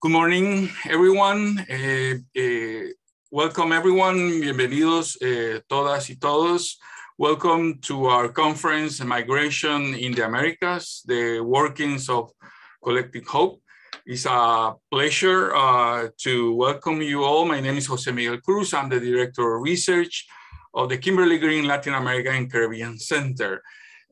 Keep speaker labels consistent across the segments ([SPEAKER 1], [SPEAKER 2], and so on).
[SPEAKER 1] Good morning, everyone. Uh, uh, welcome, everyone. Bienvenidos uh, todas y todos. Welcome to our conference, Migration in the Americas, the workings of Collective Hope. It's a pleasure uh, to welcome you all. My name is Jose Miguel Cruz. I'm the Director of Research of the Kimberly Green Latin America and Caribbean Center.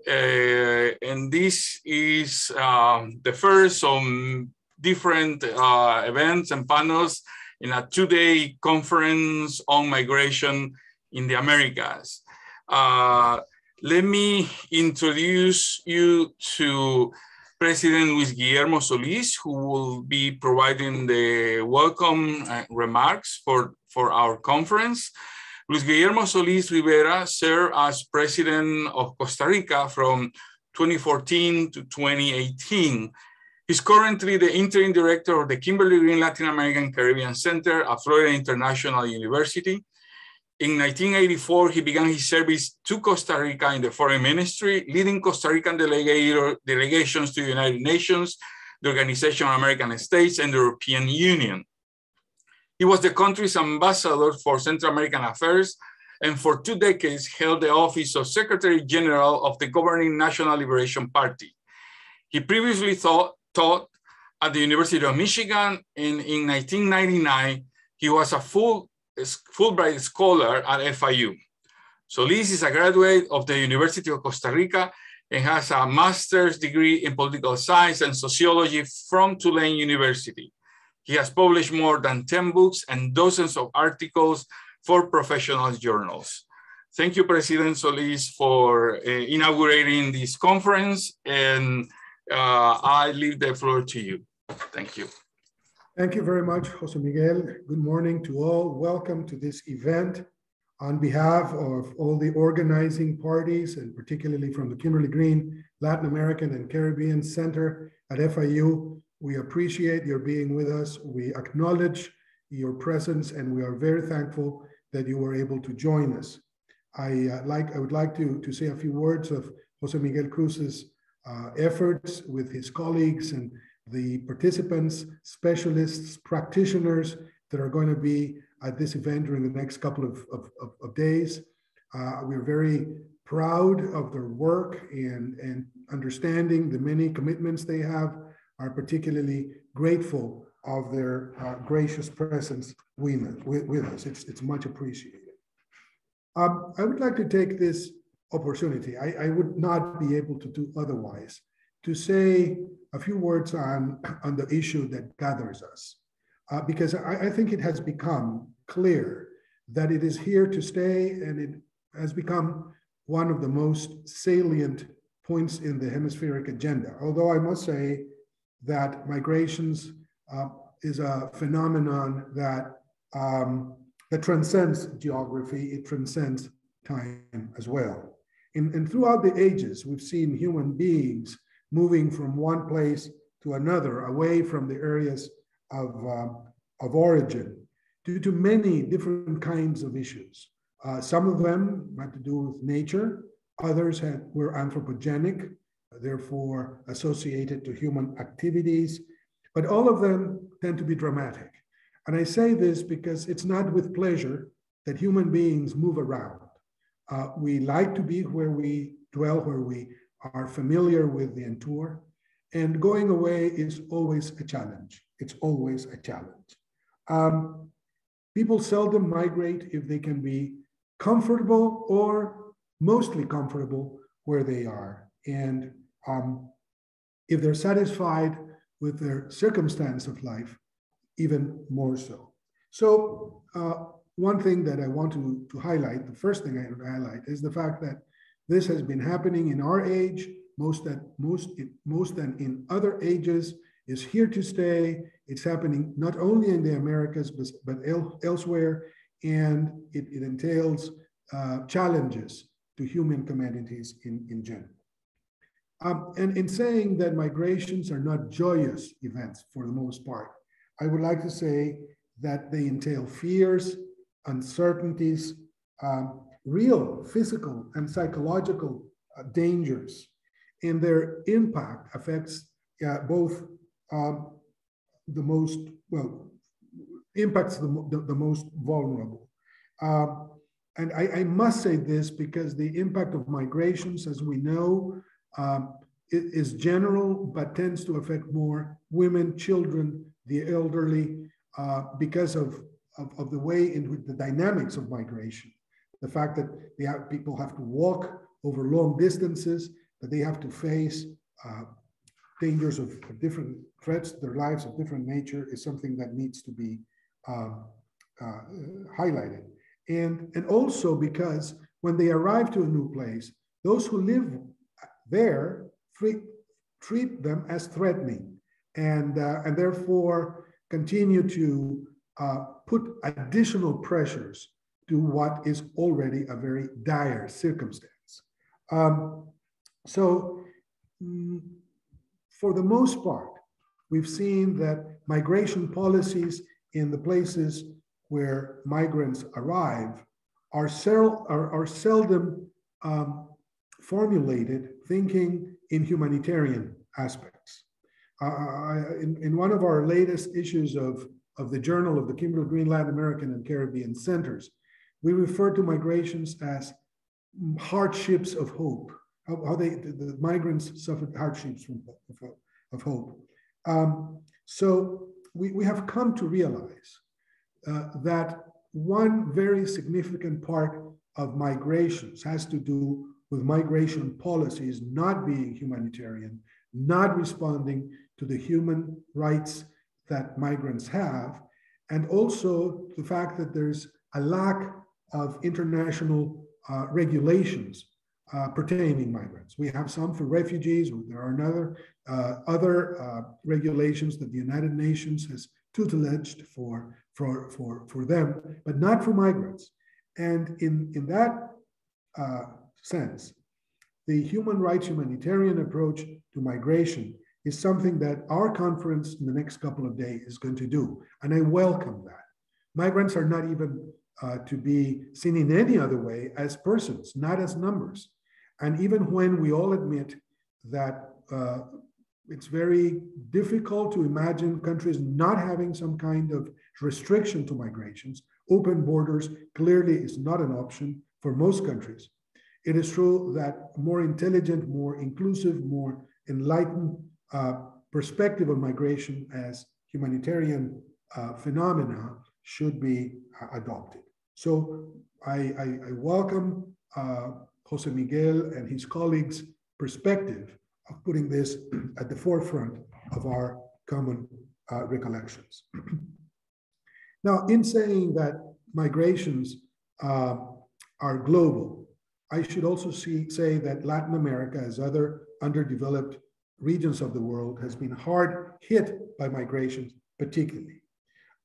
[SPEAKER 1] Uh, and this is um, the first on different uh, events and panels in a two-day conference on migration in the Americas. Uh, let me introduce you to President Luis Guillermo Solis, who will be providing the welcome uh, remarks for, for our conference. Luis Guillermo Solis Rivera served as president of Costa Rica from 2014 to 2018 He's currently the interim director of the Kimberly Green Latin American Caribbean Center at Florida International University. In 1984, he began his service to Costa Rica in the foreign ministry, leading Costa Rican delegations to the United Nations, the Organization of American States, and the European Union. He was the country's ambassador for Central American Affairs and for two decades held the office of Secretary General of the governing National Liberation Party. He previously thought, taught at the University of Michigan. And in 1999, he was a full Fulbright scholar at FIU. Solis is a graduate of the University of Costa Rica and has a master's degree in political science and sociology from Tulane University. He has published more than 10 books and dozens of articles for professional journals. Thank you, President Solis, for uh, inaugurating this conference. And uh, I leave the floor to you. Thank you.
[SPEAKER 2] Thank you very much, Jose Miguel. Good morning to all. Welcome to this event. On behalf of all the organizing parties, and particularly from the Kimberly Green Latin American and Caribbean Center at FIU, we appreciate your being with us. We acknowledge your presence, and we are very thankful that you were able to join us. I, uh, like, I would like to, to say a few words of Jose Miguel Cruz's uh, efforts with his colleagues and the participants, specialists, practitioners that are going to be at this event during the next couple of, of, of, days. Uh, we're very proud of their work and, and understanding the many commitments they have, are particularly grateful of their uh, gracious presence with, with, us. It's, it's much appreciated. Um, I would like to take this opportunity. I, I would not be able to do otherwise to say a few words on, on the issue that gathers us, uh, because I, I think it has become clear that it is here to stay and it has become one of the most salient points in the hemispheric agenda. Although I must say that migrations uh, is a phenomenon that um, that transcends geography, it transcends time as well. And, and throughout the ages, we've seen human beings moving from one place to another, away from the areas of, uh, of origin, due to many different kinds of issues. Uh, some of them had to do with nature, others had, were anthropogenic, therefore associated to human activities, but all of them tend to be dramatic. And I say this because it's not with pleasure that human beings move around. Uh, we like to be where we dwell, where we are familiar with the entour. And going away is always a challenge. It's always a challenge. Um, people seldom migrate if they can be comfortable or mostly comfortable where they are. And um, if they're satisfied with their circumstance of life, even more so. So uh, one thing that I want to, to highlight, the first thing I want to highlight is the fact that this has been happening in our age, most that most most than in other ages, is here to stay. It's happening not only in the Americas, but, but el elsewhere, and it, it entails uh, challenges to human communities in, in general. Um, and in saying that migrations are not joyous events for the most part, I would like to say that they entail fears, uncertainties, um, real physical and psychological uh, dangers, and their impact affects uh, both um, the most, well, impacts the, the, the most vulnerable. Um, and I, I, must say this because the impact of migrations, as we know, is general, but tends to affect more women, children, the elderly, uh, because of, of, of, the way in which the dynamics of migration, the fact that have, people have to walk over long distances, that they have to face uh, dangers of, of, different threats, their lives of different nature is something that needs to be um, uh, highlighted. And, and also because when they arrive to a new place, those who live there treat, treat them as threatening. And, uh, and therefore continue to uh, put additional pressures to what is already a very dire circumstance. Um, so, mm, for the most part, we've seen that migration policies in the places where migrants arrive are, sel are, are seldom um, formulated thinking in humanitarian aspects. Uh, in, in one of our latest issues of, of the Journal of the Kimberly Green Latin American and Caribbean Centers, we refer to migrations as hardships of hope, how, how they, the, the, migrants suffered hardships from, of, of hope. Um, so we, we have come to realize uh, that one very significant part of migrations has to do with migration policies not being humanitarian, not responding to the human rights that migrants have, and also the fact that there's a lack of international uh, regulations uh, pertaining migrants. We have some for refugees. There are another uh, other uh, regulations that the United Nations has tutelaged for for for for them, but not for migrants. And in in that uh, sense, the human rights humanitarian approach to migration is something that our conference in the next couple of days is going to do, and I welcome that. Migrants are not even uh, to be seen in any other way as persons, not as numbers. And even when we all admit that uh, it's very difficult to imagine countries not having some kind of restriction to migrations, open borders clearly is not an option for most countries. It is true that more intelligent, more inclusive, more enlightened perspective on migration as humanitarian uh, phenomena should be uh, adopted. So I, I, I welcome uh, Jose Miguel and his colleagues' perspective of putting this at the forefront of our common uh, recollections. now, in saying that migrations uh, are global, I should also see, say that Latin America, as other underdeveloped regions of the world, has been hard hit by migrations, particularly.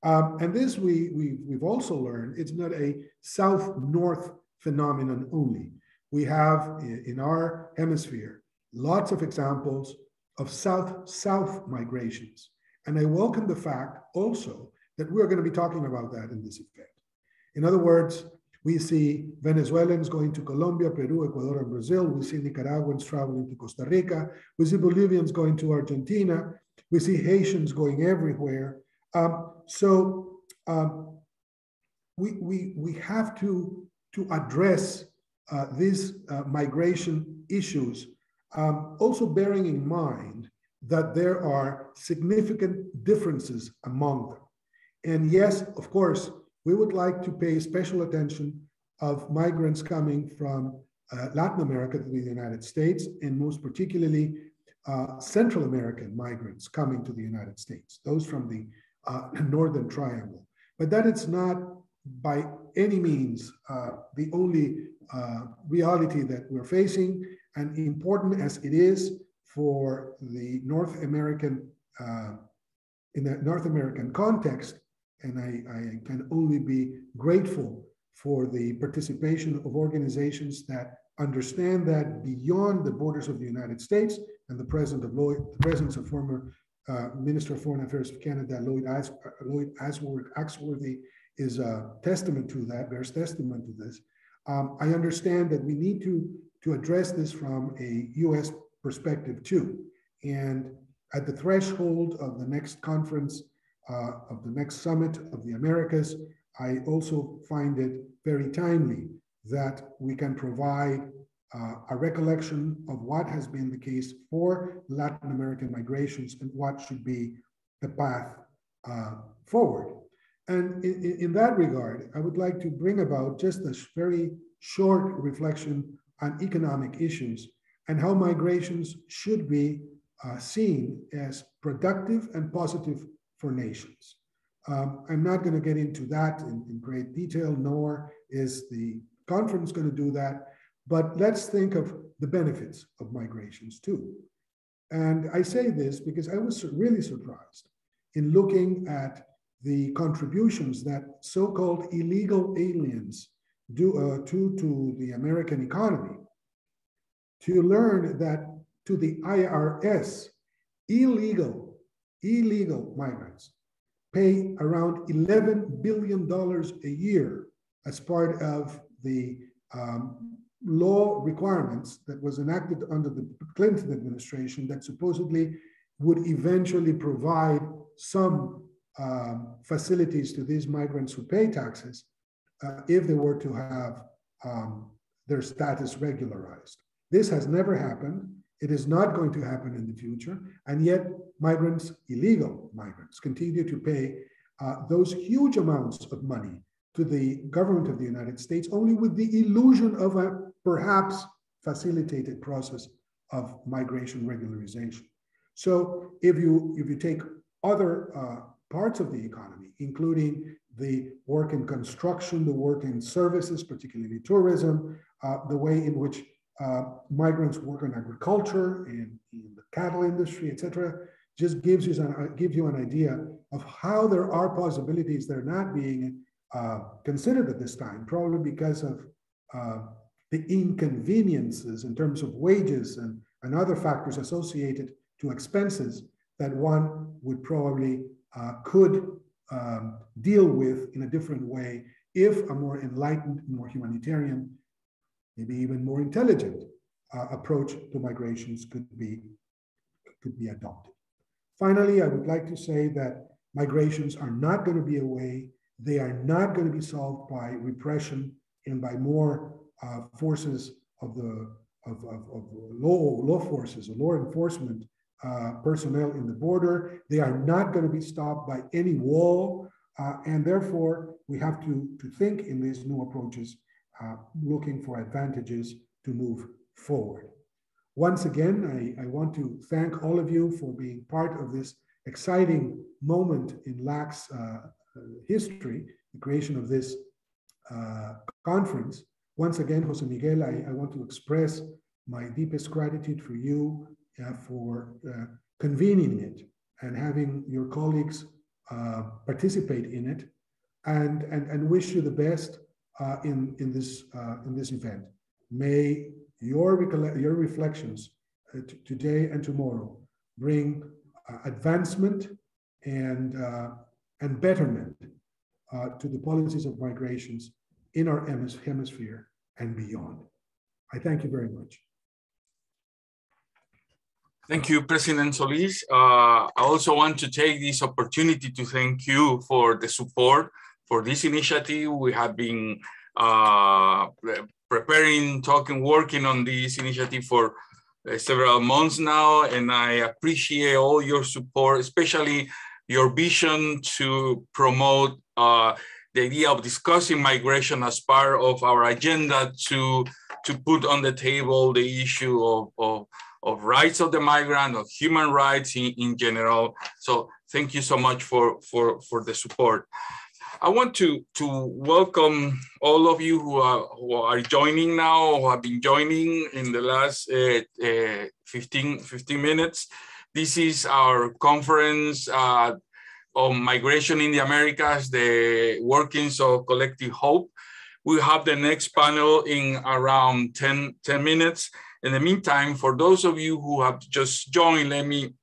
[SPEAKER 2] Um, and this we, we, we've also learned, it's not a south-north phenomenon only. We have in our hemisphere lots of examples of south-south migrations. And I welcome the fact also that we're going to be talking about that in this event. In other words, we see Venezuelans going to Colombia, Peru, Ecuador, and Brazil. We see Nicaraguans traveling to Costa Rica. We see Bolivians going to Argentina. We see Haitians going everywhere. Um, so um, we, we, we have to, to address uh, these uh, migration issues, um, also bearing in mind that there are significant differences among them. And yes, of course, we would like to pay special attention of migrants coming from uh, Latin America to the United States, and most particularly uh, Central American migrants coming to the United States, those from the uh, Northern Triangle. But that it's not by any means uh, the only uh, reality that we're facing, and important as it is for the North American, uh, in the North American context, and I, I can only be grateful for the participation of organizations that understand that beyond the borders of the United States and the presence of Lloyd, the presence of former uh, Minister of Foreign Affairs of Canada, Lloyd, As, Lloyd Asworth, Axworthy, is a testament to that, bears testament to this. Um, I understand that we need to, to address this from a US perspective too. And at the threshold of the next conference uh, of the next summit of the Americas, I also find it very timely that we can provide uh, a recollection of what has been the case for Latin American migrations and what should be the path uh, forward. And in, in, that regard, I would like to bring about just a very short reflection on economic issues and how migrations should be uh, seen as productive and positive for nations. Um, I'm not going to get into that in, in, great detail, nor is the conference going to do that. But let's think of the benefits of migrations too. And I say this because I was really surprised in looking at the contributions that so-called illegal aliens do uh, to, to the American economy to learn that to the IRS, illegal, illegal migrants pay around $11 billion a year as part of the um, law requirements that was enacted under the Clinton administration that supposedly would eventually provide some um, facilities to these migrants who pay taxes uh, if they were to have um, their status regularized. This has never happened. It is not going to happen in the future. And yet, migrants, illegal migrants, continue to pay uh, those huge amounts of money to the government of the United States only with the illusion of a perhaps facilitated process of migration regularization. So if you, if you take other uh, parts of the economy, including the work in construction, the work in services, particularly tourism, uh, the way in which uh, migrants work in agriculture, in, in the cattle industry, etc., just gives you, an, gives you an idea of how there are possibilities that are not being uh, considered at this time, probably because of uh, the inconveniences in terms of wages and, and other factors associated to expenses that one would probably uh, could um, deal with in a different way if a more enlightened, more humanitarian, maybe even more intelligent uh, approach to migrations could be, could be adopted. Finally, I would like to say that migrations are not going to be a way, they are not going to be solved by repression and by more uh, forces of the of, of, of, law, law forces or law enforcement uh, personnel in the border. They are not going to be stopped by any wall. Uh, and therefore, we have to, to think in these new approaches, uh, looking for advantages to move forward. Once again, I, I, want to thank all of you for being part of this exciting moment in LAC's uh, history, the creation of this uh, conference. Once again, Jose Miguel, I, I, want to express my deepest gratitude for you uh, for uh, convening it and having your colleagues uh, participate in it and, and, and wish you the best uh, in, in, this, uh, in this event. May your, your reflections uh, today and tomorrow bring advancement and, and betterment to the policies of migrations in our hemisphere and beyond. I thank you very much.
[SPEAKER 1] Thank you, President Solis. Uh, I also want to take this opportunity to thank you for the support for this initiative. We have been uh, preparing, talking, working on this initiative for uh, several months now, and I appreciate all your support, especially your vision to promote uh, the idea of discussing migration as part of our agenda to, to put on the table the issue of, of of rights of the migrant, of human rights in, in general. So thank you so much for, for, for the support. I want to, to welcome all of you who are, who are joining now, who have been joining in the last uh, uh, 15, 15 minutes. This is our conference uh, on migration in the Americas, the workings of collective hope. We have the next panel in around 10, 10 minutes. In the meantime, for those of you who have just joined, let me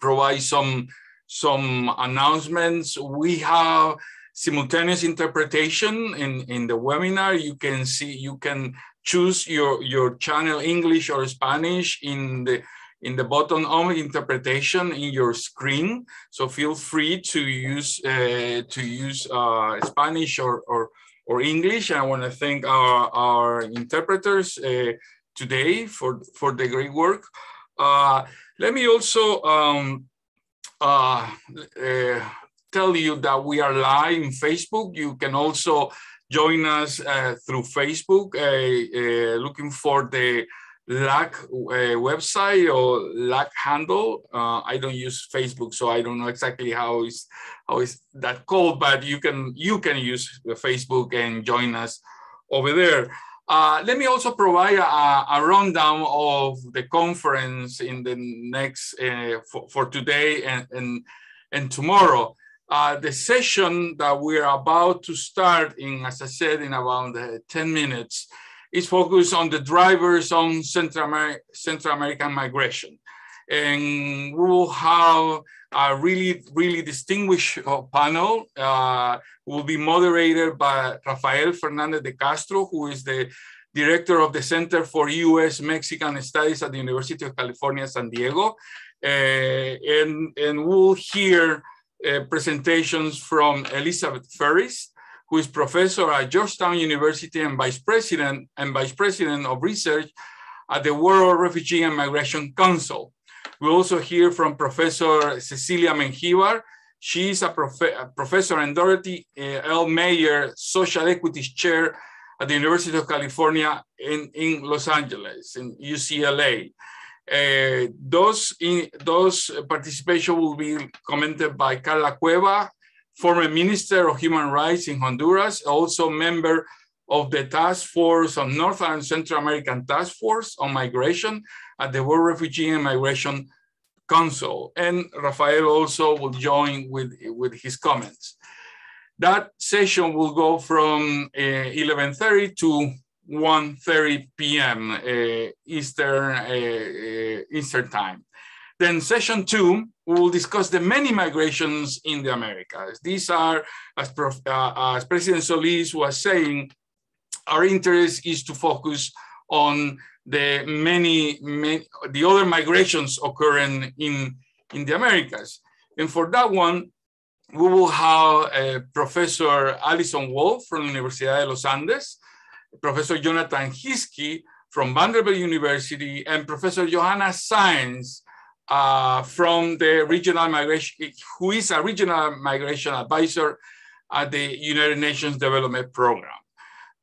[SPEAKER 1] provide some, some announcements. We have simultaneous interpretation in, in the webinar. You can see, you can choose your, your channel English or Spanish in the in the button on interpretation in your screen. So feel free to use uh, to use uh, Spanish or, or, or English. I want to thank our, our interpreters uh, today for, for the great work. Uh, let me also um, uh, uh, tell you that we are live in Facebook. You can also join us through Facebook, looking for the LAC uh, website or LAC handle. Uh, I don't use Facebook, so I don't know exactly how is how is that called, but you can you can use Facebook and join us over there. Uh, let me also provide a, a, rundown of the conference in the next uh, for, for, today and, and, and tomorrow. Uh, the session that we're about to start in, as I said, in about uh, 10 minutes, is focused on the drivers on Central, Amer Central American migration. And we will have a really, really distinguished uh, panel. Uh, will be moderated by Rafael Fernandez de Castro, who is the director of the Center for U.S. Mexican Studies at the University of California, San Diego. Uh, and, and we'll hear uh, presentations from Elizabeth Ferris, who is professor at Georgetown University and vice president and vice president of research at the World Refugee and Migration Council. We also hear from Professor Cecilia Menjivar. She is a, prof a professor and Dorothy uh, L. Meier Social Equities Chair at the University of California in, in Los Angeles, in UCLA. Those, in, those participation will be commented by Karla Cueva, former Minister of Human Rights in Honduras, also member of the Task Force on North and Central American Task Force on Migration at the World Refugee and Migration Council. And Rafael also will join with, with his comments. That session will go from uh, 11.30 to 1.30 p.m. Uh, Eastern, uh, uh, Eastern time. Then session two, we will discuss the many migrations in the Americas. These are, as, Prof, uh, as President Solis was saying, our interest is to focus on the many, many the other migrations occurring in, in the Americas. And for that one, we will have uh, Professor Alison Wolf from the Universidad de los Andes, Professor Jonathan Hiskey from Vanderbilt University, and Professor Johanna Sáenz uh, from the regional migration, who is a regional migration advisor at the United Nations Development Program.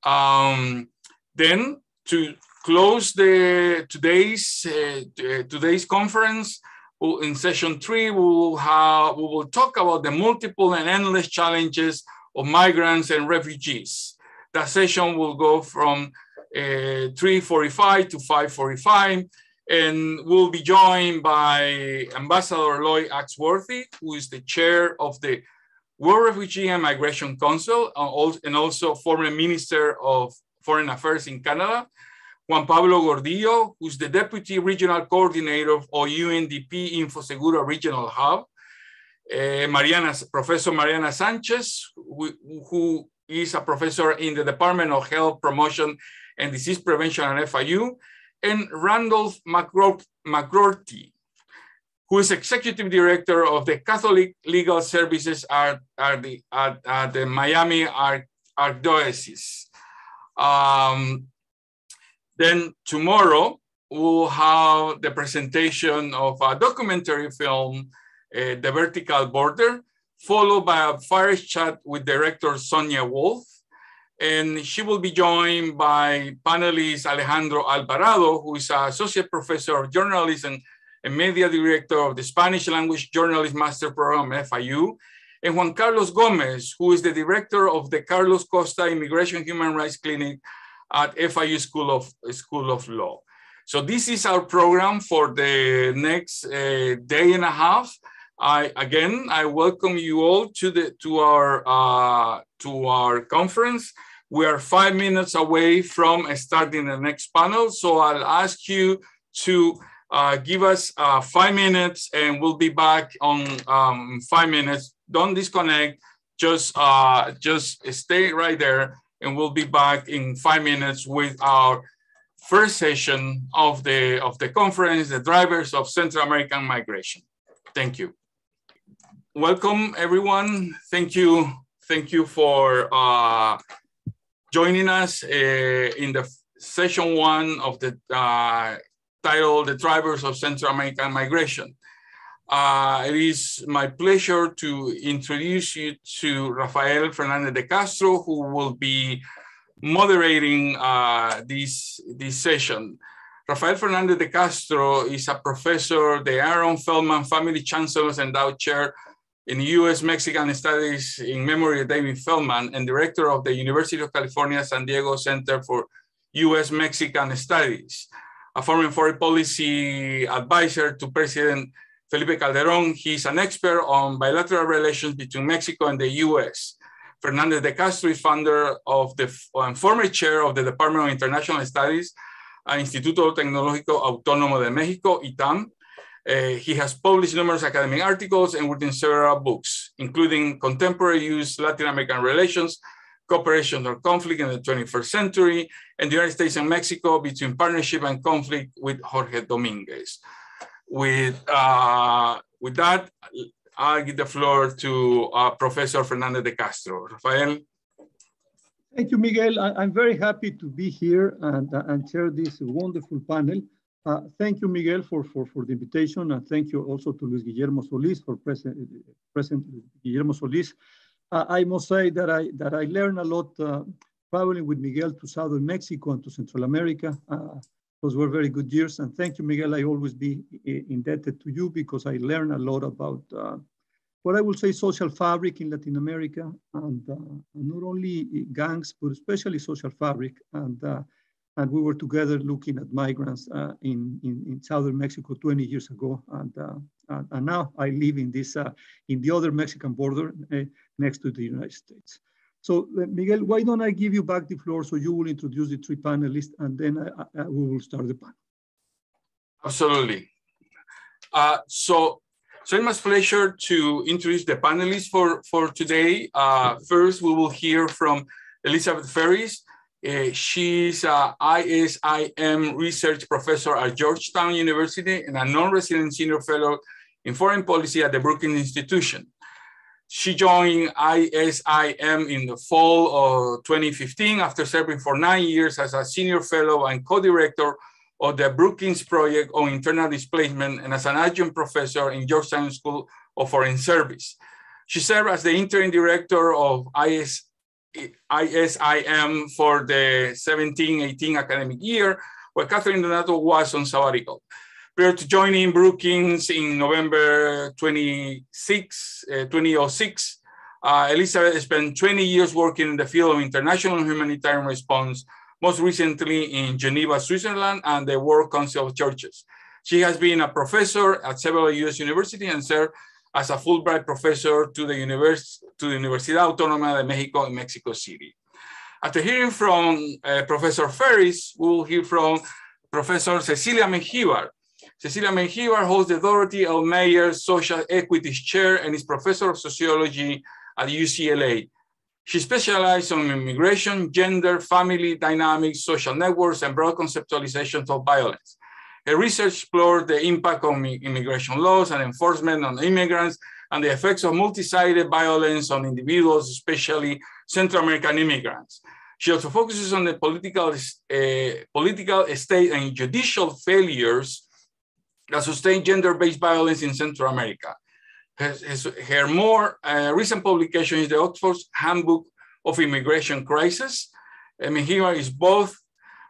[SPEAKER 1] Um, then to close the today's uh, today's conference, in session three, we will have we will talk about the multiple and endless challenges of migrants and refugees. That session will go from uh, 3:45 to 5:45 and we'll be joined by Ambassador Lloyd Axworthy, who is the chair of the World Refugee and Migration Council and also former Minister of Foreign Affairs in Canada. Juan Pablo Gordillo, who's the Deputy Regional Coordinator of UNDP InfoSegura Regional Hub. Uh, Mariana, Professor Mariana Sanchez, who, who is a professor in the Department of Health Promotion and Disease Prevention at FIU and Randolph McGrorty, who is executive director of the Catholic Legal Services at, at, the, at, at the Miami Archdiocese. Um, then tomorrow, we'll have the presentation of a documentary film, uh, The Vertical Border, followed by a fire chat with director Sonia Wolf, and she will be joined by panelist Alejandro Alvarado, who is an associate professor of journalism and media director of the Spanish language journalist master program FIU, and Juan Carlos Gomez, who is the director of the Carlos Costa Immigration Human Rights Clinic at FIU School of, School of Law. So this is our program for the next uh, day and a half. I again I welcome you all to the to our uh, to our conference. We are five minutes away from starting the next panel, so I'll ask you to uh, give us uh, five minutes, and we'll be back on um, five minutes. Don't disconnect. Just uh, just stay right there, and we'll be back in five minutes with our first session of the, of the conference, the drivers of Central American migration. Thank you. Welcome everyone. Thank you. Thank you for uh, joining us uh, in the session one of the uh, title, The Drivers of Central American Migration. Uh, it is my pleasure to introduce you to Rafael Fernandez de Castro, who will be moderating uh, this, this session. Rafael Fernandez de Castro is a professor, the Aaron Feldman Family Chancellor's Endowed Chair in U.S. Mexican Studies in memory of David Feldman and director of the University of California, San Diego Center for U.S. Mexican Studies, a former foreign policy advisor to President Felipe Calderon. He's an expert on bilateral relations between Mexico and the US. Fernandez de Castro is founder of the former chair of the Department of International Studies at Instituto Tecnológico Autónomo de México, ITAM. Uh, he has published numerous academic articles and written several books, including Contemporary U.S. Latin American Relations, Cooperation or Conflict in the 21st Century, and the United States and Mexico between Partnership and Conflict with Jorge Dominguez. With, uh, with that, I'll give the floor to uh, Professor Fernandez de Castro. Rafael.
[SPEAKER 3] Thank you, Miguel. I, am very happy to be here and, and share this wonderful panel. Uh, thank you, Miguel, for, for, for the invitation. And thank you also to Luis Guillermo Solis, for present, President Guillermo Solis. Uh, I must say that I, that I learned a lot uh, traveling with Miguel to Southern Mexico and to Central America. Uh, those were very good years. And thank you, Miguel. I always be indebted to you because I learned a lot about uh, what I would say social fabric in Latin America and, uh, not only gangs, but especially social fabric. And, and we were together looking at migrants uh, in, in, in, Southern Mexico 20 years ago. And, uh, and, now I live in this, uh, in the other Mexican border next to the United States. So uh, Miguel, why don't I give you back the floor so you will introduce the three panelists and then I, I, we will start the panel.
[SPEAKER 1] Absolutely. Uh, so, so it's my pleasure to introduce the panelists for, for today. Uh, first, we will hear from Elizabeth Ferris. Uh, she's a ISIM research professor at Georgetown University and a non-resident senior fellow in foreign policy at the Brookings Institution. She joined ISIM in the fall of 2015 after serving for nine years as a senior fellow and co-director of the Brookings Project on Internal Displacement and as an adjunct professor in Georgetown School of Foreign Service. She served as the interim director of IS, ISIM for the 17-18 academic year, where Katharine Donato was on sabbatical. Prior to joining Brookings in November 26, uh, 2006, uh, Elizabeth spent 20 years working in the field of international humanitarian response, most recently in Geneva, Switzerland, and the World Council of Churches. She has been a professor at several US universities and served as a Fulbright professor to the, univers to the Universidad Autónoma de Mexico in Mexico City. After hearing from uh, Professor Ferris, we will hear from Professor Cecilia Menjivar, Cecilia Menjivar holds the Dorothy L. Meier Social Equities Chair and is professor of sociology at UCLA. She specializes on immigration, gender, family dynamics, social networks, and broad conceptualizations of violence. Her research explored the impact of immigration laws and enforcement on immigrants and the effects of multi-sided violence on individuals, especially Central American immigrants. She also focuses on the political, uh, political state and judicial failures that sustain gender-based violence in Central America. Her, her more uh, recent publication is the Oxford Handbook of Immigration Crisis. I mean, here is both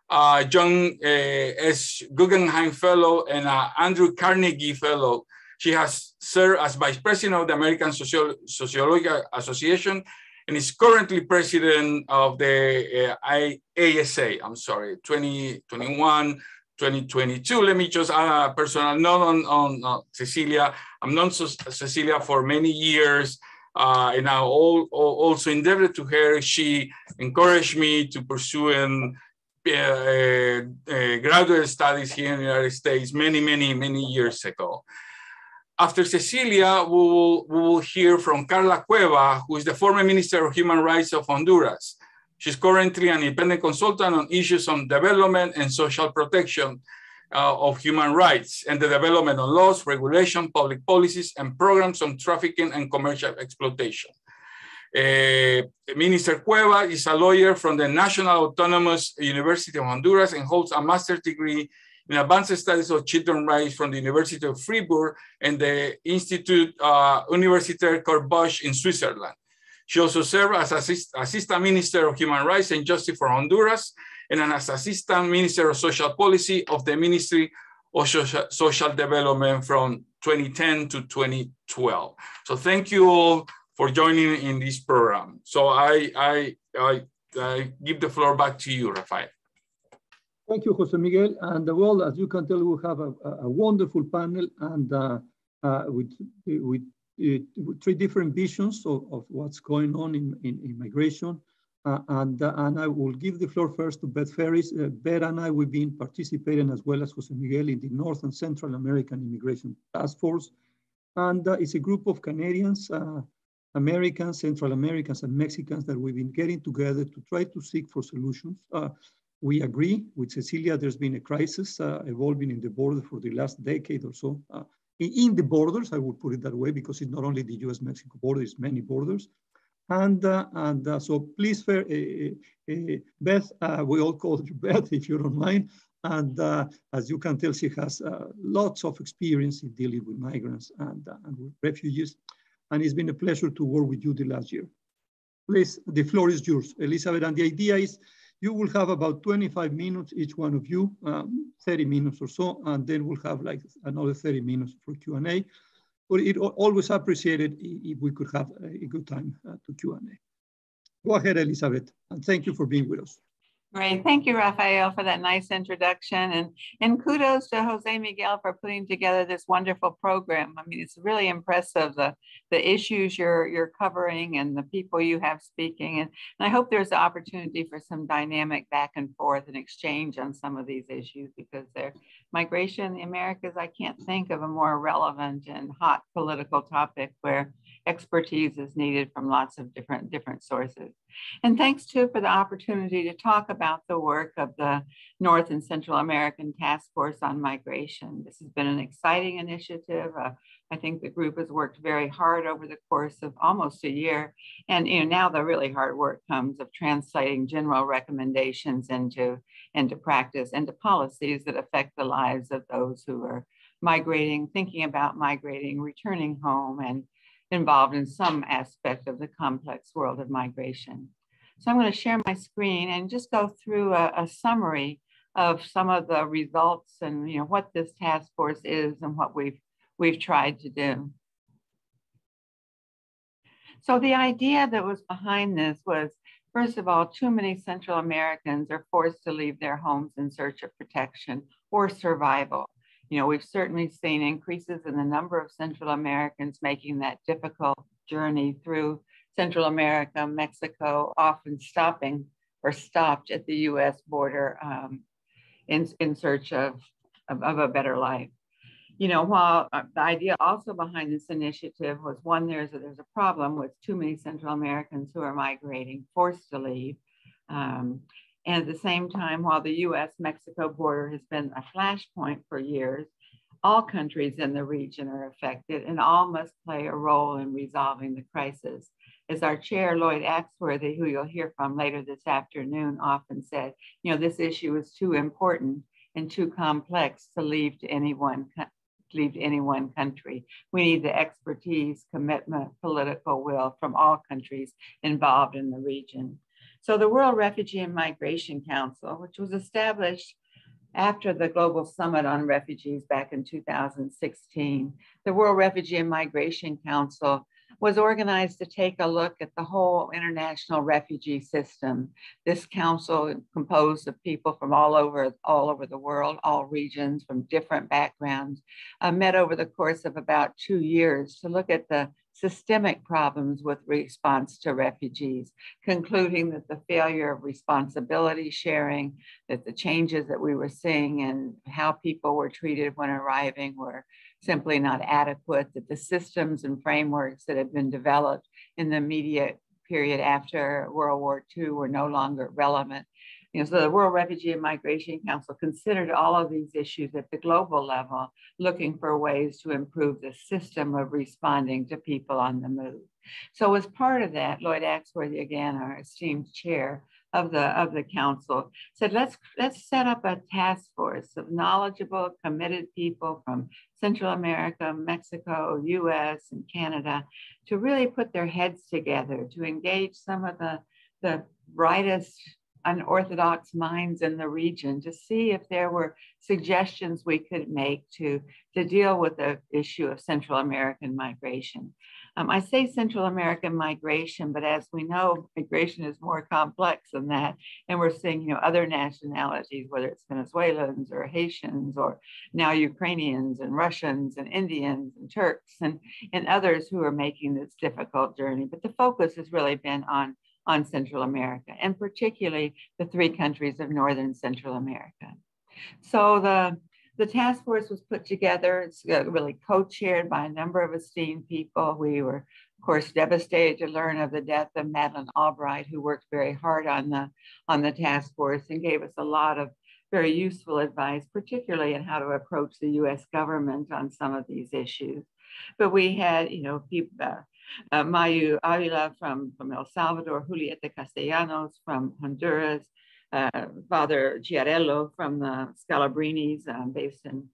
[SPEAKER 1] uh, John uh, S. Guggenheim Fellow and uh, Andrew Carnegie Fellow. She has served as Vice President of the American Socio Sociological Association and is currently President of the uh, ASA, I'm sorry, 2021 2022. Let me just add a personal note on, on uh, Cecilia. I've known Cecilia for many years, uh, and I all, all, also indebted to her. She encouraged me to pursue uh, uh, graduate studies here in the United States many, many, many years ago. After Cecilia, we will, we will hear from Karla Cueva, who is the former Minister of Human Rights of Honduras. She's currently an independent consultant on issues on development and social protection uh, of human rights and the development of laws, regulation, public policies, and programs on trafficking and commercial exploitation. Uh, Minister Cueva is a lawyer from the National Autonomous University of Honduras and holds a master's degree in advanced studies of children rights from the University of Fribourg and the Institute uh, Universitaire Kurt Bösch in Switzerland. She also served as assist, Assistant Minister of Human Rights and Justice for Honduras and as Assistant Minister of Social Policy of the Ministry of Social, Social Development from 2010 to 2012. So thank you all for joining in this program. So I, I, I, I give the floor back to you, Rafael.
[SPEAKER 3] Thank you, Jose Miguel. And well, as you can tell, we have a, a wonderful panel and uh, uh, with, with three different visions of, of what's going on in, in immigration. Uh, and, uh, and I will give the floor first to Beth Ferris. Uh, Beth and I, we've been participating as well as Jose Miguel in the North and Central American Immigration Task Force. And uh, it's a group of Canadians, uh, Americans, Central Americans, and Mexicans that we've been getting together to try to seek for solutions. Uh, we agree with Cecilia, there's been a crisis evolving in the border for the last decade or so in the borders, I would put it that way, because it's not only the US-Mexico border, it's many borders. And, uh, and uh, so please, fair, uh, uh Beth, uh, we all call you Beth, if you don't mind. And uh, as you can tell, she has lots of experience in dealing with migrants and, and with refugees. And it's been a pleasure to work with you the last year. Please, the floor is yours, Elizabeth. And the idea is you will have about 25 minutes, each one of you, um, 30 minutes or so, and then we'll have like another 30 minutes for Q&A. But it always appreciated if we could have a good time uh, to Q&A. Go ahead, Elizabeth, and thank you for being with us.
[SPEAKER 4] Great. Thank you, Rafael, for that nice introduction. And, and kudos to Jose Miguel for putting together this wonderful program. I mean, it's really impressive, the, the issues you're, you're covering and the people you have speaking. And, and I hope there's an opportunity for some dynamic back and forth and exchange on some of these issues because they're migration in the Americas, I can't think of a more relevant and hot political topic where expertise is needed from lots of different, different sources. And thanks too for the opportunity to talk about the work of the North and Central American Task Force on Migration. This has been an exciting initiative. Uh, I think the group has worked very hard over the course of almost a year. And you know, now the really hard work comes of translating general recommendations into, into practice into policies that affect the lives of those who are migrating, thinking about migrating, returning home, and involved in some aspect of the complex world of migration. So I'm going to share my screen and just go through a, a, summary of some of the results and you know what this task force is and what we've we've tried to do. So the idea that was behind this was, first of all, too many Central Americans are forced to leave their homes in search of protection or survival. You know, we've certainly seen increases in the number of Central Americans making that difficult journey through Central America, Mexico, often stopping or stopped at the US border um, in, in search of, of, of, a better life. You know, while uh, the idea also behind this initiative was one, there's a, there's a problem with too many Central Americans who are migrating, forced to leave. Um, and at the same time, while the US Mexico border has been a flashpoint for years, all countries in the region are affected and all must play a role in resolving the crisis. As our chair, Lloyd Axworthy, who you'll hear from later this afternoon, often said, you know, this issue is too important and too complex to leave to any one, leave to any one country. We need the expertise, commitment, political will from all countries involved in the region. So the World Refugee and Migration Council, which was established after the Global Summit on Refugees back in 2016, the World Refugee and Migration Council was organized to take a look at the whole international refugee system. This council composed of people from all over, all over the world, all regions from different backgrounds, uh, met over the course of about two years to look at the systemic problems with response to refugees, concluding that the failure of responsibility sharing, that the changes that we were seeing and how people were treated when arriving were simply not adequate, that the systems and frameworks that had been developed in the immediate period after World War II were no longer relevant. You know, so the World Refugee and Migration Council considered all of these issues at the global level, looking for ways to improve the system of responding to people on the move. So as part of that, Lloyd Axworthy, again, our esteemed chair, of the of the council said let's let's set up a task force of knowledgeable committed people from central america mexico us and canada to really put their heads together to engage some of the the brightest unorthodox minds in the region to see if there were suggestions we could make to, to deal with the issue of Central American migration. Um, I say Central American migration, but as we know, migration is more complex than that. And we're seeing, you know, other nationalities, whether it's Venezuelans or Haitians or now Ukrainians and Russians and Indians and Turks and, and others who are making this difficult journey. But the focus has really been on, on Central America and particularly the three countries of Northern Central America. So the the task force was put together. It's uh, really co-chaired by a number of esteemed people. We were, of course, devastated to learn of the death of Madeleine Albright, who worked very hard on the on the task force and gave us a lot of very useful advice, particularly in how to approach the U.S. government on some of these issues. But we had, you know, people. Uh, uh, Mayu Avila from, from El Salvador, Julieta Castellanos from Honduras, uh, Father Chiarello from the Scalabrinis, um, based in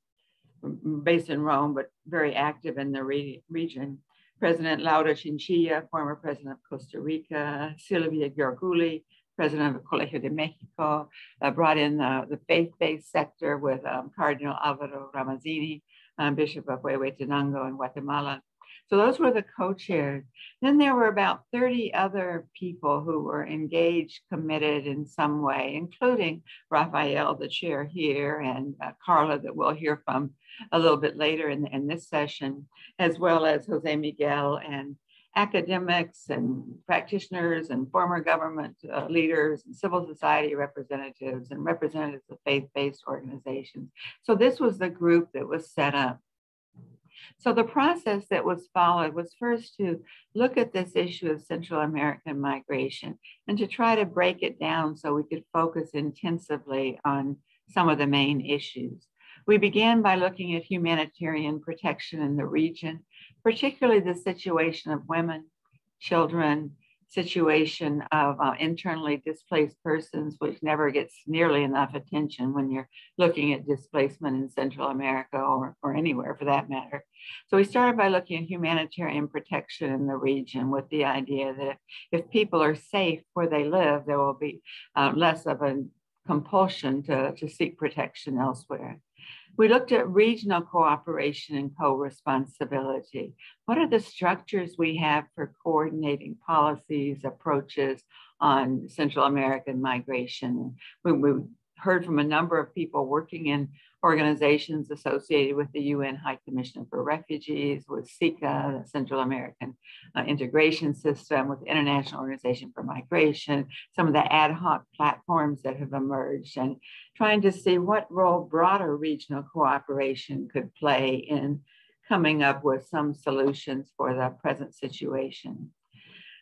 [SPEAKER 4] based in Rome, but very active in the re region. President Laura Chinchilla, former president of Costa Rica, Silvia Giorguli, president of the Colegio de Mexico, uh, brought in uh, the faith-based sector with um, Cardinal Alvaro Ramazzini, um, Bishop of Huehuetenango in Guatemala, so those were the co-chairs. Then there were about 30 other people who were engaged, committed in some way, including Rafael, the chair here, and uh, Karla that we'll hear from a little bit later in, in this session, as well as Jose Miguel and academics and practitioners and former government uh, leaders and civil society representatives and representatives of faith-based organizations. So this was the group that was set up. So the process that was followed was first to look at this issue of Central American migration and to try to break it down so we could focus intensively on some of the main issues. We began by looking at humanitarian protection in the region, particularly the situation of women, children, situation of uh, internally displaced persons, which never gets nearly enough attention when you're looking at displacement in Central America or, or anywhere for that matter. So we started by looking at humanitarian protection in the region with the idea that if, people are safe where they live, there will be uh, less of a compulsion to, to seek protection elsewhere. We looked at regional cooperation and co-responsibility. What are the structures we have for coordinating policies, approaches on Central American migration? We, we heard from a number of people working in organizations associated with the UN High Commissioner for Refugees, with SICA, the Central American uh, Integration System, with International Organization for Migration, some of the ad hoc platforms that have emerged, and trying to see what role broader regional cooperation could play in coming up with some solutions for the present situation.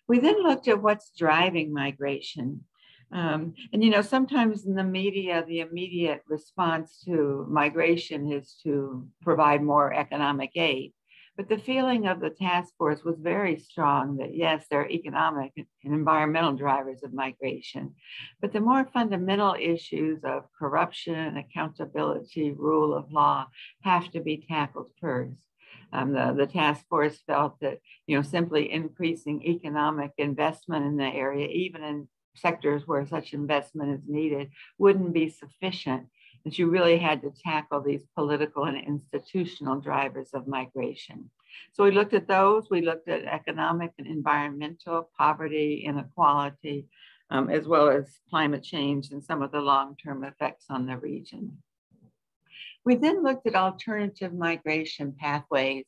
[SPEAKER 4] We then looked at what's driving migration um, and you know, sometimes in the media, the immediate response to migration is to provide more economic aid. But the feeling of the task force was very strong that yes, there are economic and environmental drivers of migration, but the more fundamental issues of corruption, accountability, rule of law have to be tackled first. Um, the, the task force felt that you know simply increasing economic investment in the area, even in sectors where such investment is needed wouldn't be sufficient that you really had to tackle these political and institutional drivers of migration. So we looked at those, we looked at economic and environmental poverty, inequality, um, as well as climate change and some of the long-term effects on the region. We then looked at alternative migration pathways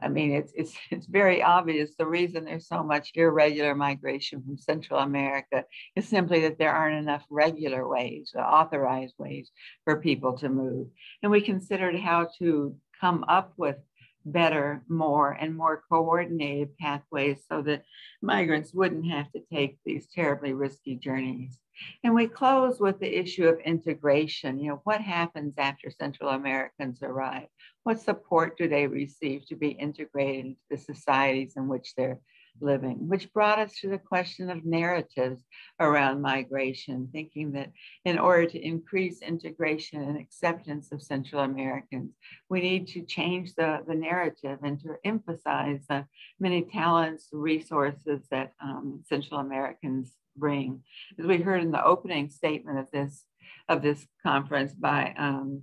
[SPEAKER 4] I mean, it's, it's, it's very obvious the reason there's so much irregular migration from Central America is simply that there aren't enough regular ways, uh, authorized ways for people to move. And we considered how to come up with better, more, and more coordinated pathways so that migrants wouldn't have to take these terribly risky journeys. And we close with the issue of integration. You know, what happens after Central Americans arrive? What support do they receive to be integrated into the societies in which they're living, which brought us to the question of narratives around migration, thinking that in order to increase integration and acceptance of Central Americans, we need to change the, the narrative and to emphasize the many talents, resources that um, Central Americans bring. As we heard in the opening statement of this, of this conference by um,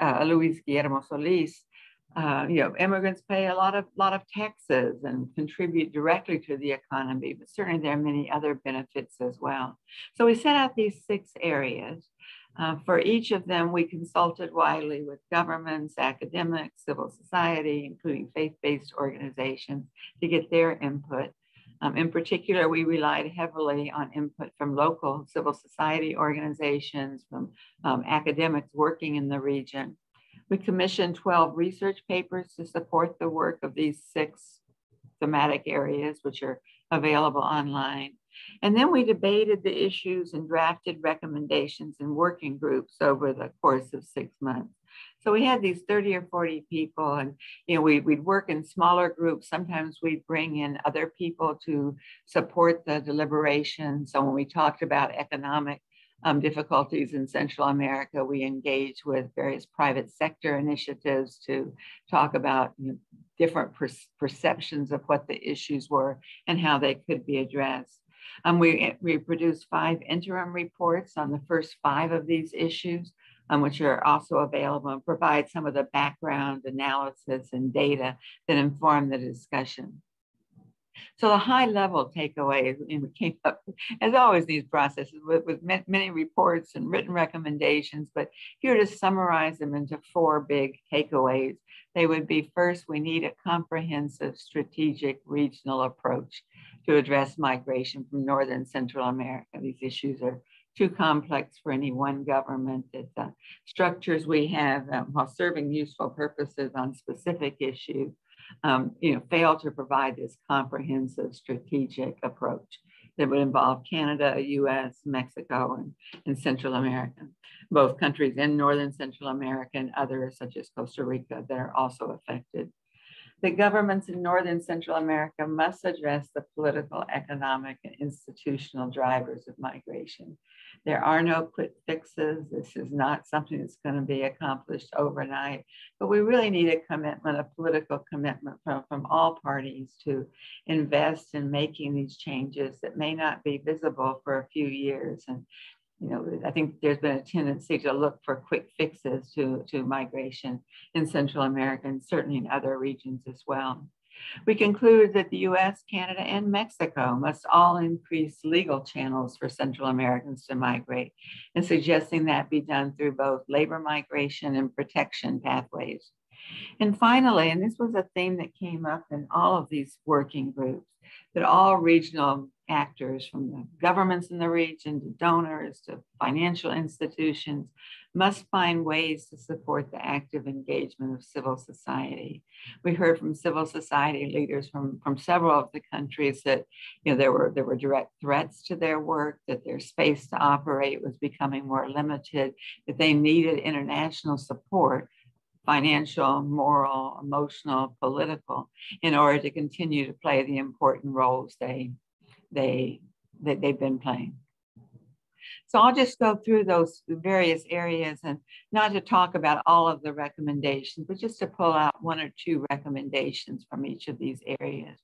[SPEAKER 4] uh, Luis Guillermo Solis, uh, you know, immigrants pay a lot of lot of taxes and contribute directly to the economy, but certainly there are many other benefits as well. So we set out these six areas. Uh, for each of them, we consulted widely with governments, academics, civil society, including faith-based organizations to get their input. Um, in particular, we relied heavily on input from local civil society organizations, from um, academics working in the region. We commissioned 12 research papers to support the work of these six thematic areas, which are available online. And then we debated the issues and drafted recommendations in working groups over the course of six months. So we had these 30 or 40 people and, you know, we, we'd work in smaller groups. Sometimes we'd bring in other people to support the deliberation. So when we talked about economic um, difficulties in Central America, we engage with various private sector initiatives to talk about you know, different per perceptions of what the issues were and how they could be addressed. Um, we, we produced five interim reports on the first five of these issues, um, which are also available and provide some of the background analysis and data that inform the discussion. So the high level takeaway, and we came up, as always, these processes with, with many reports and written recommendations, but here to summarize them into four big takeaways. They would be first, we need a comprehensive strategic regional approach to address migration from Northern Central America. These issues are too complex for any one government. That the structures we have, um, while serving useful purposes on specific issues, um, you know, fail to provide this comprehensive strategic approach that would involve Canada, US, Mexico, and, and Central America, both countries in Northern Central America and others such as Costa Rica that are also affected. The governments in Northern Central America must address the political, economic, and institutional drivers of migration there are no quick fixes. This is not something that's going to be accomplished overnight, but we really need a commitment, a political commitment from, from all parties to invest in making these changes that may not be visible for a few years. And, you know, I think there's been a tendency to look for quick fixes to, to migration in Central America and certainly in other regions as well. We conclude that the US, Canada, and Mexico must all increase legal channels for Central Americans to migrate and suggesting that be done through both labor migration and protection pathways. And finally, and this was a theme that came up in all of these working groups, that all regional actors from the governments in the region to donors to financial institutions must find ways to support the active engagement of civil society. We heard from civil society leaders from, from several of the countries that you know there were there were direct threats to their work, that their space to operate was becoming more limited, that they needed international support financial, moral, emotional, political, in order to continue to play the important roles they they that they've been playing. So I'll just go through those various areas and not to talk about all of the recommendations, but just to pull out one or two recommendations from each of these areas.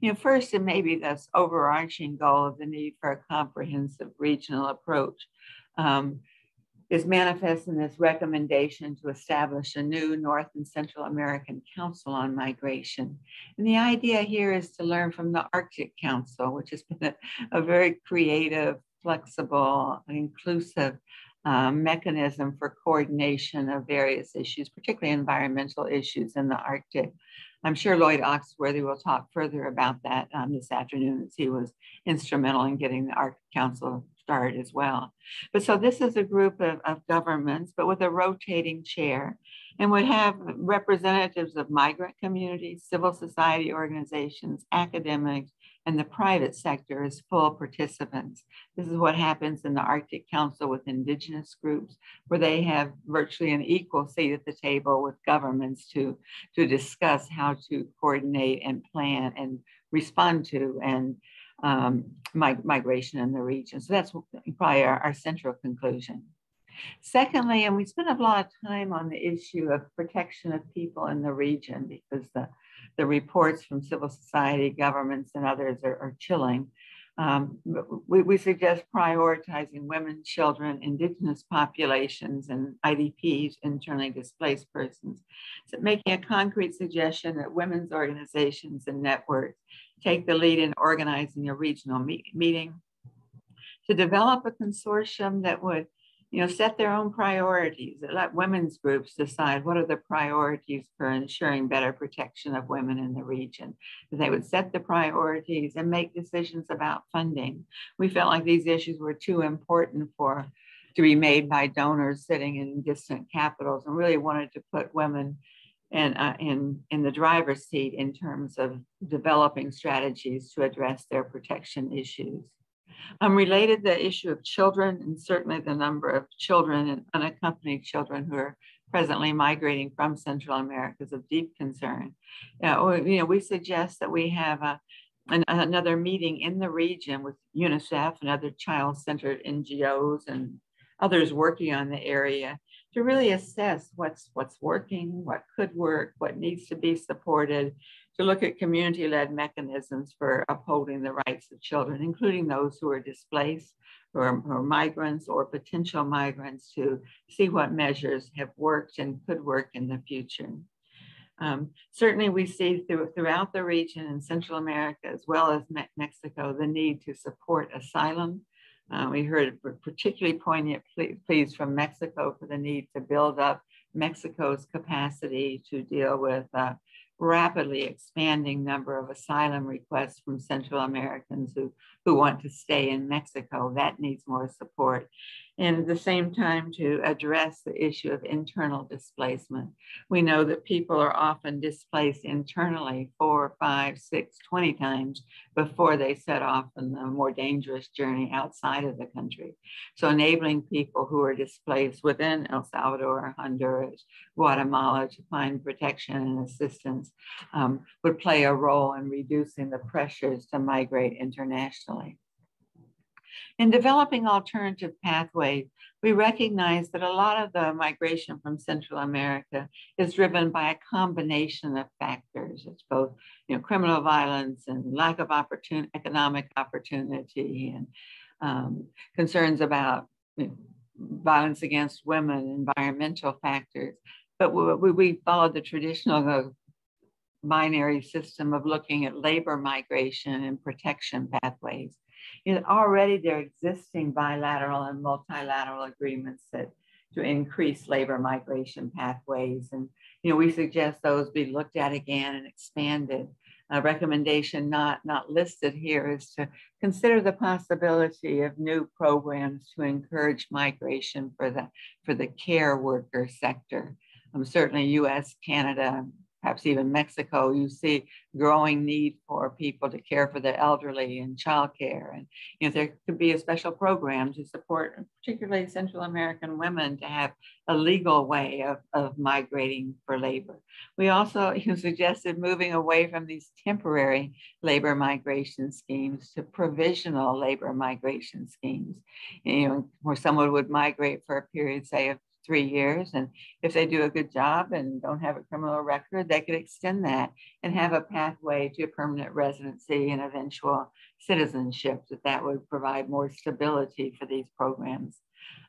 [SPEAKER 4] You know, first, and maybe this overarching goal of the need for a comprehensive regional approach. Um, is manifest in this recommendation to establish a new North and Central American Council on Migration. And the idea here is to learn from the Arctic Council, which has been a, a very creative, flexible, inclusive um, mechanism for coordination of various issues, particularly environmental issues in the Arctic. I'm sure Lloyd Axworthy will talk further about that um, this afternoon as he was instrumental in getting the Arctic Council start as well. But so this is a group of, of governments, but with a rotating chair and would have representatives of migrant communities, civil society organizations, academics, and the private sector as full participants. This is what happens in the Arctic Council with indigenous groups, where they have virtually an equal seat at the table with governments to, to discuss how to coordinate and plan and respond to and um, mig migration in the region. So that's probably our, our central conclusion. Secondly, and we spent a lot of time on the issue of protection of people in the region because the, the reports from civil society, governments, and others are, are chilling. Um, we, we, suggest prioritizing women, children, indigenous populations, and IDPs, internally displaced persons. So making a concrete suggestion that women's organizations and networks take the lead in organizing a regional meet meeting, to develop a consortium that would you know, set their own priorities. Let women's groups decide what are the priorities for ensuring better protection of women in the region. They would set the priorities and make decisions about funding. We felt like these issues were too important for to be made by donors sitting in distant capitals and really wanted to put women in, uh, in, in the driver's seat in terms of developing strategies to address their protection issues. Um, related the issue of children and certainly the number of children and unaccompanied children who are presently migrating from Central America is of deep concern. Uh, you know, we suggest that we have a, an, another meeting in the region with UNICEF and other child-centered NGOs and others working on the area to really assess what's what's working, what could work, what needs to be supported, to look at community-led mechanisms for upholding the rights of children, including those who are displaced or, migrants or potential migrants to see what measures have worked and could work in the future. Um, certainly we see through, throughout the region in Central America as well as Me Mexico the need to support asylum. Uh, we heard particularly poignant pleas from Mexico for the need to build up Mexico's capacity to deal with a rapidly expanding number of asylum requests from Central Americans who, who want to stay in Mexico. That needs more support and at the same time to address the issue of internal displacement. We know that people are often displaced internally four, five, six, 20 times before they set off on the more dangerous journey outside of the country. So enabling people who are displaced within El Salvador, Honduras, Guatemala to find protection and assistance um, would play a role in reducing the pressures to migrate internationally. In developing alternative pathways, we recognize that a lot of the migration from Central America is driven by a combination of factors. It's both you know, criminal violence and lack of opportun economic opportunity and um, concerns about you know, violence against women, environmental factors. But we, we followed the traditional binary system of looking at labor migration and protection pathways you know, already there are existing bilateral and multilateral agreements that to increase labor migration pathways. And, you know, we suggest those be looked at again and expanded. A recommendation not, not listed here is to consider the possibility of new programs to encourage migration for the, for the care worker sector. Um, certainly US, Canada, perhaps even Mexico, you see growing need for people to care for the elderly and childcare. And you know, there could be a special program to support particularly Central American women to have a legal way of, of migrating for labor. We also you know, suggested moving away from these temporary labor migration schemes to provisional labor migration schemes, you know, where someone would migrate for a period, say, of three years. And if they do a good job and don't have a criminal record, they could extend that and have a pathway to permanent residency and eventual citizenship that that would provide more stability for these programs.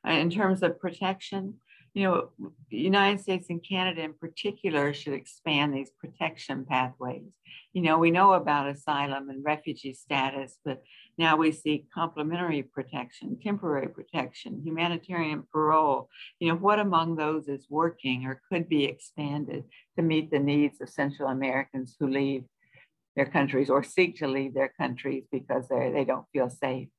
[SPEAKER 4] Uh, in terms of protection, you know, the United States and Canada in particular should expand these protection pathways. You know, we know about asylum and refugee status, but now we see complementary protection, temporary protection, humanitarian parole. You know, what among those is working or could be expanded to meet the needs of Central Americans who leave their countries or seek to leave their countries because they they don't feel safe.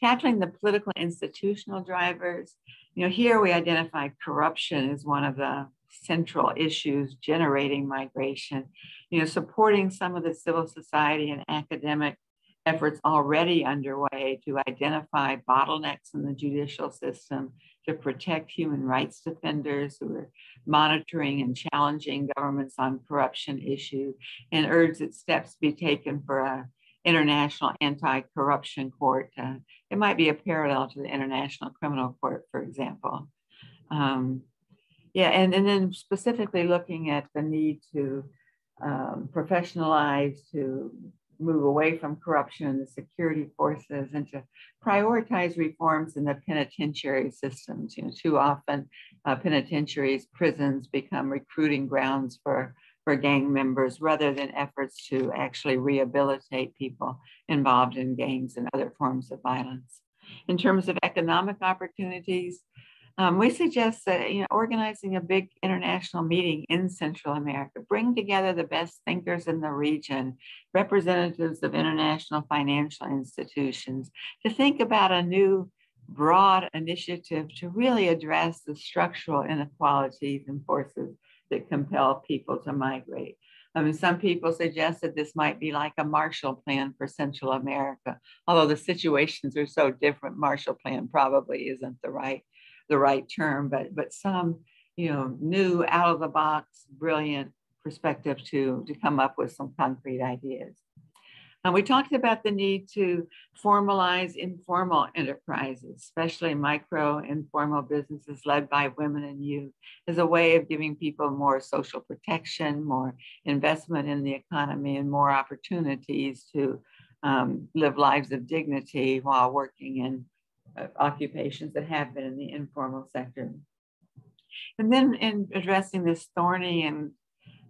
[SPEAKER 4] tackling the political institutional drivers. You know, here we identify corruption as one of the central issues generating migration. You know, supporting some of the civil society and academic efforts already underway to identify bottlenecks in the judicial system to protect human rights defenders who are monitoring and challenging governments on corruption issues and urge that steps be taken for a international anti-corruption court. Uh, it might be a parallel to the International Criminal Court, for example. Um, yeah, and, and then specifically looking at the need to um, professionalize, to move away from corruption in the security forces and to prioritize reforms in the penitentiary systems. You know, too often uh, penitentiaries, prisons become recruiting grounds for, for gang members rather than efforts to actually rehabilitate people involved in gangs and other forms of violence. In terms of economic opportunities, um, we suggest that you know organizing a big international meeting in Central America, bring together the best thinkers in the region, representatives of international financial institutions, to think about a new broad initiative to really address the structural inequalities and forces that compel people to migrate. I mean, some people suggest that this might be like a Marshall Plan for Central America, although the situations are so different, Marshall Plan probably isn't the right the right term, but but some you know new out of the box, brilliant perspective to to come up with some concrete ideas. And we talked about the need to formalize informal enterprises, especially micro informal businesses led by women and youth, as a way of giving people more social protection, more investment in the economy, and more opportunities to um, live lives of dignity while working in occupations that have been in the informal sector. And then in addressing this thorny and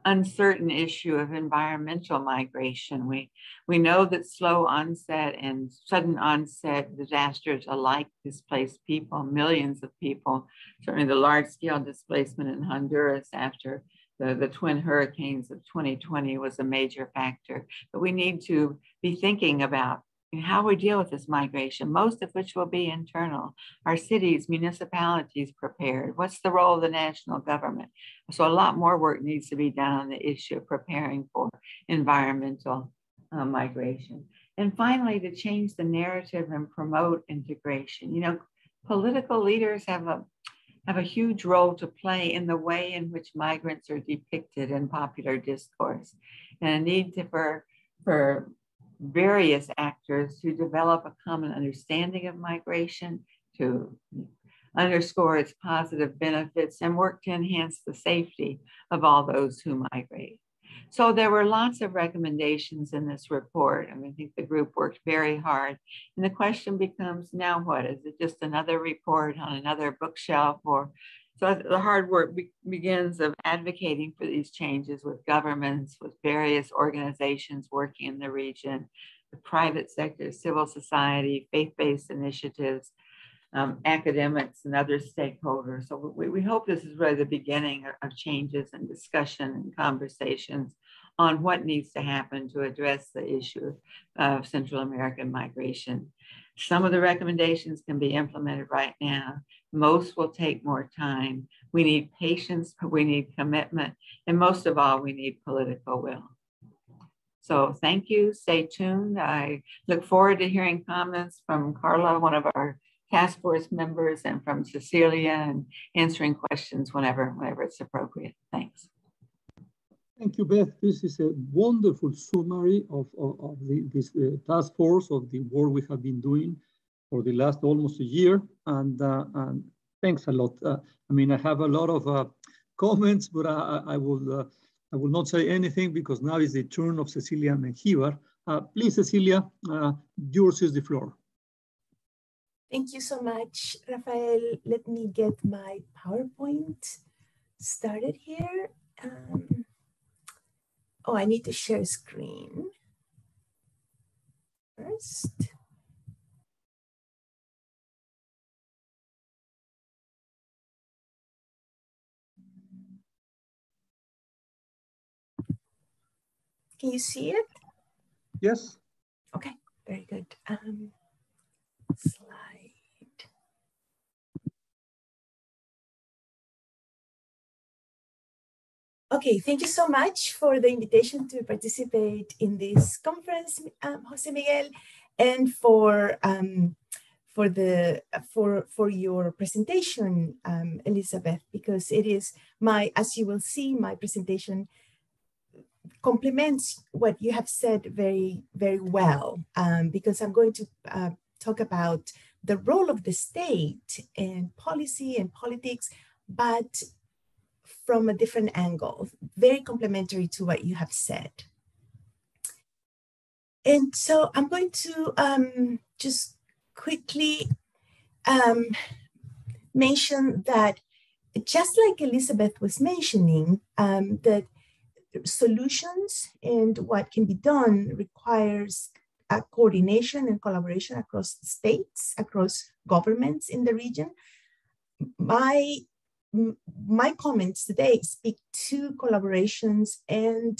[SPEAKER 4] uncertain issue of environmental migration, we, we know that slow onset and sudden onset disasters alike displace people, millions of people, certainly the large scale displacement in Honduras after the, the twin hurricanes of 2020 was a major factor. But we need to be thinking about how we deal with this migration, most of which will be internal. Our cities, municipalities prepared? What's the role of the national government? So a lot more work needs to be done on the issue of preparing for environmental uh, migration. And finally, to change the narrative and promote integration. You know, political leaders have a have a huge role to play in the way in which migrants are depicted in popular discourse, and a need to, for for various actors to develop a common understanding of migration, to underscore its positive benefits, and work to enhance the safety of all those who migrate. So there were lots of recommendations in this report, and I think the group worked very hard. And the question becomes now what? Is it just another report on another bookshelf, or so the hard work be begins of advocating for these changes with governments, with various organizations working in the region, the private sector, civil society, faith-based initiatives, um, academics and other stakeholders. So we, we hope this is really the beginning of, of changes and discussion and conversations on what needs to happen to address the issue of Central American migration. Some of the recommendations can be implemented right now. Most will take more time. We need patience, but we need commitment, and most of all, we need political will. So thank you, stay tuned. I look forward to hearing comments from Karla, one of our task force members, and from Cecilia, and answering questions whenever, whenever it's appropriate. Thanks.
[SPEAKER 3] Thank you, Beth. This is a wonderful summary of, of, of the, this uh, task force, of the work we have been doing for the last almost a year. And, uh, and thanks a lot. Uh, I mean, I have a lot of uh, comments, but I, I will I will not say anything because now is the turn of Cecilia Menjivar. Uh, please, Cecilia, uh, yours is the floor.
[SPEAKER 5] Thank you so much, Rafael. Let me get my PowerPoint started here. Um, oh, I need to share screen first. Can you see it?
[SPEAKER 3] Yes.
[SPEAKER 5] Okay, very good. Um, slide. Okay, thank you so much for the invitation to participate in this conference, um, Jose Miguel, and for um, for the for for your presentation, um, Elizabeth, because it is my, as you will see, my presentation complements what you have said very very well, um, because I'm going to uh, talk about the role of the state in policy and politics, but from a different angle, very complementary to what you have said. And so I'm going to um, just quickly um, mention that just like Elizabeth was mentioning, um, that solutions and what can be done requires coordination and collaboration across states, across governments in the region. My my comments today speak to collaborations and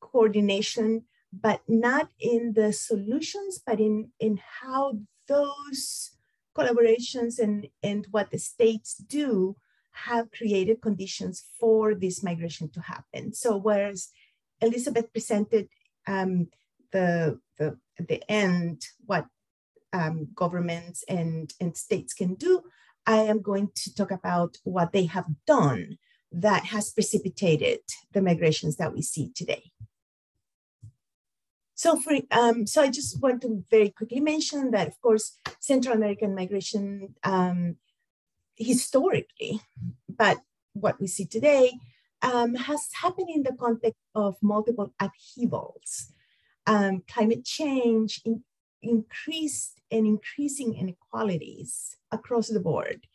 [SPEAKER 5] coordination, but not in the solutions, but in, in how those collaborations and, and what the states do have created conditions for this migration to happen. So whereas Elizabeth presented um, the, the, the end, what um, governments and, and states can do, I am going to talk about what they have done that has precipitated the migrations that we see today. So, for, um, so I just want to very quickly mention that, of course, Central American migration um, historically, but what we see today um, has happened in the context of multiple upheavals, um, climate change, in, increased and increasing inequalities across the board,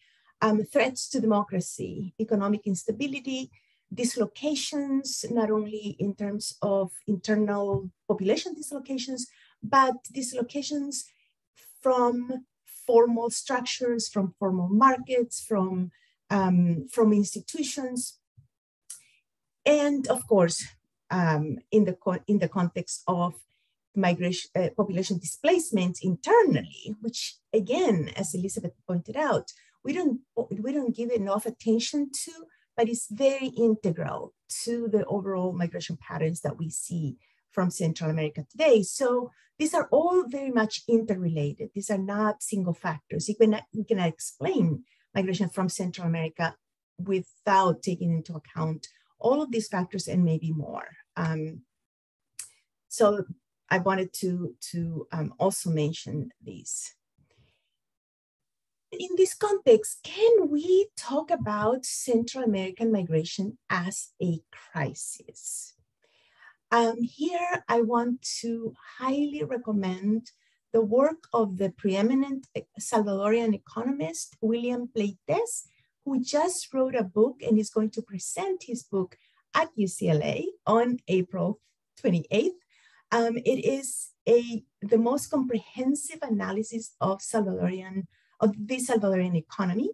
[SPEAKER 5] um, threats to democracy, economic instability, dislocations, not only in terms of internal population dislocations, but dislocations from formal structures, from formal markets, from, um, from institutions. And of course, um, in, the in the context of migration, uh, population displacement internally, which again, as Elizabeth pointed out, we don't, we don't give enough attention to, but it's very integral to the overall migration patterns that we see from Central America today. So these are all very much interrelated. These are not single factors. You cannot, we cannot explain migration from Central America without taking into account all of these factors and maybe more. Um, so I wanted to, to um, also mention these. In this context, can we talk about Central American migration as a crisis? Um, here, I want to highly recommend the work of the preeminent Salvadorian economist, William Pleitez, who just wrote a book and is going to present his book at UCLA on April 28th. Um, it is a the most comprehensive analysis of Salvadorian of the Salvadorian economy.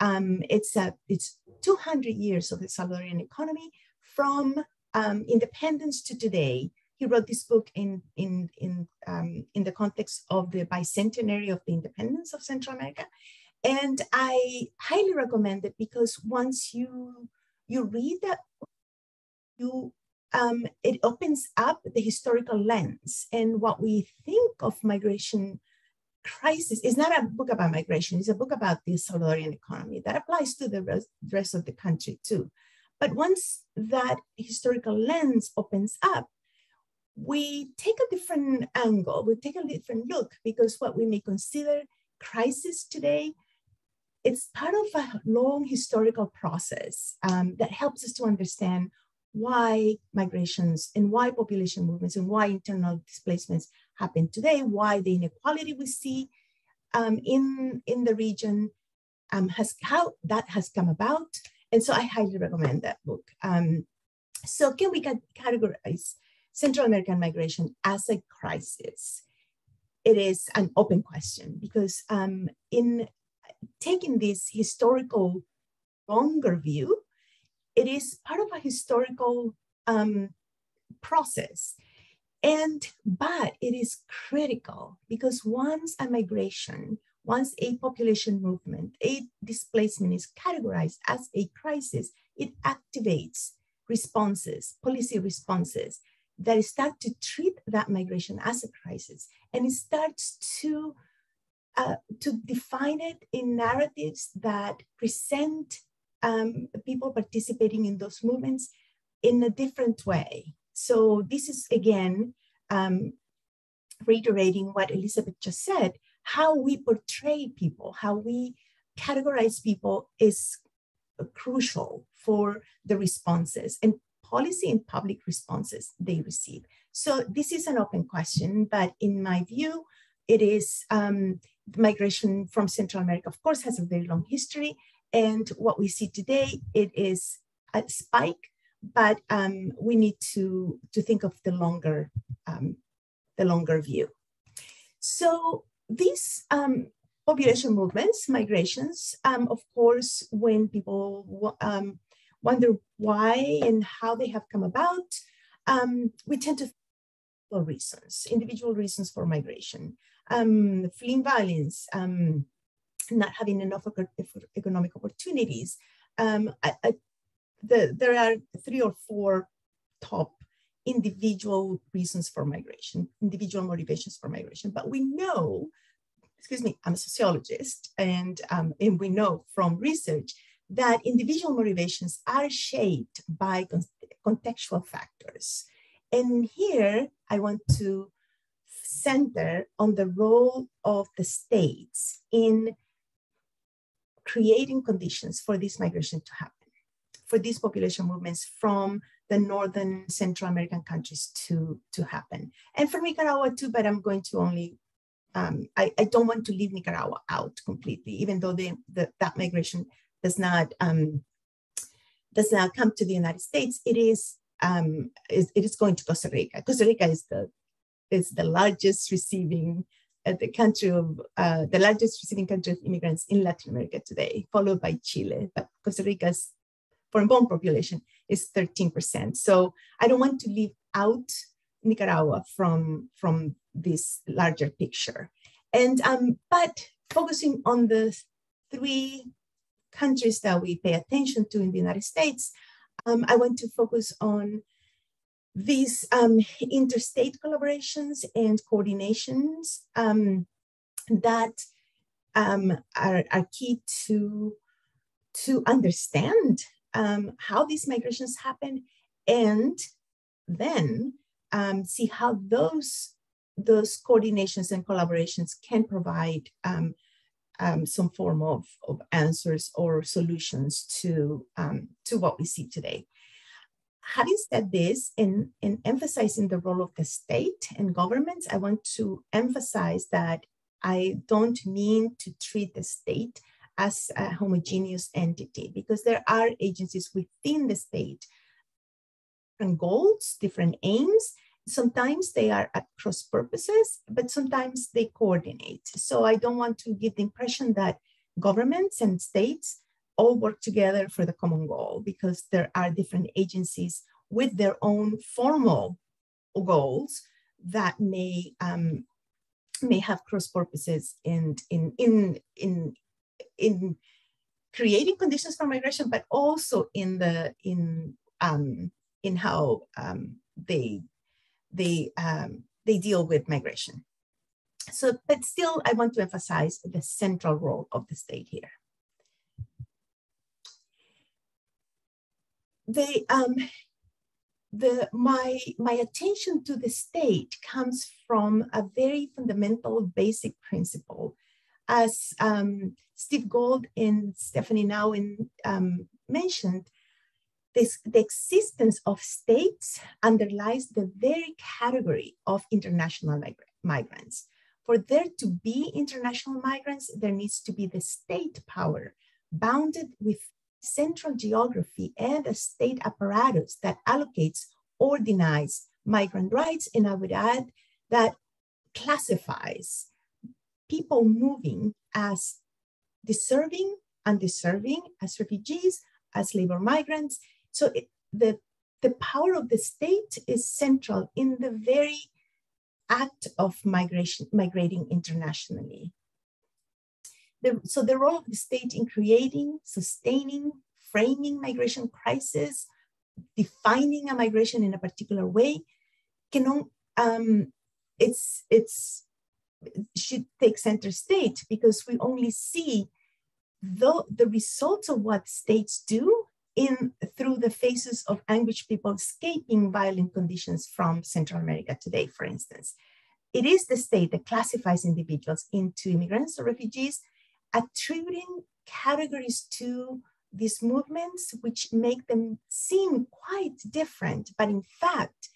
[SPEAKER 5] Um, it's a, it's 200 years of the Salvadorian economy from um, independence to today. He wrote this book in in in um, in the context of the bicentenary of the independence of Central America, and I highly recommend it because once you you read that, you um, it opens up the historical lens and what we think of migration crisis is not a book about migration, it's a book about the Salvadorian economy that applies to the rest, rest of the country too. But once that historical lens opens up, we take a different angle, we take a different look because what we may consider crisis today, it's part of a long historical process um, that helps us to understand why migrations and why population movements and why internal displacements happen today, why the inequality we see um, in, in the region um, has how that has come about. And so I highly recommend that book. Um, so can we categorize Central American migration as a crisis? It is an open question because um, in taking this historical longer view, it is part of a historical um, process. And, but it is critical because once a migration, once a population movement, a displacement is categorized as a crisis, it activates responses, policy responses that start to treat that migration as a crisis. And it starts to, uh, to define it in narratives that present um, people participating in those movements in a different way. So this is again, um, reiterating what Elizabeth just said, how we portray people, how we categorize people is crucial for the responses and policy and public responses they receive. So this is an open question, but in my view, it is um, migration from Central America, of course, has a very long history. And what we see today, it is a spike, but um, we need to, to think of the longer, um, the longer view. So these um, population movements, migrations, um, of course, when people um, wonder why and how they have come about, um, we tend to for reasons, individual reasons for migration, um, fleeing violence, um, not having enough economic opportunities. I, I, the, there are three or four top individual reasons for migration, individual motivations for migration, but we know, excuse me, I'm a sociologist, and, um, and we know from research that individual motivations are shaped by contextual factors. And here I want to center on the role of the states in creating conditions for this migration to happen, for these population movements from the northern Central American countries to, to happen. And for Nicaragua too, but I'm going to only, um, I, I don't want to leave Nicaragua out completely, even though the, the that migration does not um, does not come to the United States, it is, um, it is going to Costa Rica. Costa Rica is the is the largest receiving uh, the country of uh, the largest receiving country of immigrants in Latin America today, followed by Chile. But Costa Rica's foreign-born population is 13%. So I don't want to leave out Nicaragua from from this larger picture. And um, but focusing on the three countries that we pay attention to in the United States, um, I want to focus on these um, interstate collaborations and coordinations um, that um, are, are, key to, to understand um, how these migrations happen and then um, see how those, those coordinations and collaborations can provide um, um, some form of, of answers or solutions to, um, to what we see today. Having said this, in, in emphasizing the role of the state and governments, I want to emphasize that I don't mean to treat the state as a homogeneous entity because there are agencies within the state and goals, different aims, sometimes they are at cross purposes, but sometimes they coordinate. So I don't want to give the impression that governments and states all work together for the common goal because there are different agencies with their own formal goals that may um, may have cross purposes and in in in in creating conditions for migration, but also in the in um, in how um, they they, um, they deal with migration. So, but still, I want to emphasize the central role of the state here. The, um, the, my, my attention to the state comes from a very fundamental basic principle. As um, Steve Gold and Stephanie Nawyn um, mentioned, this, the existence of states underlies the very category of international migrants. For there to be international migrants, there needs to be the state power bounded with central geography and a state apparatus that allocates or denies migrant rights. And I would add that classifies people moving as deserving, undeserving, as refugees, as labor migrants, so it, the, the power of the state is central in the very act of migration, migrating internationally. The, so the role of the state in creating, sustaining, framing migration crisis, defining a migration in a particular way, can um, it's it's should take center stage because we only see the, the results of what states do in through the faces of anguished people escaping violent conditions from Central America today, for instance. It is the state that classifies individuals into immigrants or refugees, attributing categories to these movements, which make them seem quite different. But in fact,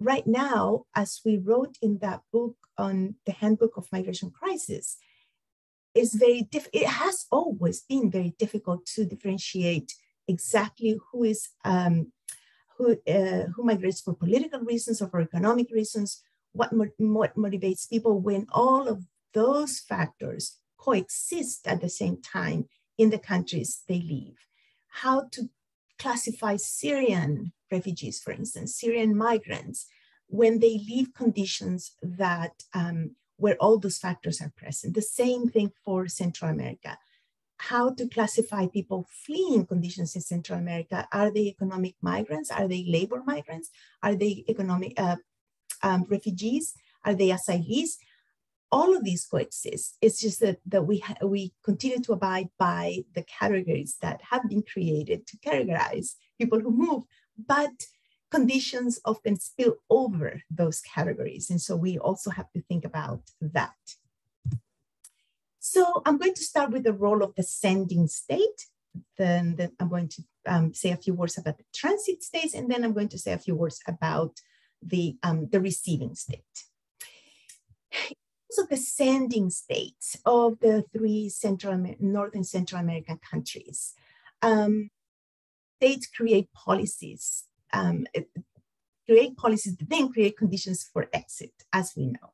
[SPEAKER 5] right now, as we wrote in that book on the Handbook of Migration Crisis, is very diff- it has always been very difficult to differentiate exactly who is um, who uh, who migrates for political reasons or for economic reasons what, mo- what motivates people when all of those factors coexist at the same time in the countries they leave. How to classify syrian refugees for instance syrian migrants when they leave conditions that um, where all those factors are present. The same thing for Central America. How to classify people fleeing conditions in Central America? Are they economic migrants? Are they labor migrants? Are they economic uh, um, refugees? Are they asylees? All of these coexist. It's just that, that we, we continue to abide by the categories that have been created to categorize people who move. But conditions often spill over those categories. And so we also have to think about that. So I'm going to start with the role of the sending state. Then, then I'm going to um, say a few words about the transit states, and then I'm going to say a few words about the, um, the receiving state. So the sending states of the three Central North and Central American countries. Um, states create policies um, create policies that then create conditions for exit, as we know.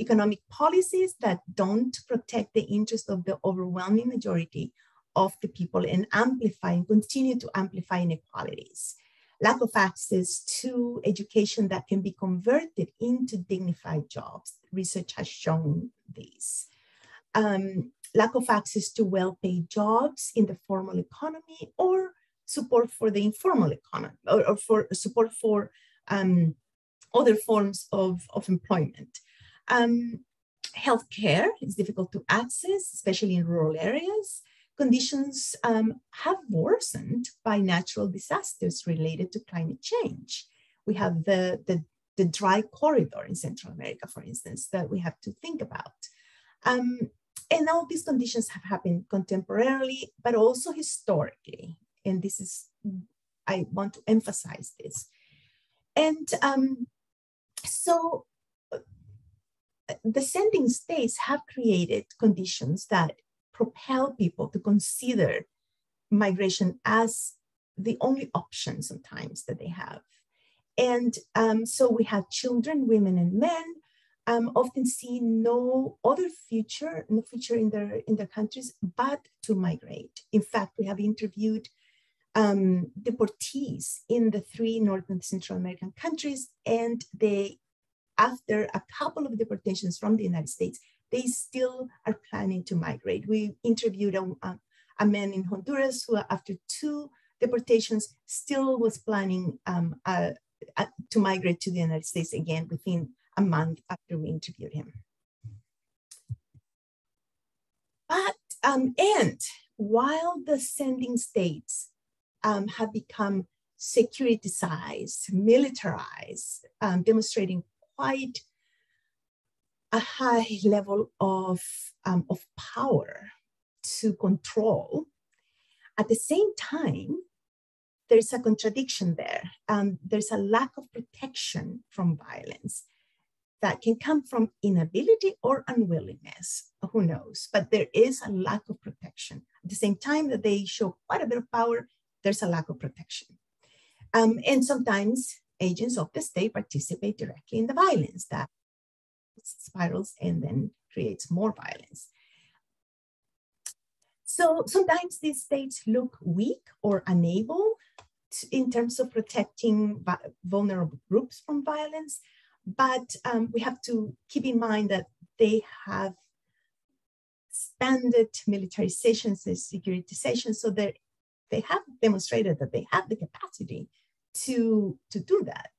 [SPEAKER 5] Economic policies that don't protect the interest of the overwhelming majority of the people and amplify and continue to amplify inequalities. Lack of access to education that can be converted into dignified jobs. Research has shown this. Um, lack of access to well-paid jobs in the formal economy or support for the informal economy or, or for support for um, other forms of, of employment. Um, healthcare is difficult to access, especially in rural areas. Conditions um, have worsened by natural disasters related to climate change. We have the, the, the, dry corridor in Central America, for instance, that we have to think about. Um, and all these conditions have happened contemporarily, but also historically and this is, I want to emphasize this. And um, so uh, the sending states have created conditions that propel people to consider migration as the only option sometimes that they have. And um, so we have children, women, and men um, often see no other future, no future in their in their countries, but to migrate. In fact, we have interviewed um, deportees in the three North and Central American countries. And they, after a couple of deportations from the United States, they still are planning to migrate. We interviewed a, a, a man in Honduras who, after two deportations, still was planning um, to migrate to the United States again within a month after we interviewed him. But, um, and while the sending states um, have become securitized, militarized, um, demonstrating quite a high level of, um, of power to control. At the same time, there's a contradiction there. Um, there's a lack of protection from violence that can come from inability or unwillingness. Who knows? But there is a lack of protection. At the same time that they show quite a bit of power, there's a lack of protection. Um, and sometimes agents of the state participate directly in the violence that spirals and then creates more violence. So sometimes these states look weak or unable to, in terms of protecting vulnerable groups from violence, but um, we have to keep in mind that they have expanded militarizations and securitization so they they have demonstrated that they have the capacity to to do that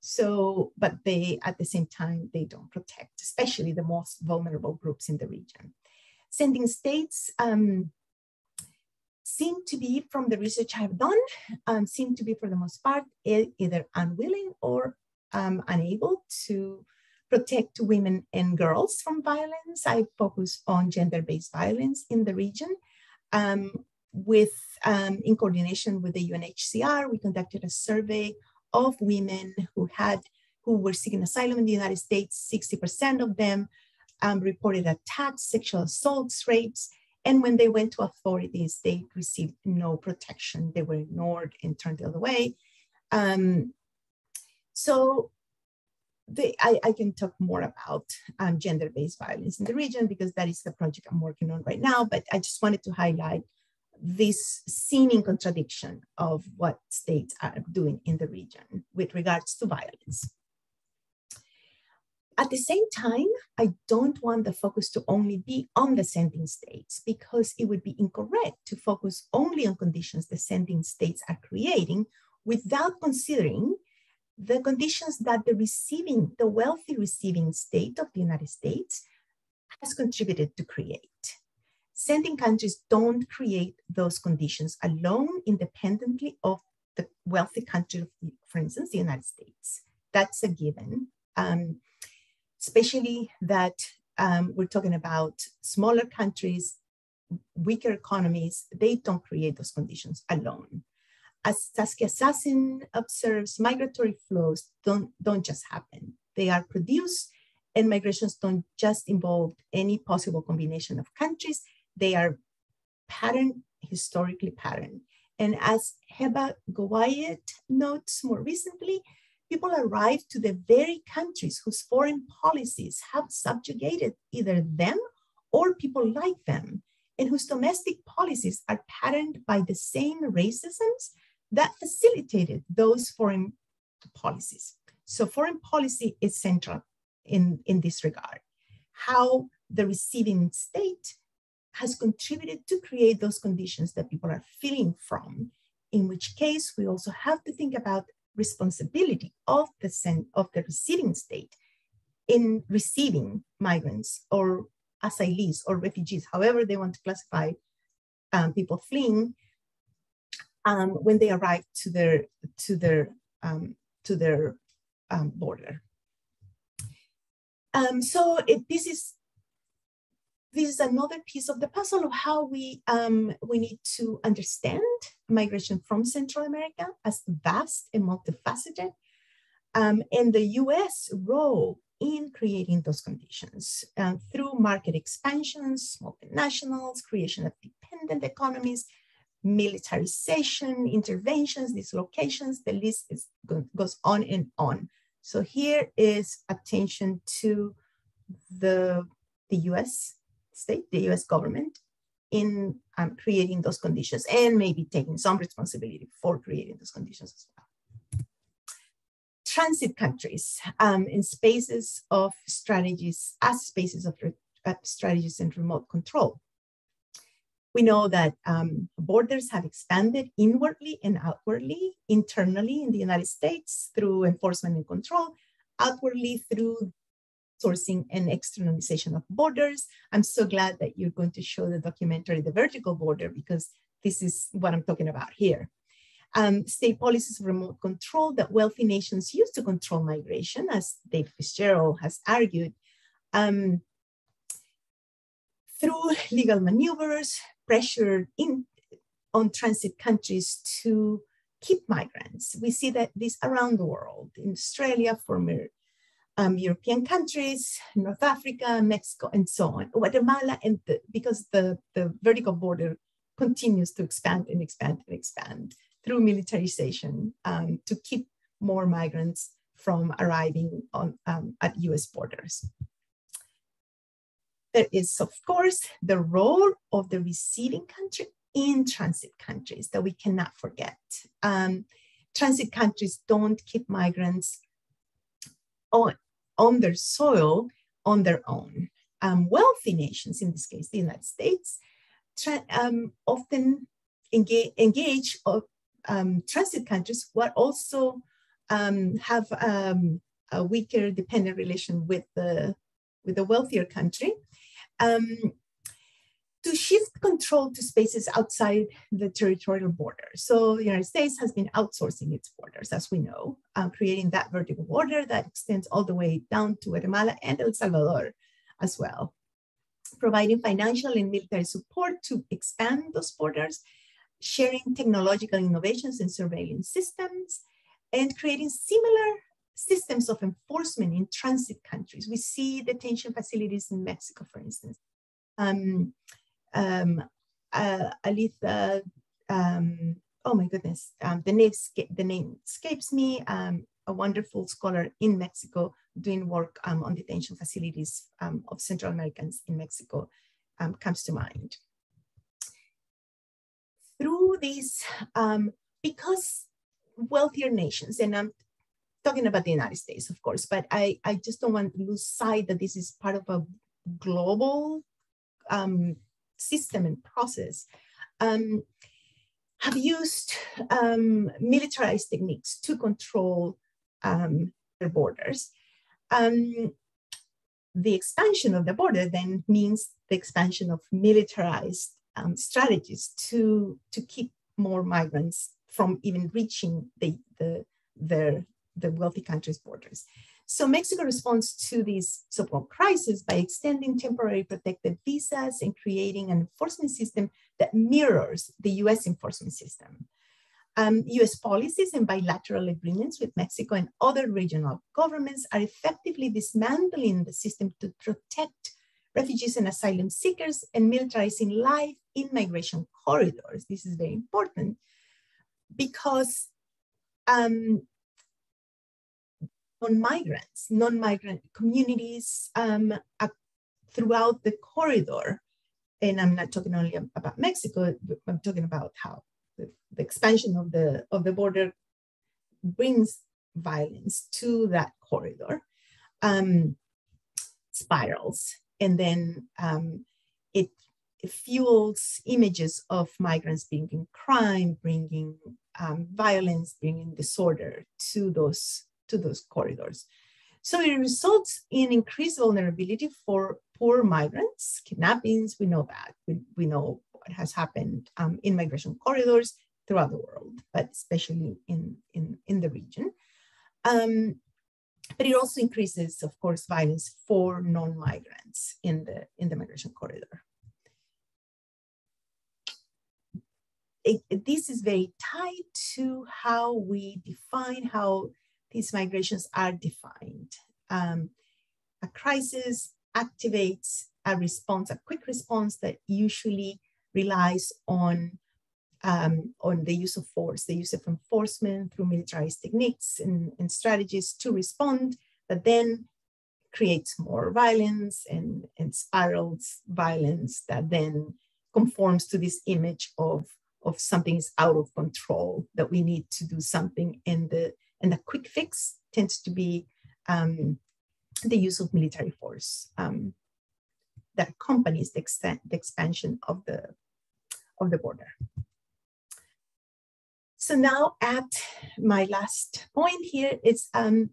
[SPEAKER 5] so but they at the same time they don't protect especially the most vulnerable groups in the region sending states um, seem to be from the research i've done um, seem to be for the most part either unwilling or um, unable to protect women and girls from violence. I focus on gender-based violence in the region. Um, with, um, in coordination with the UNHCR, we conducted a survey of women who had, who were seeking asylum in the United States. 60% of them um, reported attacks, sexual assaults, rapes, and when they went to authorities, they received no protection. They were ignored and turned the other way. Um, so I, I, can talk more about um, gender-based violence in the region because that is the project I'm working on right now. But I just wanted to highlight this seeming contradiction of what states are doing in the region with regards to violence. At the same time, I don't want the focus to only be on the sending states because it would be incorrect to focus only on conditions the sending states are creating without considering the conditions that the receiving, the wealthy receiving state of the United States has contributed to create. Sending countries don't create those conditions alone independently of the wealthy country, for instance, the United States. That's a given, um, especially that um, we're talking about smaller countries, weaker economies, they don't create those conditions alone as Saskia Sassen observes, migratory flows don't, don't just happen. They are produced and migrations don't just involve any possible combination of countries. They are pattern, historically patterned. And as Heba Gowayed notes more recently, people arrive to the very countries whose foreign policies have subjugated either them or people like them, and whose domestic policies are patterned by the same racisms that facilitated those foreign policies. So foreign policy is central in, in this regard. How the receiving state has contributed to create those conditions that people are feeling from, in which case we also have to think about responsibility of the, of the receiving state in receiving migrants or asylees or refugees, however they want to classify um, people fleeing um, when they arrive to their to their um, to their um, border. Um, so it, this is this is another piece of the puzzle of how we um, we need to understand migration from Central America as vast and multifaceted, um, and the U.S. role in creating those conditions uh, through market expansions, multinationals, creation of dependent economies, militarization, interventions, dislocations, the list is, goes on and on. So here is attention to the, the US state, the US government in um, creating those conditions and maybe taking some responsibility for creating those conditions as well. Transit countries um, in spaces of strategies as spaces of uh, strategies and remote control. We know that um, borders have expanded inwardly and outwardly, internally in the United States through enforcement and control, outwardly through sourcing and externalization of borders. I'm so glad that you're going to show the documentary, The Vertical Border, because this is what I'm talking about here. Um, state policies of remote control that wealthy nations use to control migration, as Dave Fitzgerald has argued, um, through legal maneuvers, pressure in, on transit countries to keep migrants. We see that this around the world, in Australia, former um, European countries, North Africa, Mexico, and so on, Guatemala, and the, because the, the vertical border continues to expand and expand and expand through militarization um, to keep more migrants from arriving on, um, at US borders. There is, of course, the role of the receiving country in transit countries that we cannot forget. Um, transit countries don't keep migrants on, on their soil on their own. Um, wealthy nations, in this case, the United States, um, often engage, engage of um, transit countries who also um, have um, a weaker dependent relation with the, with the wealthier country. To shift control to spaces outside the territorial border. So the United States has been outsourcing its borders, as we know, um, creating that vertical border that extends all the way down to Guatemala and El Salvador as well, providing financial and military support to expand those borders, sharing technological innovations and surveillance systems, and creating similar systems of enforcement in transit countries. We see detention facilities in Mexico, for instance. Um, um, uh, um, oh my goodness, um, the, name the name escapes me, um, a wonderful scholar in Mexico doing work um, on detention facilities um, of Central Americans in Mexico comes to mind. Through these, because wealthier nations, and I'm talking about the United States, of course, but I, I just don't want to lose sight that this is part of a global um, system and process, um, have used um, militarized techniques to control um, their borders. Um, the expansion of the border then means the expansion of militarized um, strategies to, to keep more migrants from even reaching the, the, their, the wealthy countries' borders. So Mexico responds to this so-called crisis by extending temporary protected visas and creating an enforcement system that mirrors the US enforcement system. Um, US policies and bilateral agreements with Mexico and other regional governments are effectively dismantling the system to protect refugees and asylum seekers and militarizing life in migration corridors. This is very important because um, non-migrants, non-migrant communities um, throughout the corridor. And I'm not talking only about Mexico, I'm talking about how the, the expansion of the, of the border brings violence to that corridor, um, spirals, and then um, it, it, fuels images of migrants bringing crime, bringing um, violence, bringing disorder to those to those corridors. So it results in increased vulnerability for poor migrants, kidnappings, we know that. We, we know what has happened um, in migration corridors throughout the world, but especially in, in, in the region. Um, but it also increases, of course, violence for non-migrants in the, in the migration corridor. It, this is very tied to how we define how these migrations are defined. Um, a crisis activates a response, a quick response that usually relies on, um, on the use of force, the use of enforcement through militarized techniques and, and strategies to respond, that then creates more violence and, and spirals violence that then conforms to this image of, of something is out of control, that we need to do something in the and the quick fix tends to be um, the use of military force um, that accompanies the, extent, the expansion of the, of the border. So now at my last point here um,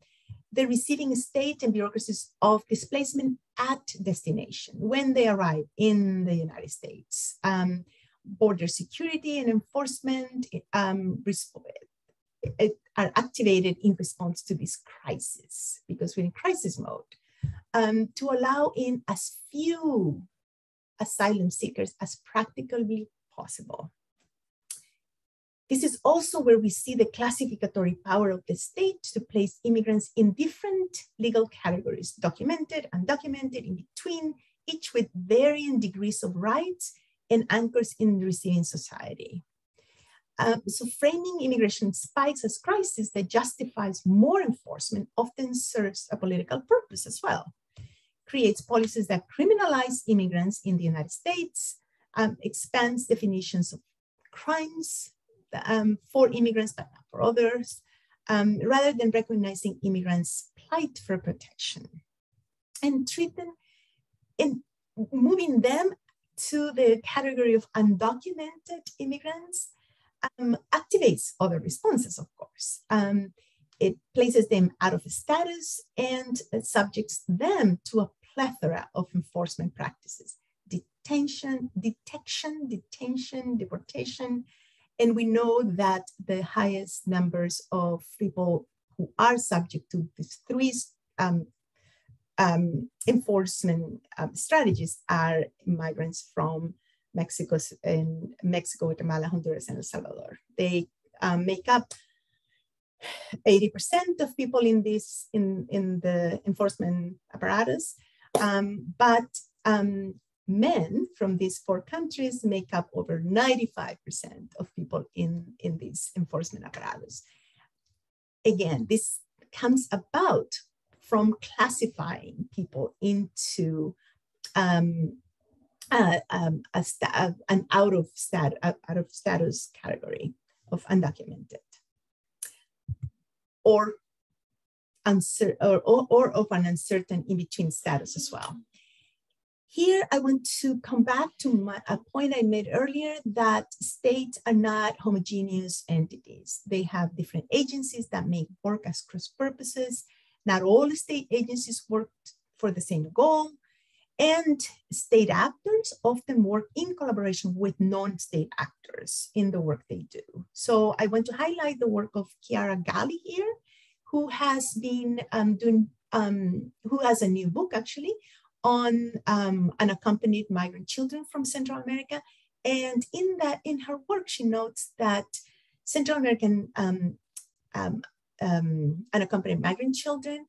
[SPEAKER 5] the receiving state and bureaucracies of displacement at destination when they arrive in the United States. Um, border security and enforcement um, are activated in response to this crisis because we're in crisis mode um, to allow in as few asylum seekers as practically possible. This is also where we see the classificatory power of the state to place immigrants in different legal categories, documented, undocumented, in between, each with varying degrees of rights and anchors in receiving society. Um, so framing immigration spikes as crisis that justifies more enforcement often serves a political purpose as well. Creates policies that criminalize immigrants in the United States, um, expands definitions of crimes um, for immigrants, but not for others, um, rather than recognizing immigrants' plight for protection and treat them in moving them to the category of undocumented immigrants um, activates other responses, of course. Um, it places them out of status and subjects them to a plethora of enforcement practices detention, detection, detention, deportation. And we know that the highest numbers of people who are subject to these three um, um, enforcement um, strategies are migrants from Mexico and Mexico, Guatemala, Honduras, and El Salvador. They um, make up 80% of people in this in, in the enforcement apparatus, um, but um, men from these four countries make up over 95% of people in, in these enforcement apparatus. Again, this comes about from classifying people into um, um, a an out of, stat out of status category of undocumented or, or, or, or of an uncertain in-between status as well. Here, I want to come back to my, a point I made earlier that states are not homogeneous entities. They have different agencies that may work as cross purposes. Not all state agencies work for the same goal. And state actors often work in collaboration with non-state actors in the work they do. So I want to highlight the work of Chiara Galli here, who has been um, doing, um, who has a new book actually on um, unaccompanied migrant children from Central America. And in that, in her work, she notes that Central American um, um, um unaccompanied migrant children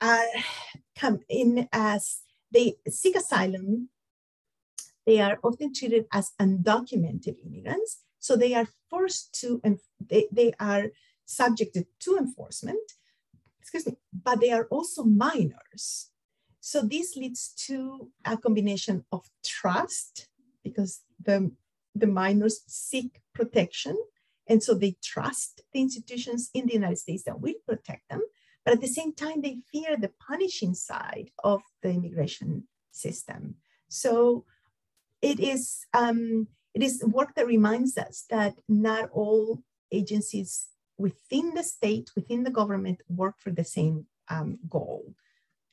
[SPEAKER 5] are come in as they seek asylum. They are often treated as undocumented immigrants. So they are forced to, and they, they are subjected to enforcement, excuse me, but they are also minors. So this leads to a combination of trust because the, the minors seek protection. And so they trust the institutions in the United States that will protect them. But at the same time, they fear the punishing side of the immigration system. So it is, um, it is work that reminds us that not all agencies within the state, within the government, work for the same um, goal.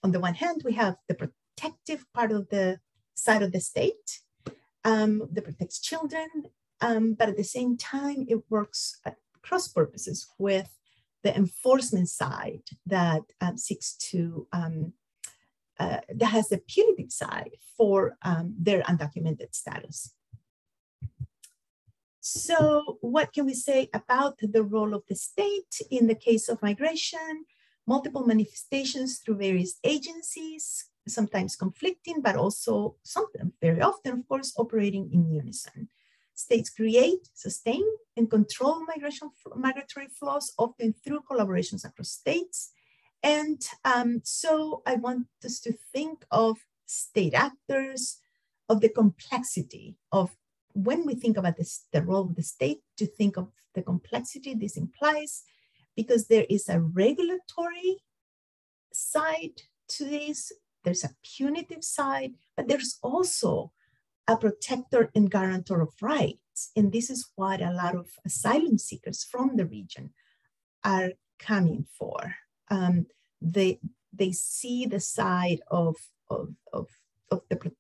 [SPEAKER 5] On the one hand, we have the protective part of the side of the state um, that protects children, um, but at the same time, it works at cross purposes with the enforcement side that um, seeks to, um, uh, that has the punitive side for um, their undocumented status. So what can we say about the role of the state in the case of migration? Multiple manifestations through various agencies, sometimes conflicting, but also sometimes, very often, of course, operating in unison. States create, sustain, and control migration, migratory flows, often through collaborations across states. And um, so I want us to think of state actors, of the complexity of when we think about this, the role of the state, to think of the complexity this implies, because there is a regulatory side to this, there's a punitive side, but there's also a protector and guarantor of rights. And this is what a lot of asylum seekers from the region are coming for. Um, they, they see the side of, of, of, of, the,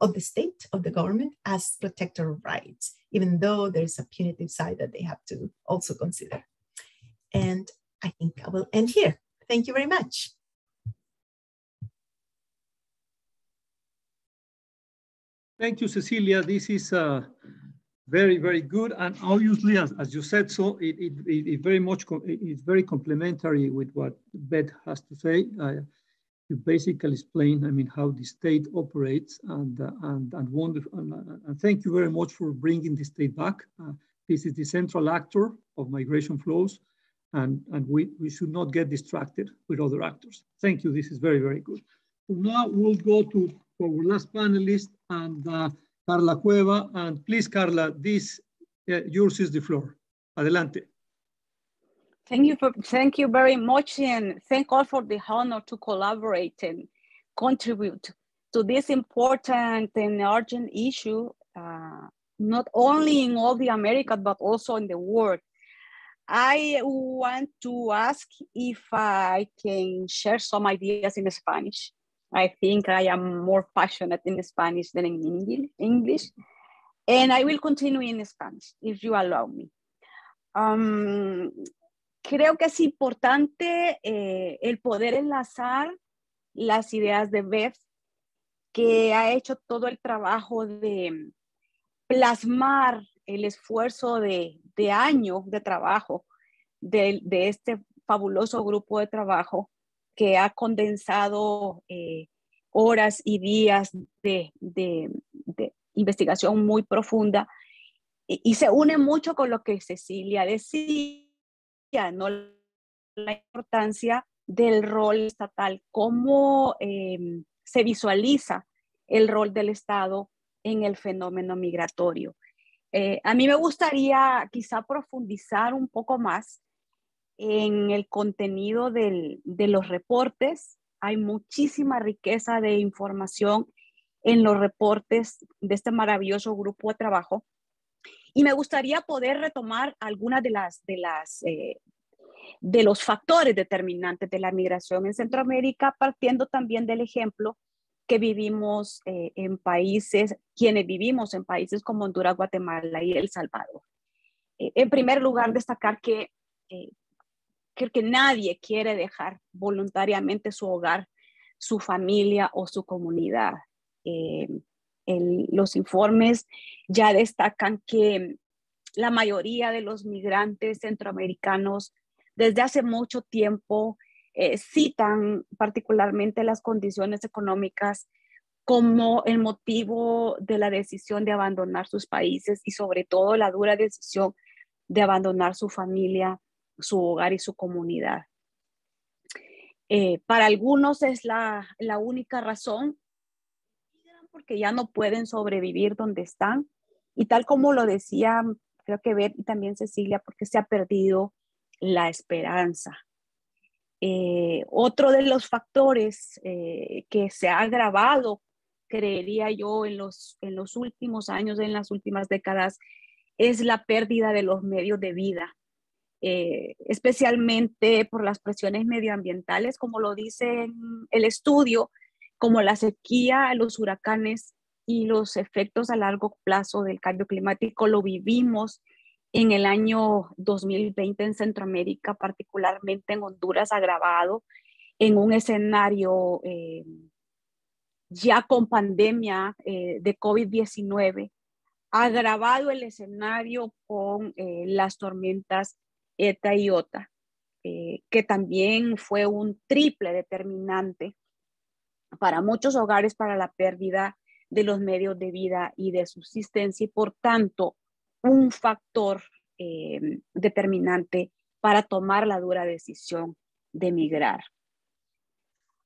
[SPEAKER 5] of the state, of the government as protector of rights, even though there's a punitive side that they have to also consider. And I think I will end here. Thank you very much.
[SPEAKER 3] Thank you, Cecilia. This is uh, very, very good. And obviously, as, as you said, so it, it, it, very much, it's very complementary with what Beth has to say. Uh, you basically explain, I mean, how the state operates and, uh, and, and wonderful. And, uh, and, thank you very much for bringing the state back. Uh, this is the central actor of migration flows and, and we, we should not get distracted with other actors. Thank you, this is very, very good. Now we'll go to our last panelist and uh, Karla Cueva. And please, Karla, this, uh, yours is the floor. Adelante.
[SPEAKER 6] Thank you for thank you very much, and thank all for the honor to collaborate and contribute to this important and urgent issue, uh, not only in all the Americas but also in the world. I want to ask if I can share some ideas in Spanish. I think I am more passionate in Spanish than in English. And I will continue in Spanish, if you allow me. Um, creo que es importante eh, el poder enlazar las ideas de Beth, que ha hecho todo el trabajo de plasmar el esfuerzo de, de años de trabajo de, de este fabuloso grupo de trabajo que ha condensado eh, horas y días de, investigación muy profunda y, se une mucho con lo que Cecilia decía, ¿no? la importancia del rol estatal, cómo em, se visualiza el rol del Estado en el fenómeno migratorio. Eh, a mí me gustaría quizá profundizar un poco más en el contenido de los reportes. Hay muchísima riqueza de información en los reportes de este maravilloso grupo de trabajo. Y me gustaría poder retomar algunas de las, de las eh, de los factores determinantes de la migración en Centroamérica, partiendo también del ejemplo que vivimos eh, en países, quienes vivimos en países como Honduras, Guatemala y El Salvador. Eh, en primer lugar, destacar que Creo que nadie quiere dejar voluntariamente su hogar, su familia o su comunidad. Eh, los informes ya destacan que la mayoría de los migrantes centroamericanos desde hace mucho tiempo eh, citan particularmente las condiciones económicas como el motivo de la decisión de abandonar sus países y sobre todo la dura decisión de abandonar su familia su hogar y su comunidad. Eh, para algunos es la, única razón, porque ya no pueden sobrevivir donde están. Y tal como lo decía, creo que Beth y también Cecilia, porque se ha perdido la esperanza. Eh, otro de los factores eh, que se ha agravado, creería yo, en los, en los últimos años, en las últimas décadas, es la pérdida de los medios de vida. Eh, especialmente por las presiones medioambientales, como lo dice el estudio, como la sequía, los huracanes y los efectos a largo plazo del cambio climático, lo vivimos en el año 2020 en Centroamérica, particularmente en Honduras, agravado en un escenario eh, ya con pandemia eh, de COVID-19, agravado el escenario con las tormentas ETA y OTA, eh, que también fue un triple determinante para muchos hogares para la pérdida de los medios de vida y de subsistencia y por tanto un factor eh, determinante para tomar la dura decisión de emigrar.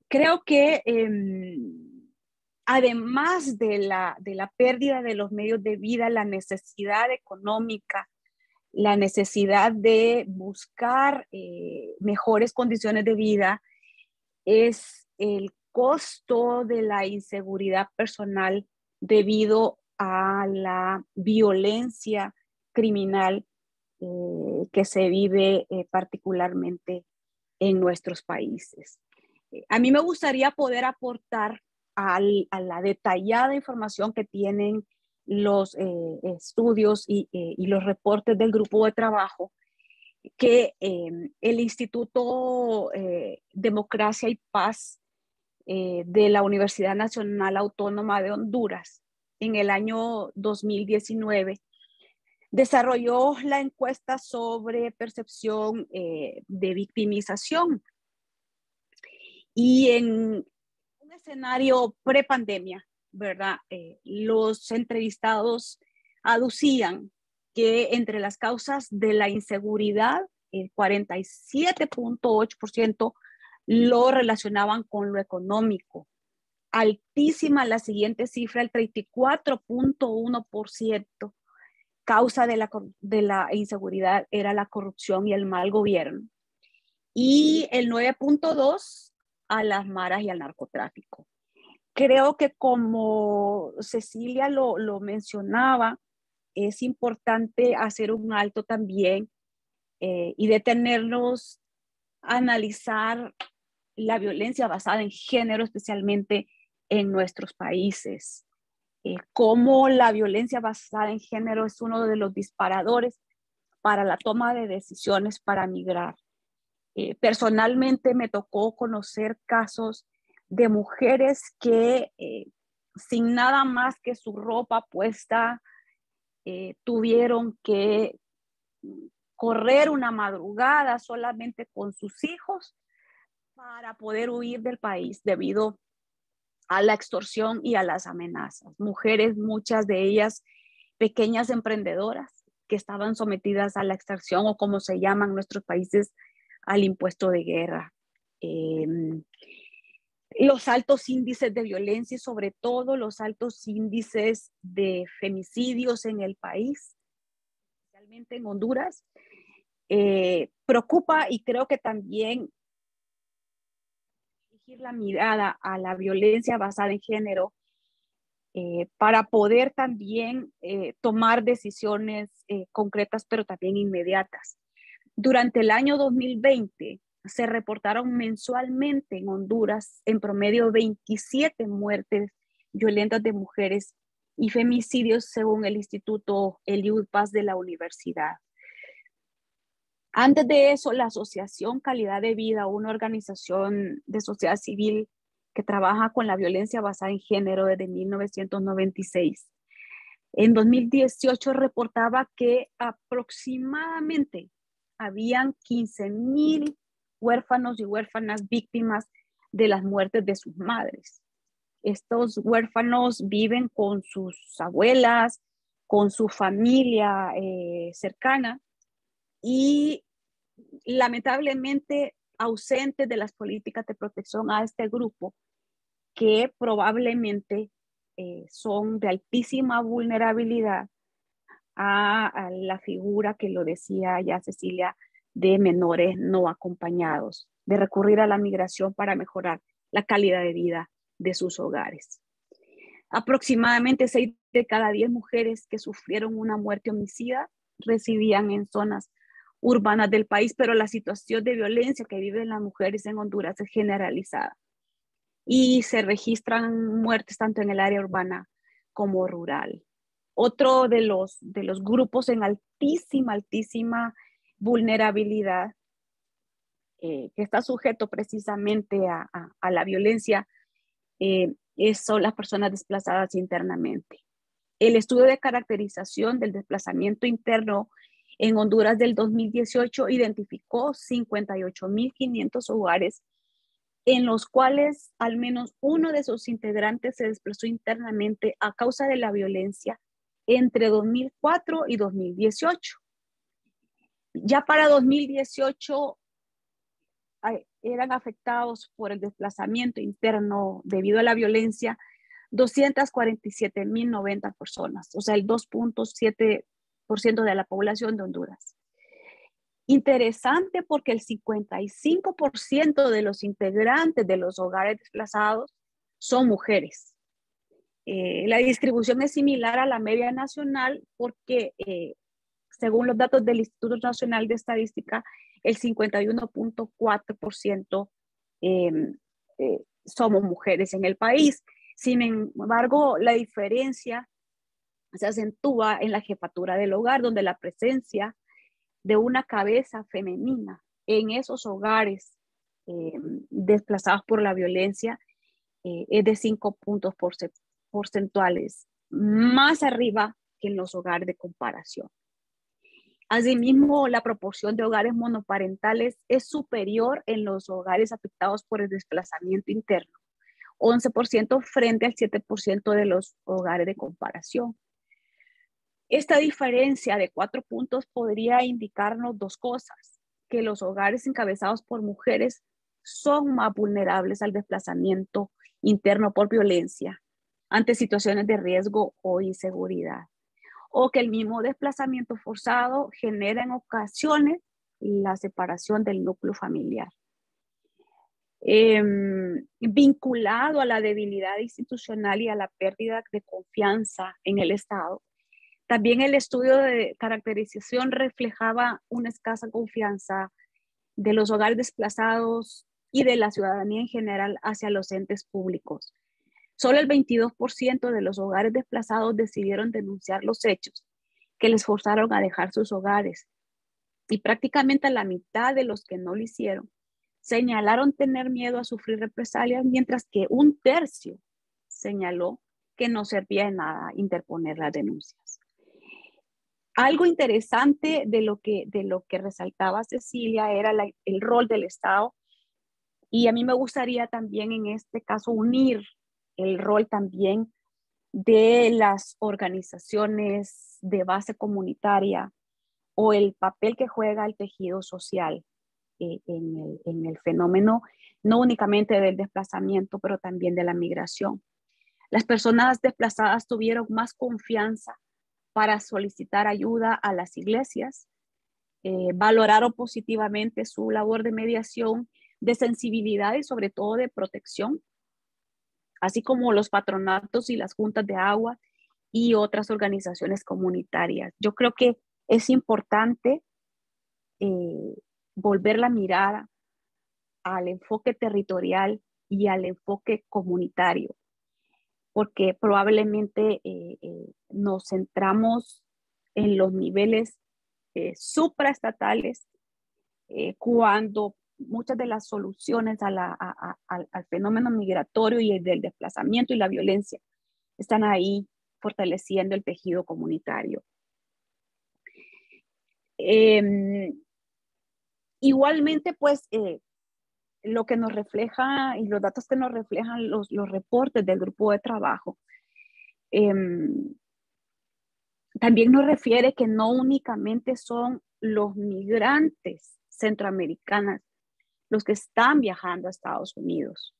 [SPEAKER 6] Creo que em, además de la, de la pérdida de los medios de vida, la necesidad económica la necesidad de buscar eh, mejores condiciones de vida es el costo de la inseguridad personal debido a la violencia criminal eh, que se vive eh, particularmente en nuestros países. a mí me gustaría poder aportar a la detallada información que tienen los eh, estudios eh, y, los reportes del grupo de trabajo que em, el Instituto eh, Democracia y Paz de la Universidad Nacional Autónoma de Honduras en el año 2019 desarrolló la encuesta sobre percepción de victimización. Y en un escenario prepandemia, ¿verdad? Eh, los entrevistados aducían que entre las causas de la inseguridad, el 47.8% lo relacionaban con lo económico. Altísima la siguiente cifra, el 34.1%, causa de la, de la inseguridad era la corrupción y el mal gobierno. Y el 9.2 a las maras y al narcotráfico. Creo que como Cecilia lo, lo mencionaba, es importante hacer un alto también eh, y detenernos a analizar la violencia basada en género, especialmente en nuestros países. Eh, cómo la violencia basada en género es uno de los disparadores para la toma de decisiones para migrar. Eh, personalmente me tocó conocer casos de mujeres que eh, sin nada más que su ropa puesta tuvieron que correr una madrugada solamente con sus hijos para poder huir del país debido a la extorsión y a las amenazas. Mujeres, muchas de ellas pequeñas emprendedoras que estaban sometidas a la extorsión o como se llaman nuestros países, al impuesto de guerra. Em, los altos índices de violencia y sobre todo los altos índices de femicidios en el país, especialmente en Honduras, eh, preocupa y creo que también la mirada a la violencia basada en género eh, para poder también eh, tomar decisiones eh, concretas, pero también inmediatas. Durante el año 2020 se reportaron mensualmente en Honduras en promedio 27 muertes violentas de mujeres y femicidios según el Instituto Eliud Paz de la universidad. Antes de eso, la Asociación Calidad de Vida, una organización de sociedad civil que trabaja con la violencia basada en género desde 1996, en 2018 reportaba que aproximadamente habían 15 mil huérfanos y huérfanas víctimas de las muertes de sus madres. Estos huérfanos viven con sus abuelas, con su familia eh, cercana y lamentablemente ausente de las políticas de protección a este grupo que probablemente eh, son de altísima vulnerabilidad a, la figura que lo decía ya Cecilia de menores no acompañados, de recurrir a la migración para mejorar la calidad de vida de sus hogares. Aproximadamente 6 de cada 10 mujeres que sufrieron una muerte homicida residían en zonas urbanas del país, pero la situación de violencia que viven las mujeres en Honduras es generalizada y se registran muertes tanto en el área urbana como rural. Otro de los, de los grupos en altísima, altísima vulnerabilidad eh, que está sujeto precisamente a, la violencia eh, son las personas desplazadas internamente. El estudio de caracterización del desplazamiento interno en Honduras del 2018 identificó 58.500 hogares en los cuales al menos uno de sus integrantes se desplazó internamente a causa de la violencia entre 2004 y 2018. Ya para 2018 eran afectados por el desplazamiento interno debido a la violencia 247.090 personas, o sea, el 2.7 de la población de Honduras. Interesante porque el 55% de los integrantes de los hogares desplazados son mujeres. Eh, la distribución es similar a la media nacional porque, eh, según los datos del Instituto Nacional de Estadística, el 51.4% em, eh, somos mujeres en el país. Sin embargo, la diferencia se acentúa en la jefatura del hogar, donde la presencia de una cabeza femenina en esos hogares eh, desplazados por la violencia eh, es de 5 puntos porcentuales más arriba que en los hogares de comparación. Asimismo, la proporción de hogares monoparentales es superior en los hogares afectados por el desplazamiento interno, 11% frente al 7% de los hogares de comparación. Esta diferencia de cuatro puntos podría indicarnos dos cosas, que los hogares encabezados por mujeres son más vulnerables al desplazamiento interno por violencia ante situaciones de riesgo o inseguridad. O que el mismo desplazamiento forzado genera en ocasiones la separación del núcleo familiar. Em, vinculado a la debilidad institucional y a la pérdida de confianza en el Estado. También el estudio de caracterización reflejaba una escasa confianza de los hogares desplazados y de la ciudadanía en general hacia los entes públicos. Solo el 22% de los hogares desplazados decidieron denunciar los hechos que les forzaron a dejar sus hogares y prácticamente la mitad de los que no lo hicieron señalaron tener miedo a sufrir represalias, mientras que un tercio señaló que no servía de nada interponer las denuncias. Algo interesante de lo que, de lo que resaltaba Cecilia era el rol del Estado y a mí me gustaría también en este caso unir el rol también de las organizaciones de base comunitaria o el papel que juega el tejido social eh, en, el, fenómeno, no únicamente del desplazamiento, pero también de la migración. Las personas desplazadas tuvieron más confianza para solicitar ayuda a las iglesias, eh, valoraron positivamente su labor de mediación, de sensibilidad y sobre todo de protección, así como los patronatos y las juntas de agua y otras organizaciones comunitarias. Yo creo que es importante eh, volver la mirada al enfoque territorial y al enfoque comunitario, porque probablemente eh, eh, nos centramos en los niveles supraestatales cuando muchas de las soluciones al fenómeno migratorio y el del desplazamiento y la violencia están ahí fortaleciendo el tejido comunitario. Em, Igualmente, pues, eh, lo que nos refleja y los datos que nos reflejan los, reportes del grupo de trabajo, em, también nos refiere que no únicamente son los migrantes centroamericanos los que están viajando a Estados Unidos.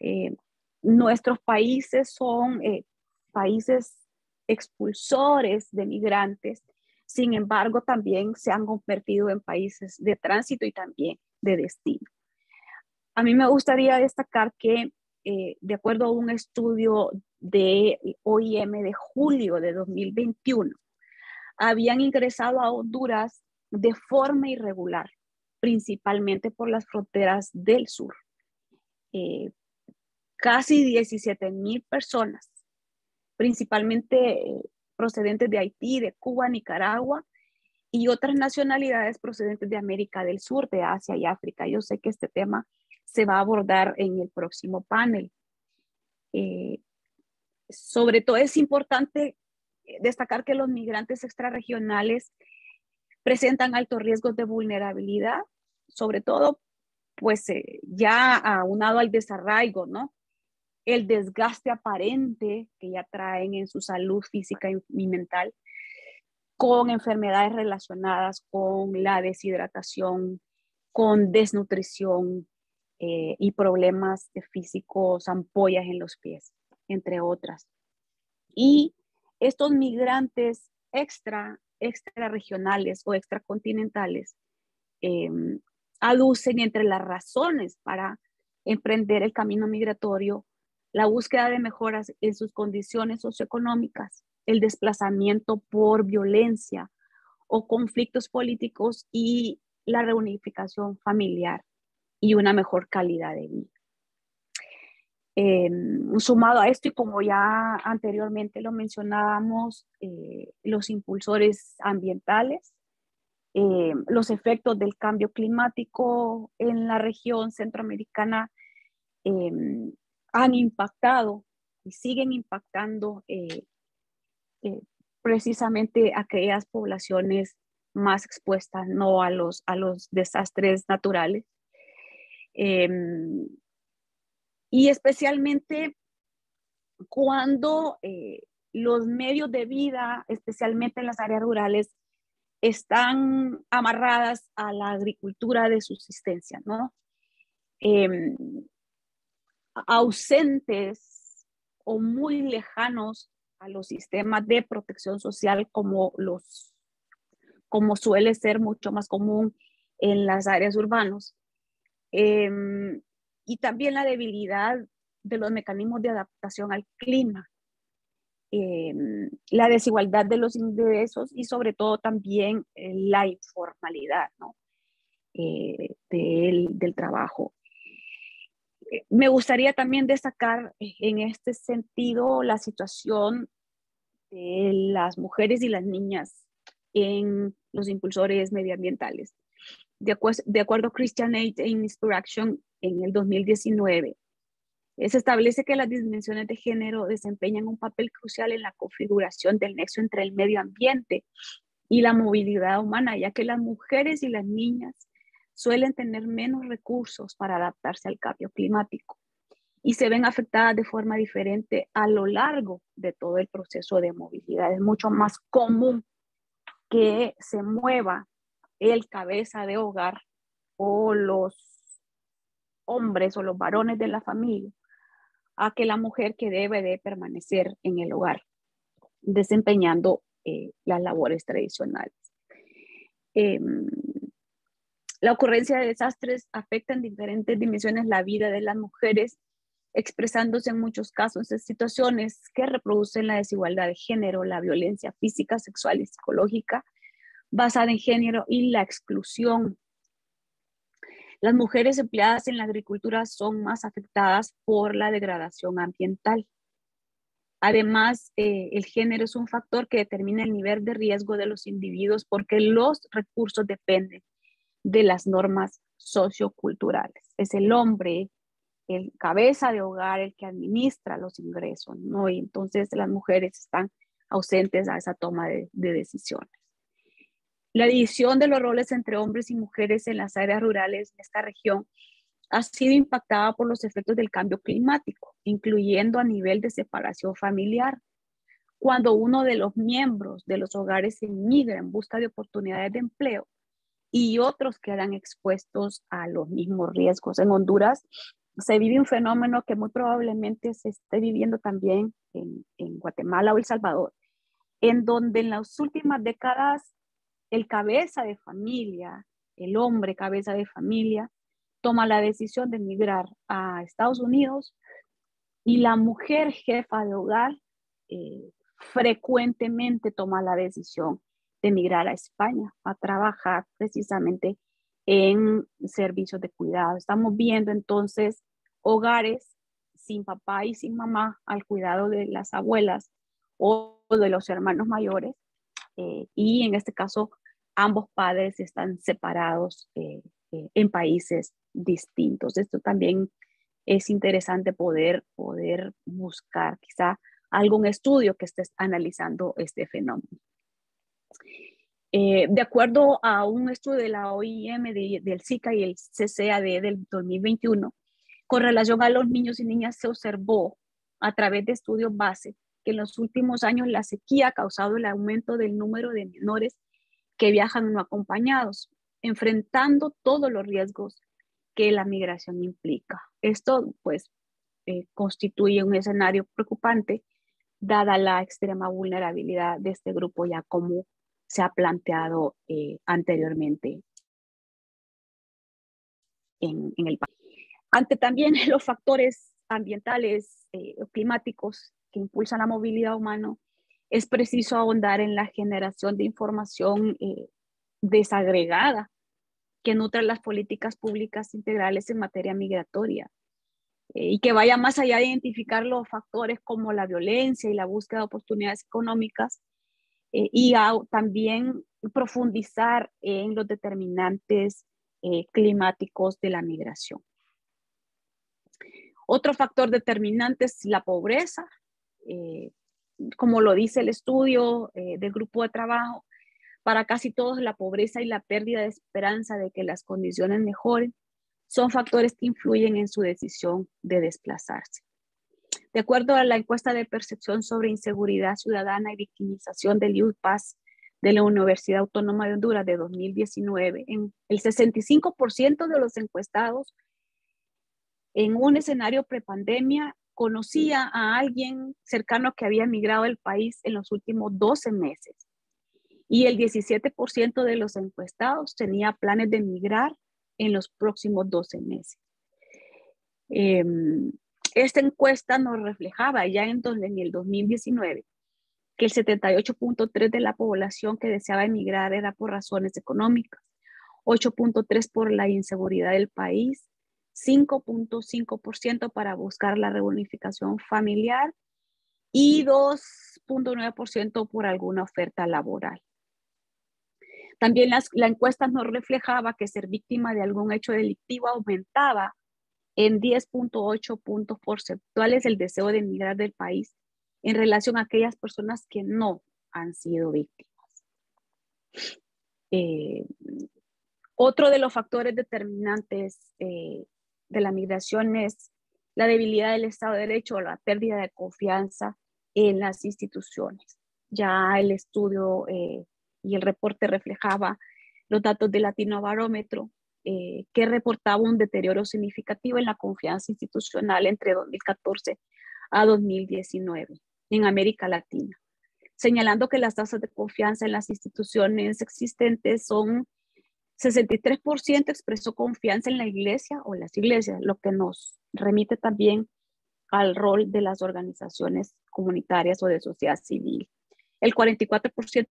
[SPEAKER 6] Eh, nuestros países son eh, países expulsores de migrantes sin embargo, también se han convertido en países de tránsito y también de destino. A mí me gustaría destacar que, eh, de acuerdo a un estudio de OIM de julio de 2021, habían ingresado a Honduras de forma irregular, principalmente por las fronteras del sur. Eh, casi 17 mil personas, principalmente eh, procedentes de Haití, de Cuba, Nicaragua y otras nacionalidades procedentes de América del Sur, de Asia y África. Yo sé que este tema se va a abordar en el próximo panel. Eh, sobre todo es importante destacar que los migrantes extrarregionales presentan altos riesgos de vulnerabilidad, sobre todo pues eh, ya aunado al desarraigo, ¿no? el desgaste aparente que ya traen en su salud física y mental, con enfermedades relacionadas con la deshidratación, con desnutrición eh, y problemas físicos, ampollas en los pies, entre otras. Y estos migrantes extra, extra regionales o extracontinentales em, aducen entre las razones para emprender el camino migratorio la búsqueda de mejoras en sus condiciones socioeconómicas, el desplazamiento por violencia o conflictos políticos y la reunificación familiar y una mejor calidad de vida. Sumado a esto, y como ya anteriormente lo mencionábamos, eh, los impulsores ambientales, em, los efectos del cambio climático en la región centroamericana em, han impactado y siguen impactando eh, eh, precisamente aquellas poblaciones más expuestas no a los, a los desastres naturales. Em, y especialmente cuando eh, los medios de vida, especialmente en las áreas rurales, están amarradas a la agricultura de subsistencia, ¿no? Em, ausentes o muy lejanos a los sistemas de protección social como los como suele ser mucho más común en las áreas urbanas. Em, y también la debilidad de los mecanismos de adaptación al clima, em, la desigualdad de los ingresos y sobre todo también eh, la informalidad. Eh, del, trabajo. Me gustaría también destacar en este sentido la situación de las mujeres y las niñas en los impulsores medioambientales. De, de acuerdo a Christian Aid in Inspiration en el 2019, se establece que las dimensiones de género desempeñan un papel crucial en la configuración del nexo entre el medio ambiente y la movilidad humana, ya que las mujeres y las niñas suelen tener menos recursos para adaptarse al cambio climático y se ven afectadas de forma diferente a lo largo de todo el proceso de movilidad. Es mucho más común que se mueva el cabeza de hogar o los hombres o los varones de la familia a que la mujer que debe de permanecer en el hogar desempeñando eh, las labores tradicionales. Em, la ocurrencia de desastres afecta en diferentes dimensiones la vida de las mujeres, expresándose en muchos casos en situaciones que reproducen la desigualdad de género, la violencia física, sexual y psicológica basada en género y la exclusión. Las mujeres empleadas en la agricultura son más afectadas por la degradación ambiental. Además, eh, el género es un factor que determina el nivel de riesgo de los individuos porque los recursos dependen de las normas socioculturales. Es el hombre, el cabeza de hogar, el que administra los ingresos, ¿no? Y entonces las mujeres están ausentes a esa toma de, de decisiones. La división de los roles entre hombres y mujeres en las áreas rurales de esta región ha sido impactada por los efectos del cambio climático, incluyendo a nivel de separación familiar. Cuando uno de los miembros de los hogares emigra en busca de oportunidades de empleo, y otros quedan expuestos a los mismos riesgos. En Honduras se vive un fenómeno que muy probablemente se esté viviendo también en, en Guatemala o El Salvador, en donde en las últimas décadas el cabeza de familia, el hombre cabeza de familia, toma la decisión de emigrar a Estados Unidos y la mujer jefa de hogar eh, frecuentemente toma la decisión de emigrar a España a trabajar precisamente en servicios de cuidado. Estamos viendo entonces hogares sin papá y sin mamá al cuidado de las abuelas o de los hermanos mayores eh, y en este caso ambos padres están separados eh, eh, en países distintos. Esto también es interesante poder, poder buscar quizá algún estudio que esté analizando este fenómeno. Eh, de acuerdo a un estudio de la OIM, del SICA y el CCAD del 2021, con relación a los niños y niñas se observó a través de estudios base que en los últimos años la sequía ha causado el aumento del número de menores que viajan no acompañados, enfrentando todos los riesgos que la migración implica. Esto, pues, eh, constituye un escenario preocupante, dada la extrema vulnerabilidad de este grupo ya como se ha planteado eh, anteriormente en, el país. Ante también los factores ambientales eh, climáticos que impulsan la movilidad humana, es preciso ahondar en la generación de información eh, desagregada que nutre las políticas públicas integrales en materia migratoria y que vaya más allá de identificar los factores como la violencia y la búsqueda de oportunidades económicas eh, y también profundizar en los determinantes eh, climáticos de la migración. Otro factor determinante es la pobreza. Eh, como lo dice el estudio del grupo de trabajo, para casi todos la pobreza y la pérdida de esperanza de que las condiciones mejoren son factores que influyen en su decisión de desplazarse. De acuerdo a la encuesta de percepción sobre inseguridad ciudadana y victimización del UPAS de la Universidad Autónoma de Honduras de 2019, en el 65% de los encuestados en un escenario prepandemia conocía a alguien cercano que había emigrado del país en los últimos 12 meses. Y el 17% de los encuestados tenía planes de emigrar en los próximos 12 meses. Em, esta encuesta nos reflejaba ya en, en el 2019 que el 78.3 de la población que deseaba emigrar era por razones económicas, 8.3 por la inseguridad del país, 5.5% para buscar la reunificación familiar y 2.9% por alguna oferta laboral. También las, la encuesta nos reflejaba que ser víctima de algún hecho delictivo aumentaba en 10.8 puntos porcentuales el deseo de emigrar del país en relación a aquellas personas que no han sido víctimas. Eh, otro de los factores determinantes eh, de la migración es la debilidad del Estado de Derecho o la pérdida de confianza en las instituciones. Ya el estudio eh, y el reporte reflejaba los datos del Latino Barómetro, eh, que reportaba un deterioro significativo en la confianza institucional entre 2014 a 2019 en América Latina, señalando que las tasas de confianza en las instituciones existentes son 63% expresó confianza en la iglesia o las iglesias, lo que nos remite también al rol de las organizaciones comunitarias o de sociedad civil. El 44%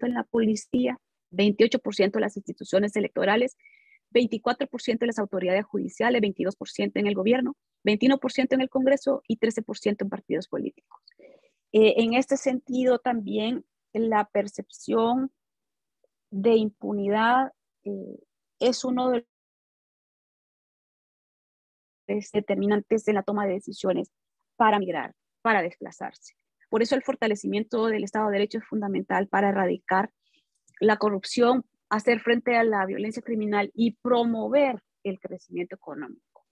[SPEAKER 6] en la policía, 28% en las instituciones electorales, 24% en las autoridades judiciales, 22% en el gobierno, 21% en el Congreso y 13% en partidos políticos. Eh, en este sentido, también la percepción de impunidad eh, es uno de los determinantes de la toma de decisiones para migrar, para desplazarse. Por eso el fortalecimiento del Estado de Derecho es fundamental para erradicar la corrupción, hacer frente a la violencia criminal y promover el crecimiento económico.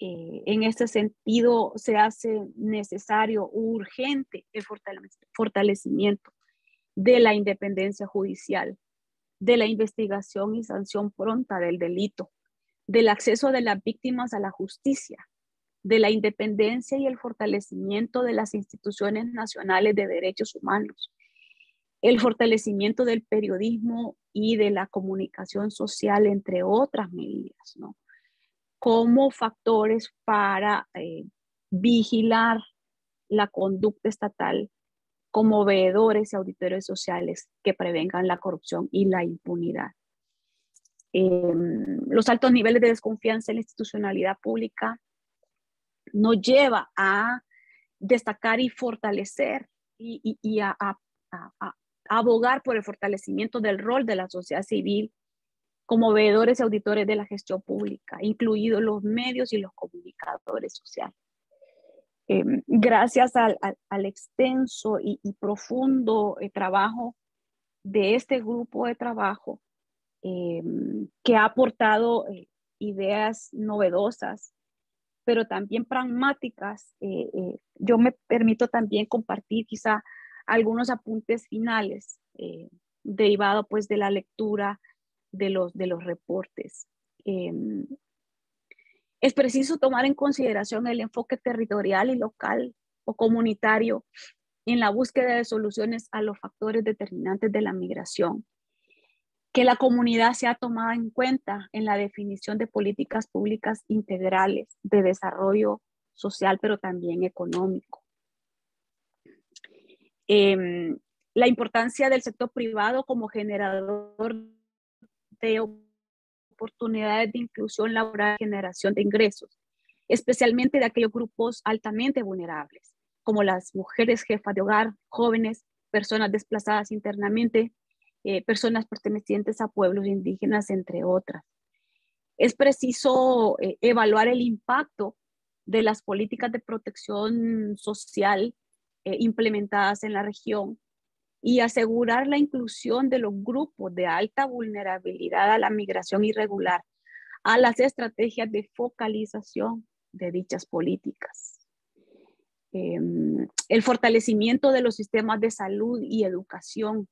[SPEAKER 6] Eh, en este sentido, se hace necesario, urgente, el fortalecimiento de la independencia judicial, de la investigación y sanción pronta del delito, del acceso de las víctimas a la justicia, de la independencia y el fortalecimiento de las instituciones nacionales de derechos humanos, el fortalecimiento del periodismo y de la comunicación social, entre otras medidas, ¿no? como factores para eh, vigilar la conducta estatal como veedores y auditores sociales que prevengan la corrupción y la impunidad. Em, los altos niveles de desconfianza en la institucionalidad pública nos lleva a destacar y fortalecer y, a, abogar por el fortalecimiento del rol de la sociedad civil como veedores y auditores de la gestión pública, incluidos los medios y los comunicadores sociales. Em, gracias al, extenso y, profundo eh, trabajo de este grupo de trabajo, em, que ha aportado eh, ideas novedosas pero también pragmáticas, eh, yo me permito también compartir quizá algunos apuntes finales derivados pues de la lectura de los, de los reportes. Es preciso tomar en consideración el enfoque territorial y local o comunitario en la búsqueda de soluciones a los factores determinantes de la migración que la comunidad sea tomada en cuenta en la definición de políticas públicas integrales de desarrollo social, pero también económico. Em, la importancia del sector privado como generador de oportunidades de inclusión laboral y generación de ingresos, especialmente de aquellos grupos altamente vulnerables, como las mujeres jefas de hogar, jóvenes, personas desplazadas internamente, eh, personas pertenecientes a pueblos indígenas, entre otras. Es preciso eh, evaluar el impacto de las políticas de protección social eh, implementadas en la región y asegurar la inclusión de los grupos de alta vulnerabilidad a la migración irregular a las estrategias de focalización de dichas políticas. Em, el fortalecimiento de los sistemas de salud y educación.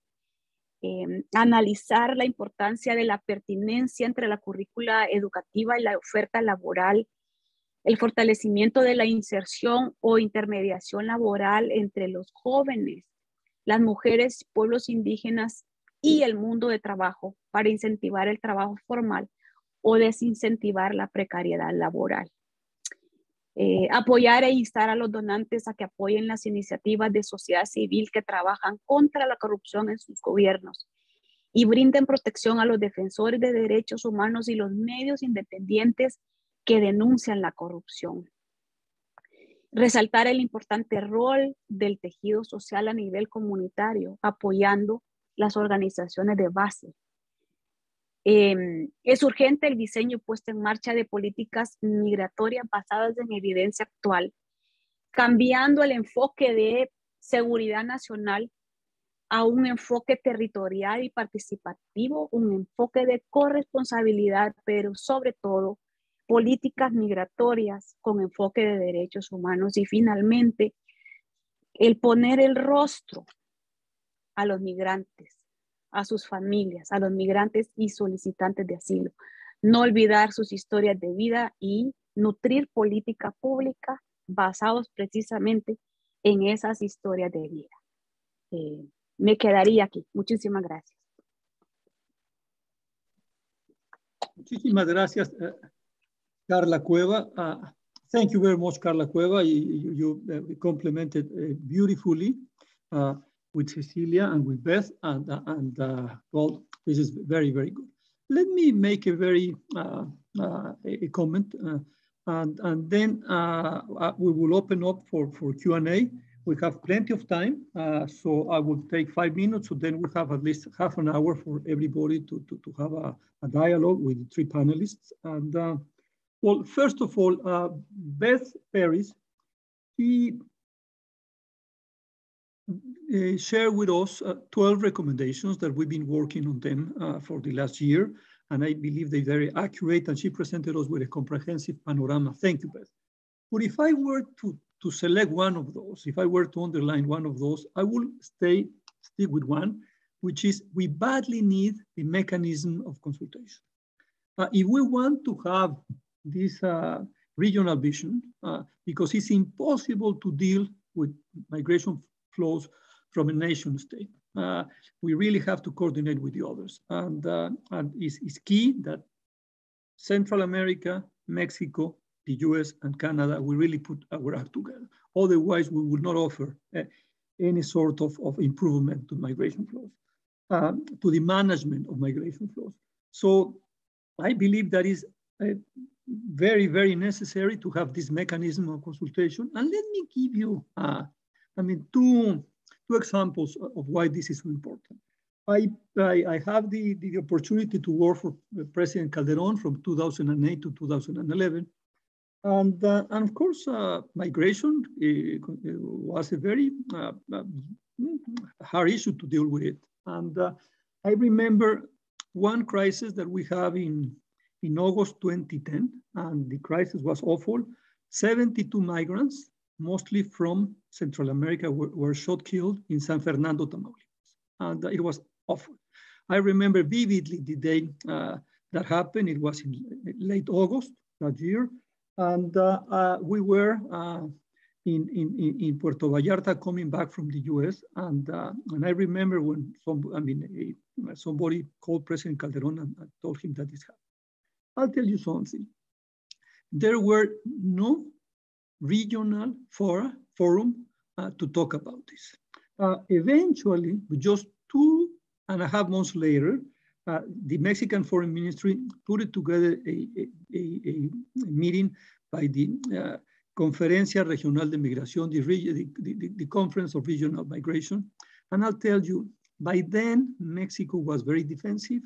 [SPEAKER 6] Em, analizar la importancia de la pertinencia entre la currícula educativa y la oferta laboral, el fortalecimiento de la inserción o intermediación laboral entre los jóvenes, las mujeres, pueblos indígenas y el mundo de trabajo para incentivar el trabajo formal o desincentivar la precariedad laboral. Eh, apoyar e instar a los donantes a que apoyen las iniciativas de sociedad civil que trabajan contra la corrupción en sus gobiernos y brinden protección a los defensores de derechos humanos y los medios independientes que denuncian la corrupción. Resaltar el importante rol del tejido social a nivel comunitario, apoyando las organizaciones de base. Em, es urgente el diseño puesto en marcha de políticas migratorias basadas en evidencia actual, cambiando el enfoque de seguridad nacional a un enfoque territorial y participativo, un enfoque de corresponsabilidad, pero sobre todo políticas migratorias con enfoque de derechos humanos y finalmente el poner el rostro a los migrantes, a sus familias, a los migrantes y solicitantes de asilo. No olvidar sus historias de vida y nutrir política pública basados precisamente en esas historias de vida. Eh, me quedaría aquí. Muchísimas gracias.
[SPEAKER 3] Muchísimas gracias. Karla Cueva. Uh, thank you very much, Karla Cueva. You, you uh, complemented uh, beautifully uh, with Cecilia and with Beth, and, uh, and uh, well, this is very, very good. Let me make a very a comment, and, and then we will open up for, for Q&A. We have plenty of time, so I will take five minutes, so then we have at least half an hour for everybody to, to, to have a, a dialogue with the three panelists. And well, first of all, uh, Beth Ferris, she uh, shared with us uh, 12 recommendations that we've been working on them uh, for the last year. And I believe they're very accurate and she presented us with a comprehensive panorama. Thank you, Beth. But if I were to, to select one of those, if I were to underline one of those, I will stay, stick with one, which is we badly need the mechanism of consultation. Uh, if we want to have this uh, regional vision uh, because it's impossible to deal with migration flows from a nation state. Uh, we really have to coordinate with the others. And, uh, and it's, it's, key that Central America, Mexico, the US, and Canada, we really put our act together. Otherwise, we would not offer uh, any sort of, of improvement to migration flows, um, to the management of migration flows. So I believe that is very, very necessary to have this mechanism of consultation. And let me give you, uh, I mean, two, two examples of why this is so important. I, I, I, have the, the opportunity to work for President Calderon from 2008 to 2011. And, uh, and of course, uh, migration uh, was a very uh, uh, hard issue to deal with. And I remember one crisis that we have in, in August 2010, and the crisis was awful. 72 migrants, mostly from Central America, were, were shot killed in San Fernando, Tamaulipas. And it was awful. I remember vividly the day uh, that happened. It was in late August that year. And uh, uh, we were uh, in, in, in Puerto Vallarta coming back from the US. And, uh, and I remember when some, I mean, a, somebody called President Calderon and, and told him that this happened. I'll tell you something. There were no regional forum uh, to talk about this. Uh, eventually, just two and a half months later, uh, the Mexican Foreign Ministry put together a, a, a, a meeting by the uh, Conferencia Regional de Migración, the, the, the, the, Conference of Regional Migration. And I'll tell you, by then, Mexico was very defensive.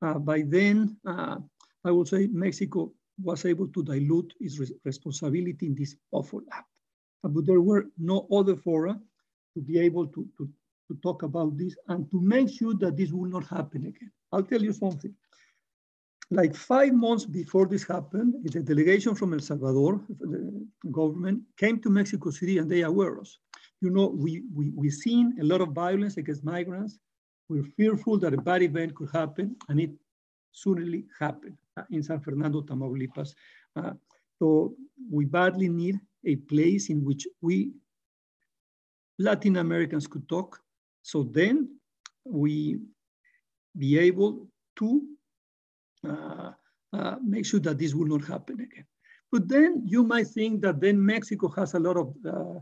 [SPEAKER 3] Uh, by then, uh, I would say Mexico was able to dilute its responsibility in this awful act. But there were no other fora to be able to, to, to talk about this and to make sure that this will not happen again. I'll tell you something. Like five months before this happened, the delegation from El Salvador, the government, came to Mexico City and they aware us. You know, we, we, we've seen a lot of violence against migrants. we're fearful that a bad event could happen, and it suddenly happened uh, in San Fernando, Tamaulipas. Uh, so we badly need a place in which we Latin Americans could talk. So then we be able to uh, uh, make sure that this will not happen again. But then you might think that then Mexico has a lot of uh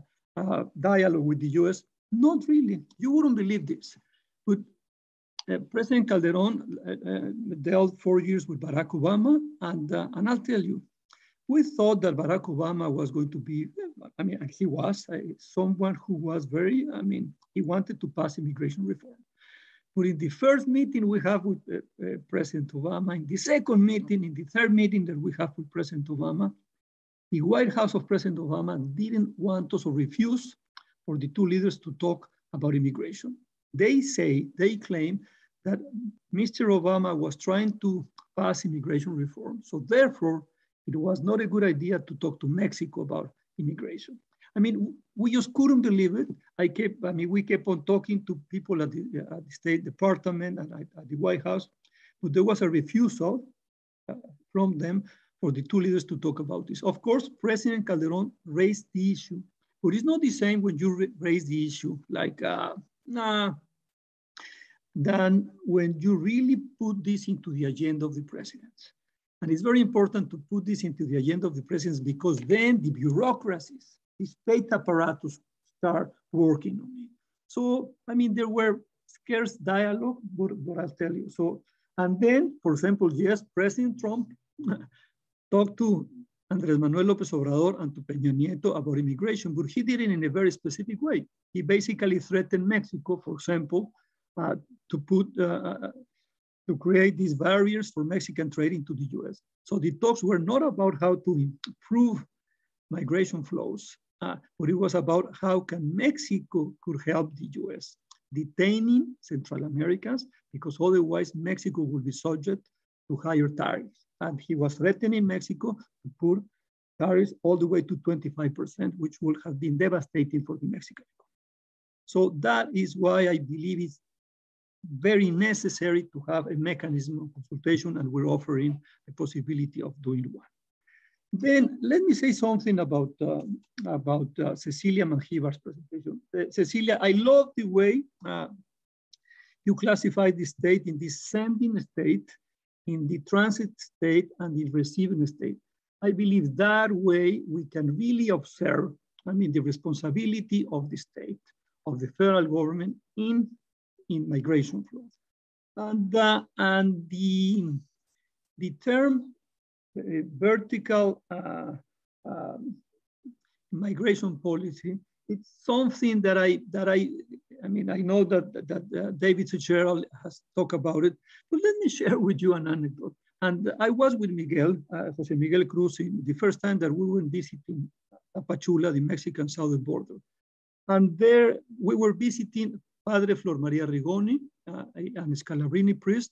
[SPEAKER 3] dialogue with the US. Not really. You wouldn't believe this. But uh, President Calderon uh, dealt four years with Barack Obama, and, and I'll tell you, we thought that Barack Obama was going to be, I mean, he was uh, someone who was very, I mean, he wanted to pass immigration reform. But in the first meeting we have with uh, uh, President Obama, in the second meeting, in the third meeting that we have with President Obama, the White House of President Obama didn't want us or refuse for the two leaders to talk about immigration. They say, they claim that Mr. Obama was trying to pass immigration reform. So therefore, it was not a good idea to talk to Mexico about immigration. I mean, we just couldn't believe it. I kept, I mean, we kept on talking to people at the, at the State Department and at, the White House, but there was a refusal uh, from them for the two leaders to talk about this. Of course, President Calderon raised the issue, but it's not the same when you raise the issue like, uh, nah, than when you really put this into the agenda of the presidents. And it's very important to put this into the agenda of the presidents because then the bureaucracies, the state apparatus start working on it. So, I mean, there were scarce dialogue, but, but I'll tell you. So, and then, for example, yes, President Trump talked to Andres Manuel López Obrador and to Peña Nieto about immigration, but he did it in a very specific way. He basically threatened Mexico, for example, uh, to put uh, uh to create these barriers for Mexican trade into the US. So the talks were not about how to improve migration flows, uh, but it was about how can Mexico could help the US detaining Central Americans because otherwise Mexico would be subject to higher tariffs. And he was threatening Mexico to put tariffs all the way to 25%, which would have been devastating for the Mexican economy. So that is why I believe it's very necessary to have a mechanism of consultation and we're offering the possibility of doing one. Then let me say something about, uh, about uh, Cecilia Menjivar's presentation. Uh, Cecilia, I love the way uh, you classify the state in the sending state, in the transit state, and the receiving state. I believe that way we can really observe, I mean, the responsibility of the state, of the federal government in in migration flows. And, uh, and the, the term uh, vertical uh, um, migration policy, it's something that I, that I, I mean, I know that, that uh, David Fitzgerald has talked about it, but let me share with you an anecdote. And I was with Miguel, uh, Jose Miguel Cruz, the first time that we were visiting Tapachula, the Mexican southern border. And there we were visiting Padre Flor Maria Rigoni, uh, an Scalabrini priest,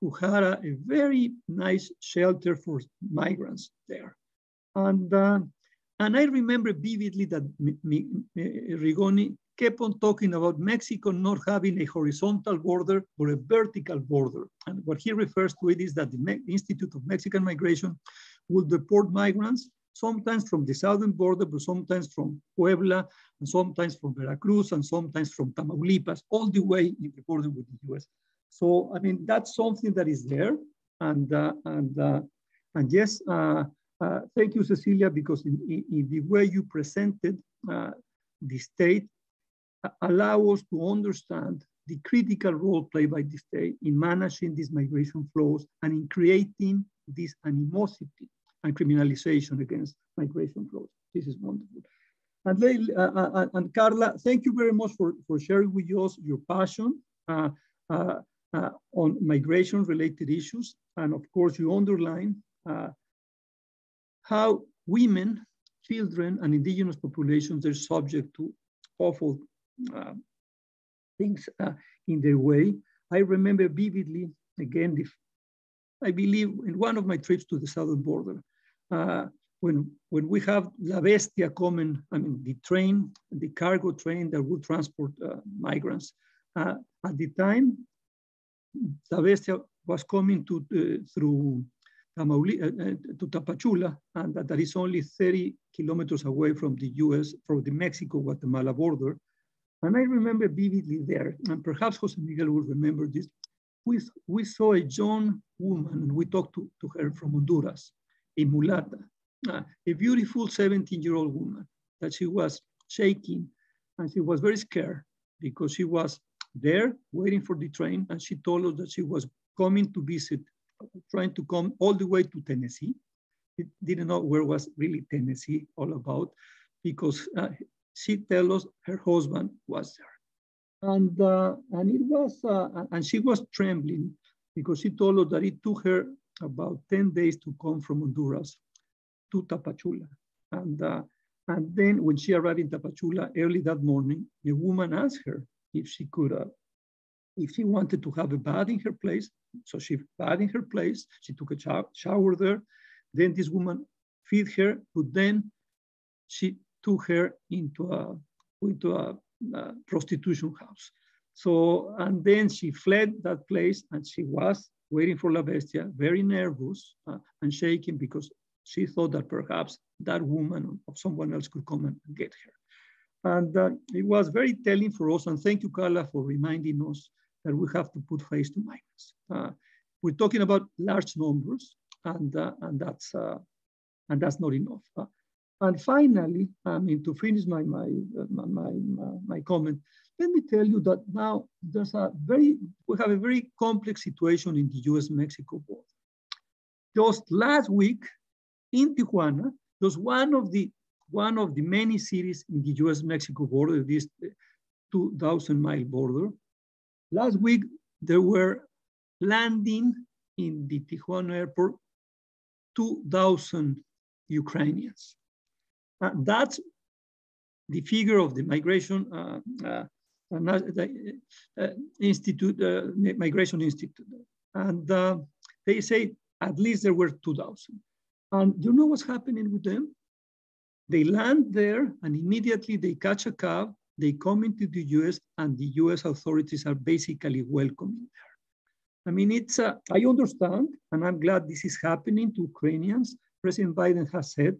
[SPEAKER 3] who had a, a, very nice shelter for migrants there. And, uh, and I remember vividly that M M Rigoni kept on talking about Mexico not having a horizontal border or a vertical border. And what he refers to it is that the Me Institute of Mexican Migration will deport migrants sometimes from the southern border, but sometimes from Puebla, and sometimes from Veracruz, and sometimes from Tamaulipas, all the way in the border with the US. So, I mean, that's something that is there. And, uh, and, uh, and yes, uh, uh thank you, Cecilia, because in, in, in the way you presented uh, the state uh, allow us to understand the critical role played by the state in managing these migration flows and in creating this animosity and criminalization against migration flows. This is wonderful. And, uh, uh, uh, and Karla, thank you very much for, for sharing with us your passion uh, uh, uh on migration related issues. And of course, you underline how women, children, and indigenous populations are subject to awful things in their way. I remember vividly, again, I believe in one of my trips to the southern border, uh, when, when we have La Bestia coming, I mean, the train, the cargo train that will transport uh, migrants Uh, at the time, La Bestia was coming to uh, through Tamauli, uh, to Tapachula, and that, that is only 30 kilometers away from the US, from the Mexico-Guatemala border. And I remember vividly there, and perhaps Jose Miguel will remember this, we, we saw a young woman, and we talked to, to her from Honduras, a mulata, uh, a beautiful 17-year-old woman that she was shaking, and she was very scared because she was there waiting for the train, and she told us that she was coming to visit, trying to come all the way to Tennessee. Didn't know where was really Tennessee all about because uh, she told us her husband was there. And, uh, and it was, uh, and she was trembling because she told us that it took her about 10 days to come from Honduras to Tapachula. And, uh, and then when she arrived in Tapachula early that morning, a woman asked her if she could, uh, if she wanted to have a bath in her place. So she bathed in her place. She took a shower there. Then this woman feed her, but then she took her into a, into a, a prostitution house. So, and then she fled that place and she was waiting for La Bestia, very nervous uh, and shaking because she thought that perhaps that woman or someone else could come and get her. And uh, it was very telling for us, and thank you, Karla, for reminding us that we have to put face to minus. Uh, we're talking about large numbers, and, uh, and, that's, uh, and that's not enough. Uh. and finally, I mean, to finish my, my, my, my, my comment, let me tell you that now there's a very, we have a very complex situation in the US-Mexico border. Just last week in Tijuana, was one of the one of the many cities in the US-Mexico border, this 2,000 mile border. Last week, there were landing in the Tijuana airport 2,000 Ukrainians. That's the figure of the migration uh, uh, the, uh, institute, uh, migration institute. And uh, they say at least there were 2,000. And you know what's happening with them? They land there and immediately they catch a cab, they come into the US and the US authorities are basically welcoming there. I mean, it's, uh, I understand, and I'm glad this is happening to Ukrainians. President Biden has said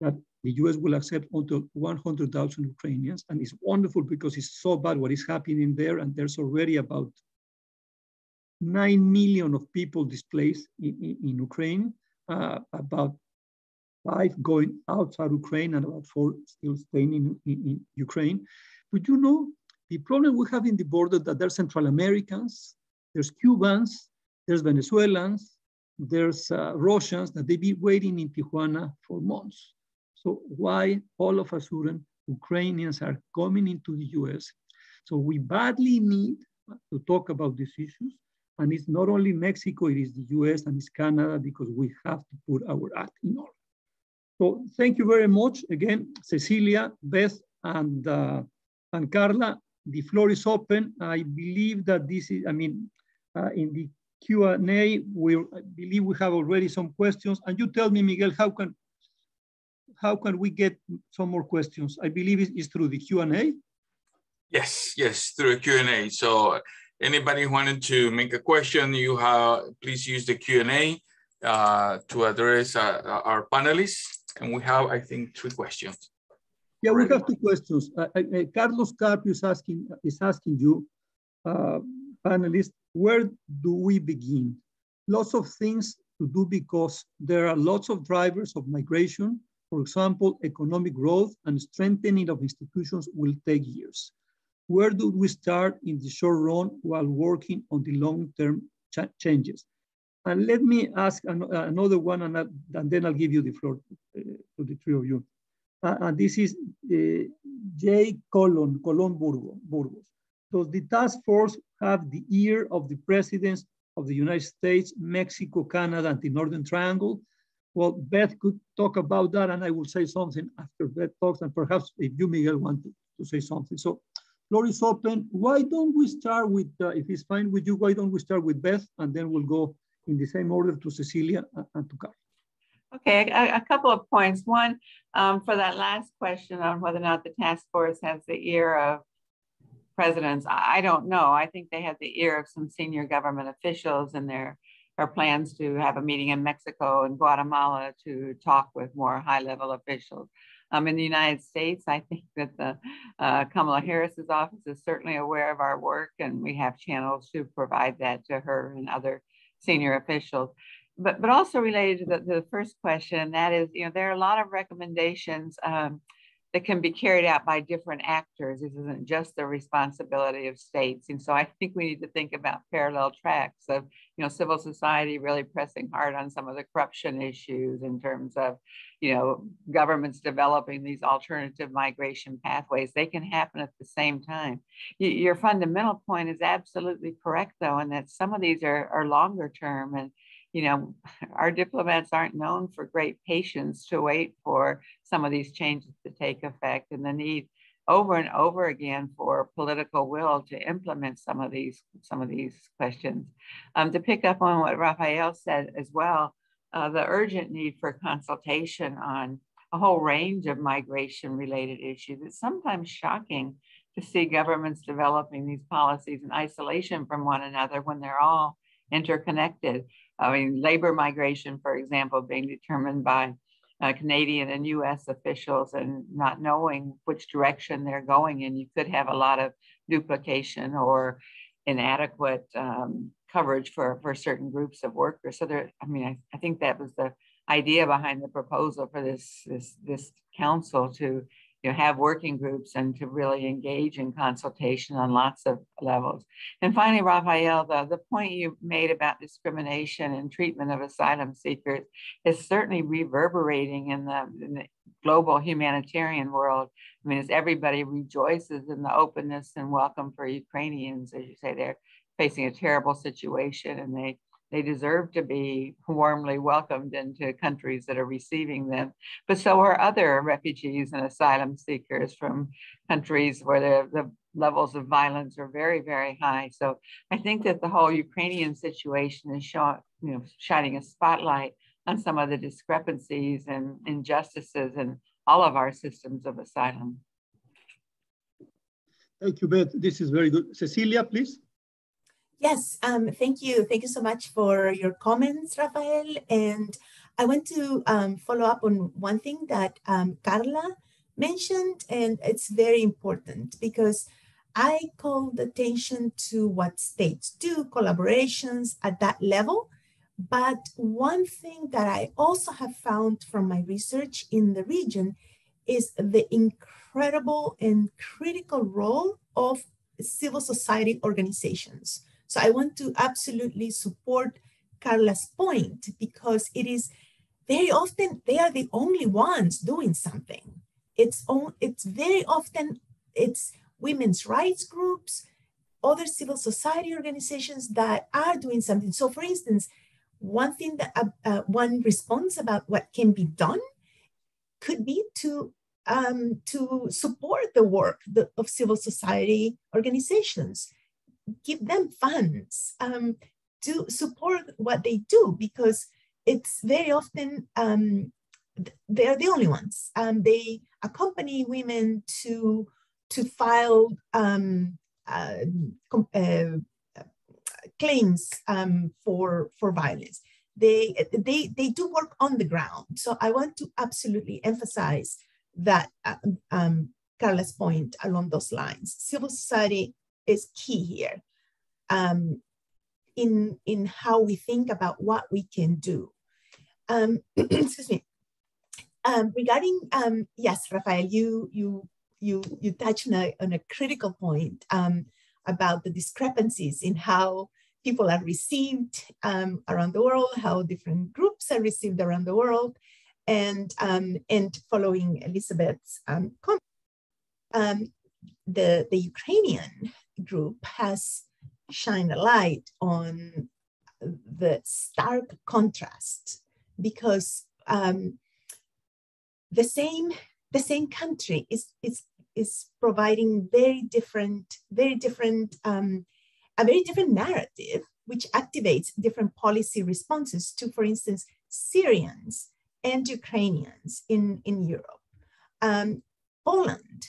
[SPEAKER 3] that the US will accept until 100,000 Ukrainians. And it's wonderful because it's so bad what is happening there. And there's already about 9 million of people displaced in, in, in Ukraine, uh, about five going outside Ukraine and about four still staying in, in, in Ukraine. But you know, the problem we have in the border that there's Central Americans, there's Cubans, there's Venezuelans, there's uh, Russians that they've been waiting in Tijuana for months. So why all of a sudden Ukrainians are coming into the US? So we badly need to talk about these issues. And it's not only Mexico, it is the US and it's Canada because we have to put our act in order. So thank you very much. Again, Cecilia, Beth, and, uh, and Karla, the floor is open. I believe that this is, I mean, uh, in the Q&A, we I believe we have already some questions. And you tell me, Miguel, how can how can we get some more questions? I believe it's, through the Q&A.
[SPEAKER 1] Yes, yes, through a Q&A. So anybody wanted to make a question, you have, please use the Q&A uh, to address uh, our panelists. And we have, I think, three questions.
[SPEAKER 3] Yeah, we have two questions. Uh, uh, uh Carlos Carpio is asking, is asking you, uh, panelists, where do we begin? Lots of things to do because there are lots of drivers of migration for example, economic growth and strengthening of institutions will take years. Where do we start in the short run while working on the long-term ch changes? And let me ask an another one, and, and, then I'll give you the floor uh, to the three of you. Uh, and this is uh, J. Colon, Colon Burgos. Does the task force have the ear of the presidents of the United States, Mexico, Canada, and the Northern Triangle? Well, Beth could talk about that and I will say something after Beth talks and perhaps if you, Miguel, want to, to say something. So floor is open. Why don't we start with, uh, if it's fine with you, why don't we start with Beth and then we'll go in the same order to Cecilia and to Carl.
[SPEAKER 4] Okay, a, a, couple of points. One, um, for that last question on whether or not the task force has the ear of presidents, I don't know. I think they have the ear of some senior government officials and there are plans to have a meeting in Mexico and Guatemala to talk with more high level officials. Um, in the United States, I think that the uh, Kamala Harris's office is certainly aware of our work and we have channels to provide that to her and other senior officials. But, but also related to the, the first question, that is, you know, there are a lot of recommendations um, that can be carried out by different actors. This isn't just the responsibility of states. And so I think we need to think about parallel tracks of, you know, civil society really pressing hard on some of the corruption issues in terms of, you know, governments developing these alternative migration pathways. They can happen at the same time. Your fundamental point is absolutely correct, though, and that some of these are, are longer term and you know, our diplomats aren't known for great patience to wait for some of these changes to take effect and the need over and over again for political will to implement some of these some of these questions. Um, to pick up on what Rafael said as well, uh, the urgent need for consultation on a whole range of migration related issues. It's sometimes shocking to see governments developing these policies in isolation from one another when they're all interconnected. I mean, labor migration, for example, being determined by uh, Canadian and US officials and not knowing which direction they're going in, you could have a lot of duplication or inadequate um, coverage for, for certain groups of workers. So there, I mean, I, I think that was the idea behind the proposal for this, this, this council to you know, have working groups and to really engage in consultation on lots of levels. And finally, Rafael, the, the point you made about discrimination and treatment of asylum seekers is certainly reverberating in the, in the global humanitarian world. I mean, as everybody rejoices in the openness and welcome for Ukrainians, as you say, they're facing a terrible situation and they they deserve to be warmly welcomed into countries that are receiving them. But so are other refugees and asylum seekers from countries where the, levels of violence are very, very high. So I think that the whole Ukrainian situation is show, you know, shining a spotlight on some of the discrepancies and injustices in all of our systems of asylum.
[SPEAKER 3] Thank you, Beth. This is very good. Cecilia, please.
[SPEAKER 5] Yes, um, thank you. Thank you so much for your comments, Rafael. And I want to um, follow up on one thing that um, Karla mentioned, and it's very important because I called attention to what states do, collaborations at that level. But one thing that I also have found from my research in the region is the incredible and critical role of civil society organizations. So I want to absolutely support Karla's point because it is very often they are the only ones doing something. It's on, it's very often it's women's rights groups, other civil society organizations that are doing something. So, for instance, one thing that uh, uh, one response about what can be done could be to um, to support the work of civil society organizations give them funds um, to support what they do because it's very often um, they're the only ones. Um, they accompany women to to file um, uh, uh, claims um, for for violence. They they they do work on the ground. So I want to absolutely emphasize that uh, um, Karla's point along those lines. Civil society is key here um, in, in how we think about what we can do. Um, excuse me. Um, regarding, um, yes, Rafael, you, you, you, you touched on a, on a critical point um, about the discrepancies in how people are received um, around the world, how different groups are received around the world, and um, and following Elizabeth's um, comment, um, the the Ukrainian group has shined a light on the stark contrast because um, the same the same country is is is providing very different very different um, a very different narrative which activates different policy responses to for instance syrians and ukrainians in in europe. Um, poland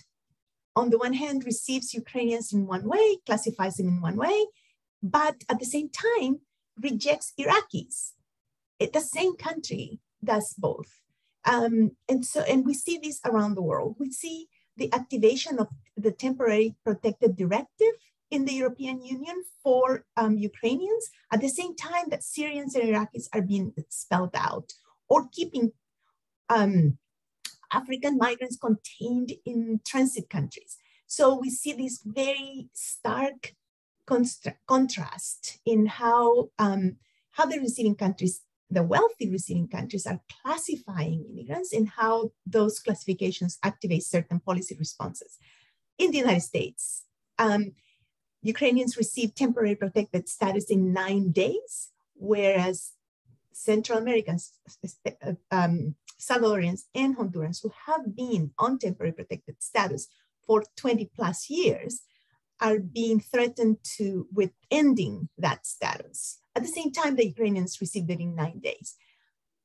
[SPEAKER 5] on the one hand, receives Ukrainians in one way, classifies them in one way, but at the same time, rejects Iraqis. It, the same country does both. Um, and so, and we see this around the world. We see the activation of the temporary protected directive in the European Union for um, Ukrainians at the same time that Syrians and Iraqis are being spelled out or keeping um, African migrants contained in transit countries. So we see this very stark contrast in how, um, how the receiving countries, the wealthy receiving countries are classifying immigrants and how those classifications activate certain policy responses. In the United States, um, Ukrainians receive temporary protected status in nine days, whereas Central Americans, um, Salvadorians, and Hondurans who have been on temporary protected status for 20 plus years are being threatened to with ending that status. At the same time, the Ukrainians received it in nine days.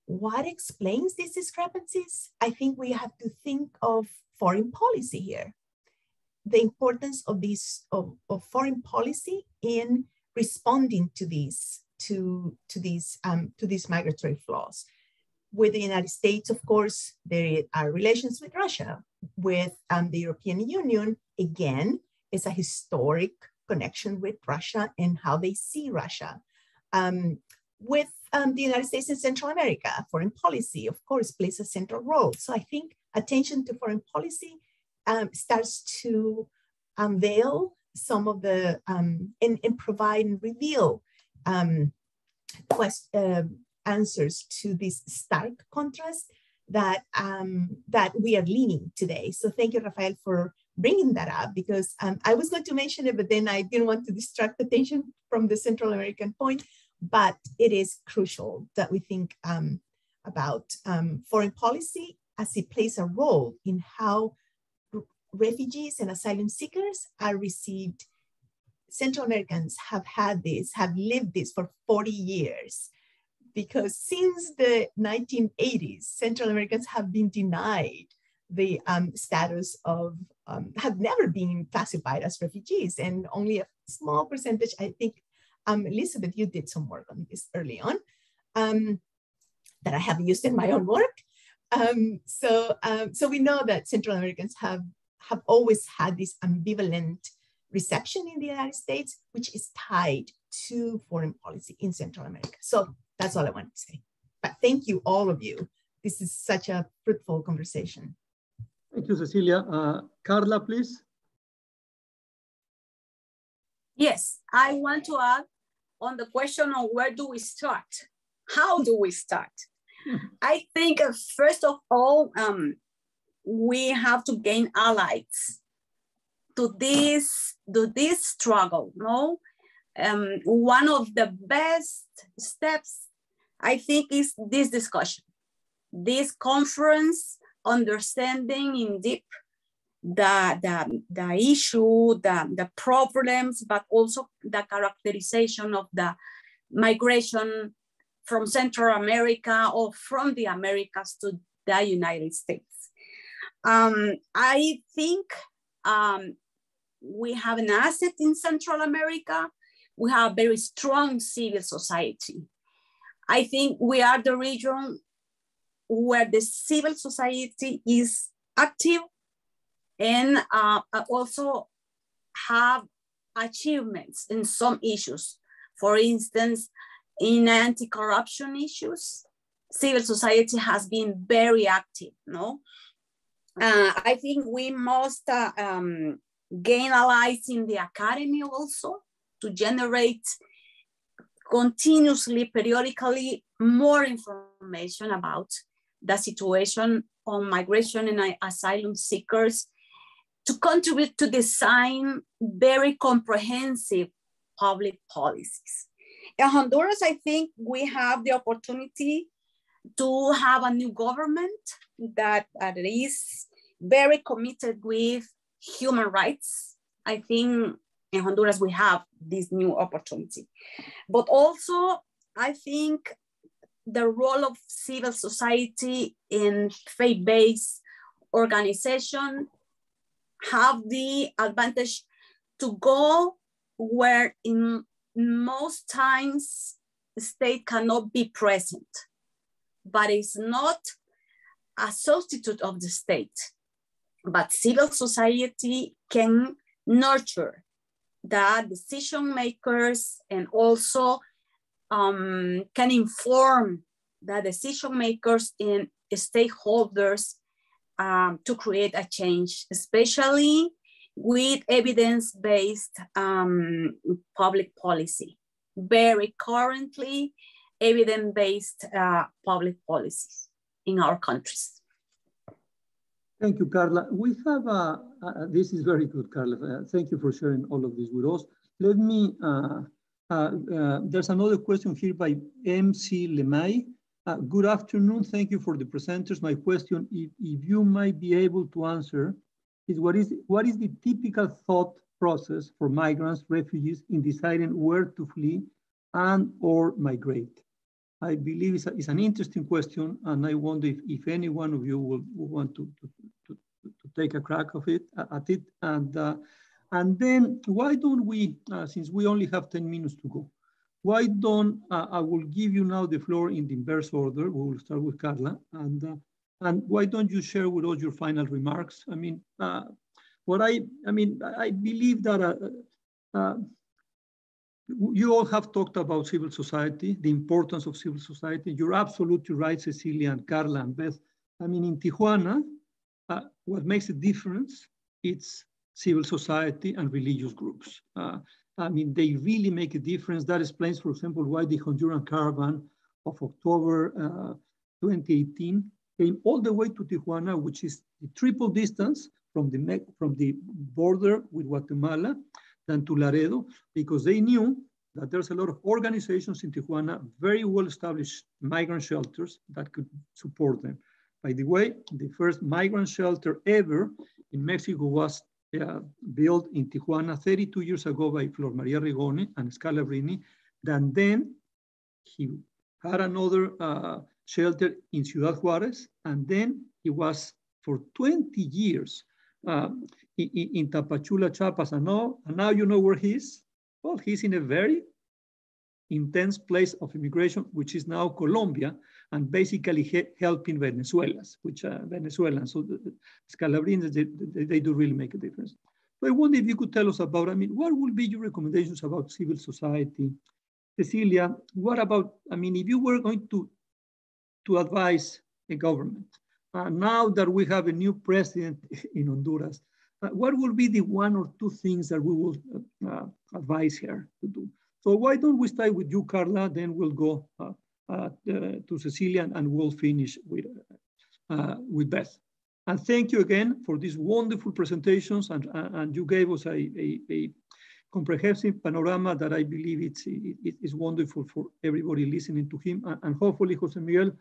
[SPEAKER 5] What explains these discrepancies? I think we have to think of foreign policy here. The importance of this of, of foreign policy in responding to these to, to these um, to these migratory flows. With the United States, of course, there are relations with Russia. With um, the European Union, again, is a historic connection with Russia and how they see Russia. Um, with um, the United States and Central America, foreign policy, of course, plays a central role. So I think attention to foreign policy um, starts to unveil some of the um, and, and, provide and reveal um, quest, uh, answers to this stark contrast that um, that we are leaning today. So thank you, Rafael, for bringing that up because um, I was going to mention it, but then I didn't want to distract attention from the Central American point. But it is crucial that we think um, about um, foreign policy as it plays a role in how refugees and asylum seekers are received. Central Americans have had this, have lived this for 40 years because since the 1980s, Central Americans have been denied the um, status of, um, have never been classified as refugees and only a small percentage, I think, um, Elizabeth, you did some work on this early on um, that I have used in my own work. Um, so, um, so we know that Central Americans have, have always had this ambivalent reception in the United States, which is tied to foreign policy in Central America. So that's all I wanted to say. But thank you, all of you. This is such a fruitful conversation.
[SPEAKER 3] Thank you, Cecilia. Uh, Karla, please.
[SPEAKER 6] Yes, I want to add on the question of where do we start? How do we start? I think uh, first of all, um, we have to gain allies to this to this struggle. No, um, one of the best steps I think it's this discussion, this conference, understanding in deep the, the, the issue, the, the problems, but also the characterization of the migration from Central America or from the Americas to the United States. Um, I think um, we have an asset in Central America. We have a very strong civil society. I think we are the region where the civil society is active and uh, also have achievements in some issues. For instance, in anti-corruption issues, civil society has been very active, no? Uh, I think we must uh, um, gain allies in the academy also to generate continuously, periodically, more information about the situation on migration and asylum seekers to contribute to design very comprehensive public policies. In Honduras, I think we have the opportunity to have a new government that, is very committed with human rights. I think in Honduras, we have this new opportunity. But also, I think the role of civil society in faith-based organization have the advantage to go where in most times the state cannot be present, but it's not a substitute of the state. But civil society can nurture the decision makers and also um, can inform the decision makers and stakeholders um, to create a change, especially with evidence-based um, public policy. Very currently, evidence-based uh, public policies in our countries.
[SPEAKER 3] Thank you, Karla. We have, uh, uh, this is very good, Karla. Uh, thank you for sharing all of this with us. Let me, uh, uh, uh, there's another question here by MC Lemay. good afternoon, thank you for the presenters. My question, if, if you might be able to answer, is what is, what is the typical thought process for migrants, refugees in deciding where to flee and or migrate? I believe it's, a, it's an interesting question, and I wonder if, if any one of you will, will want to, to, to, to, take a crack of it at it. And, uh, and then why don't we, uh, since we only have 10 minutes to go, why don't, uh, I will give you now the floor in the inverse order. We will start with Karla. And, uh, and why don't you share with us your final remarks? I mean, uh, what I, I mean, I believe that uh, uh, you all have talked about civil society, the importance of civil society. You're absolutely right, Cecilia and Karla and Beth. I mean, in Tijuana, uh, what makes a difference, it's civil society and religious groups. Uh, I mean, they really make a difference. That explains, for example, why the Honduran caravan of October uh, 2018 came all the way to Tijuana, which is the triple distance from the, from the border with Guatemala than to Laredo, because they knew that there's a lot of organizations in Tijuana, very well-established migrant shelters that could support them. By the way, the first migrant shelter ever in Mexico was uh, built in Tijuana 32 years ago by Flor Maria Rigoni and Scalabrini. And then he had another uh, shelter in Ciudad Juarez. And then he was for 20 years uh, in, Tapachula, Chiapas. And now, and now you know where he is? Well, he's in a very intense place of immigration, which is now Colombia, and basically he helping Venezuelans, which are Venezuelans. So the, the Scalabrines, they, they, they, do really make a difference. So I wonder if you could tell us about, I mean, what would be your recommendations about civil society? Cecilia, what about, I mean, if you were going to, to advise a government, uh, now that we have a new president in Honduras, uh, what will be the one or two things that we will uh, advise her to do? So why don't we start with you, Karla, then we'll go uh, uh, to Cecilia and we'll finish with, uh, with Beth. And thank you again for these wonderful presentations and, and you gave us a, a, a comprehensive panorama that I believe it's, it, it's wonderful for everybody listening to him. And hopefully, Jose Miguel,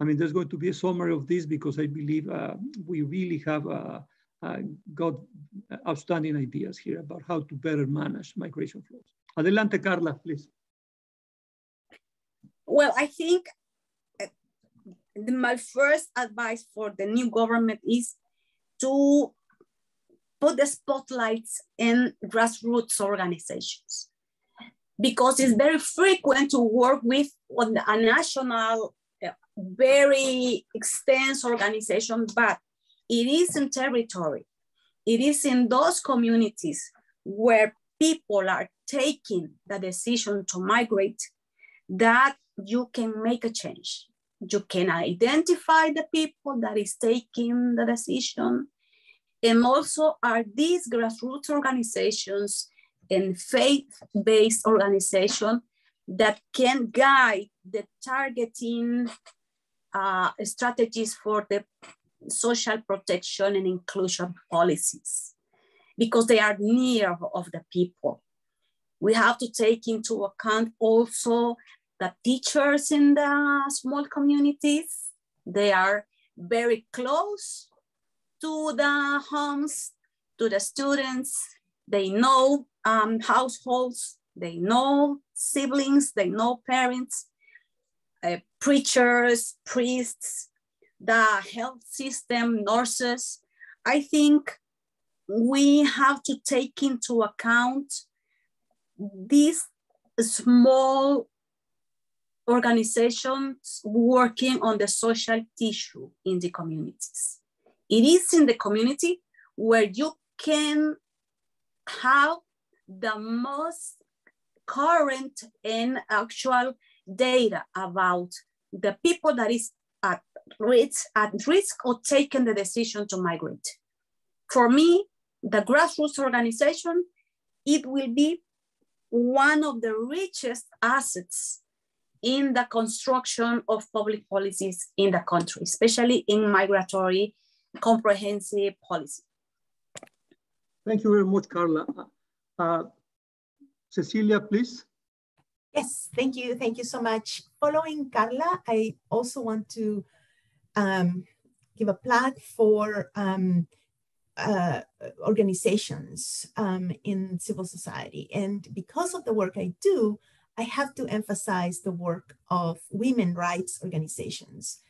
[SPEAKER 3] I mean, there's going to be a summary of this because I believe uh, we really have uh, uh, got outstanding ideas here about how to better manage migration flows. Adelante, Karla, please.
[SPEAKER 6] Well, I think uh, my first advice for the new government is to put the spotlights in grassroots organizations because it's very frequent to work with on a national, very extensive organization, but it is in territory. It is in those communities where people are taking the decision to migrate that you can make a change. You can identify the people that is taking the decision. And also are these grassroots organizations and faith-based organization that can guide the targeting uh, strategies for the social protection and inclusion policies because they are near of the people. We have to take into account also the teachers in the small communities. They are very close to the homes, to the students. They know um, households, they know siblings, they know parents, uh, preachers, priests, the health system, nurses. I think
[SPEAKER 7] we have to take into account these small organizations working on the social tissue in the communities. It is in the community where you can have the most current and actual data about the people that is at risk, at risk of taking the decision to migrate. For me, the grassroots organization, it will be one of the richest assets in the construction of public policies in the country, especially in migratory comprehensive policy.
[SPEAKER 3] Thank you very much, Karla. Uh, Cecilia, please.
[SPEAKER 5] Yes, thank you. Thank you so much. Following Karla, I also want to um, give a plug for um, uh, organizations um, in civil society. And because of the work I do, I have to emphasize the work of women rights organizations.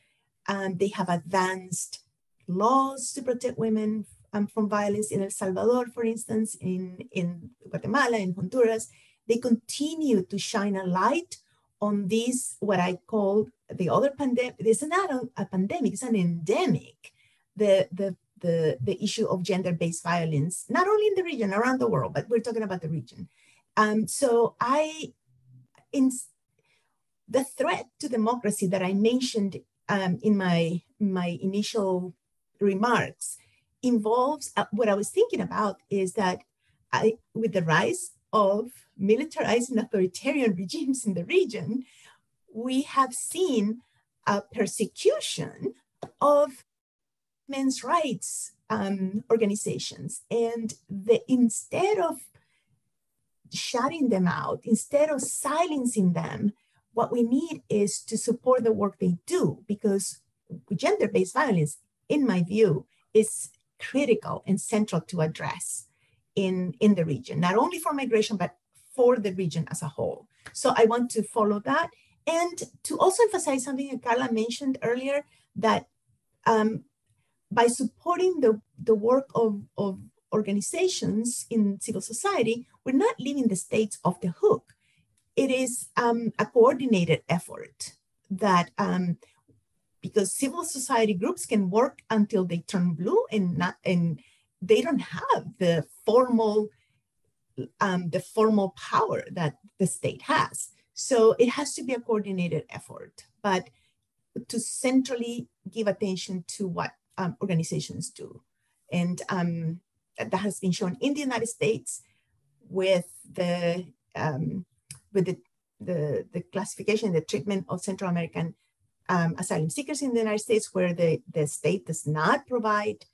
[SPEAKER 5] Um, they have advanced laws to protect women um, from violence in El Salvador, for instance, in, in Guatemala, in Honduras. They continue to shine a light on this, what I call the other pandemic. It's not a, a pandemic, it's an endemic. The, the, the, the issue of gender-based violence, not only in the region, around the world, but we're talking about the region. Um, so I, in the threat to democracy that I mentioned um, in my, my initial remarks involves uh, what I was thinking about is that I, with the rise of militarized and authoritarian regimes in the region, we have seen a persecution of men's rights um, organizations. And the, instead of shutting them out, instead of silencing them, what we need is to support the work they do because gender based violence, in my view, is critical and central to address in, in the region, not only for migration, but for the region as a whole. So I want to follow that and to also emphasize something that Karla mentioned earlier, that um, by supporting the, the work of, of organizations in civil society, we're not leaving the states off the hook. It is um, a coordinated effort that um, because civil society groups can work until they turn blue and not and they don't have the formal um, the formal power that the state has. So it has to be a coordinated effort, but to centrally give attention to what um, organizations do. And um, that has been shown in the United States with the, um, with the, the, the classification, the treatment of Central American um, asylum seekers in the United States where the, the state does not provide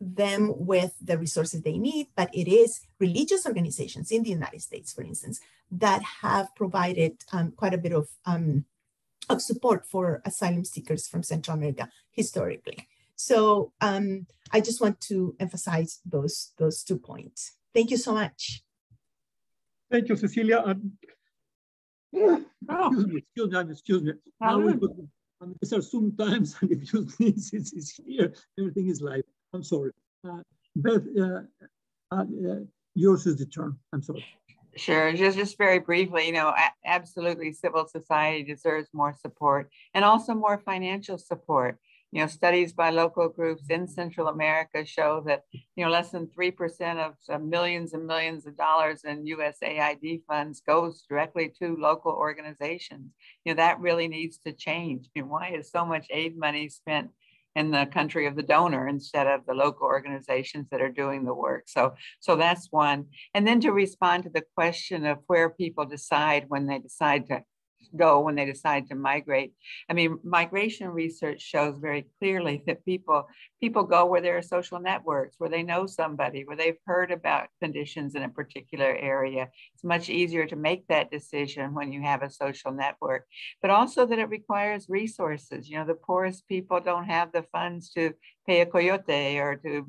[SPEAKER 5] them with the resources they need, but it is religious organizations in the United States, for instance, that have provided um, quite a bit of, um, of support for asylum seekers from Central America historically. So um, I just want to emphasize those, those two points. Thank you so much.
[SPEAKER 3] Thank you, Cecilia. Um, oh. Excuse me, excuse me, excuse me. Oh and these are sometimes, and if you think it's, it's here, everything is live. I'm sorry. Uh, Beth, uh, uh, yours is the turn. I'm sorry.
[SPEAKER 4] Sure, just just very briefly, you know, absolutely, civil society deserves more support and also more financial support. You know, studies by local groups in Central America show that, you know, less than 3% of uh, millions and millions of dollars in USAID funds goes directly to local organizations. You know, that really needs to change. I mean, why is so much aid money spent in the country of the donor instead of the local organizations that are doing the work. So, so that's one. And then to respond to the question of where people decide when they decide to go when they decide to migrate. I mean, migration research shows very clearly that people people go where there are social networks, where they know somebody, where they've heard about conditions in a particular area. It's much easier to make that decision when you have a social network, but also that it requires resources. You know, the poorest people don't have the funds to pay a coyote or to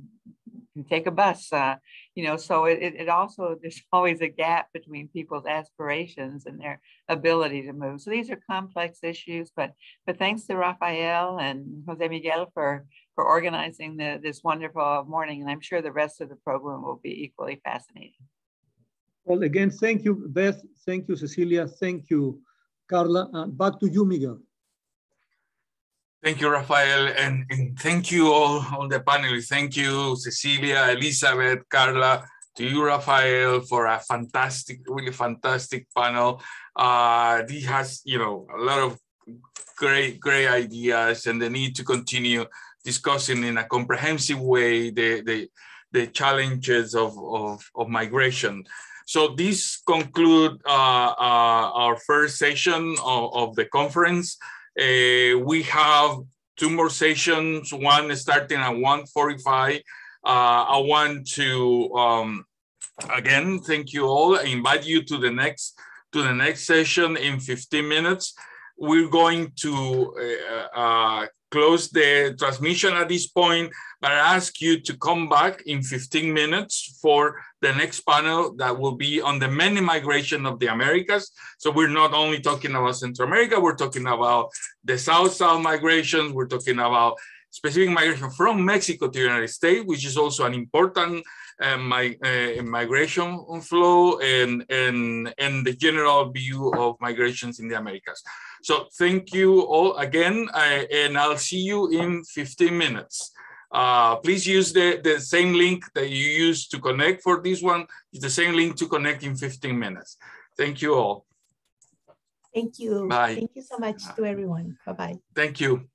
[SPEAKER 4] take a bus. Uh, you know, so it, it also, there's always a gap between people's aspirations and their ability to move. So these are complex issues, but, but thanks to Rafael and Jose Miguel for, for for organizing the, this wonderful morning. And I'm sure the rest of the program will be equally fascinating.
[SPEAKER 3] Well, again, thank you, Beth. Thank you, Cecilia. Thank you, Karla. Uh, back to you, Miguel.
[SPEAKER 1] Thank you, Rafael, and, and thank you all on the panel. Thank you, Cecilia, Elizabeth, Karla, to you, Rafael, for a fantastic, really fantastic panel. Uh, this has, you know, a lot of great, great ideas and the need to continue discussing in a comprehensive way the, the, the challenges of, of, of migration. So this conclude uh, uh, our first session of, of the conference. Uh, we have two more sessions, one starting at 1.45. Uh, I want to, um, again, thank you all. I invite you to the next to the next session in 15 minutes. We're going to uh, uh, close the transmission at this point, but I ask you to come back in 15 minutes for the next panel that will be on the many migration of the Americas. So we're not only talking about Central America, we're talking about the South-South migrations, we're talking about specific migration from Mexico to the United States, which is also an important uh, my, uh, migration flow and, and, and the general view of migrations in the Americas. So thank you all again, and I'll see you in 15 minutes. Uh, please use the, the same link that you used to connect for this one. It's the same link to connect in 15 minutes. Thank you all.
[SPEAKER 5] Thank you.
[SPEAKER 1] Bye.
[SPEAKER 5] Thank you so much to everyone. Bye-bye.
[SPEAKER 1] Thank you.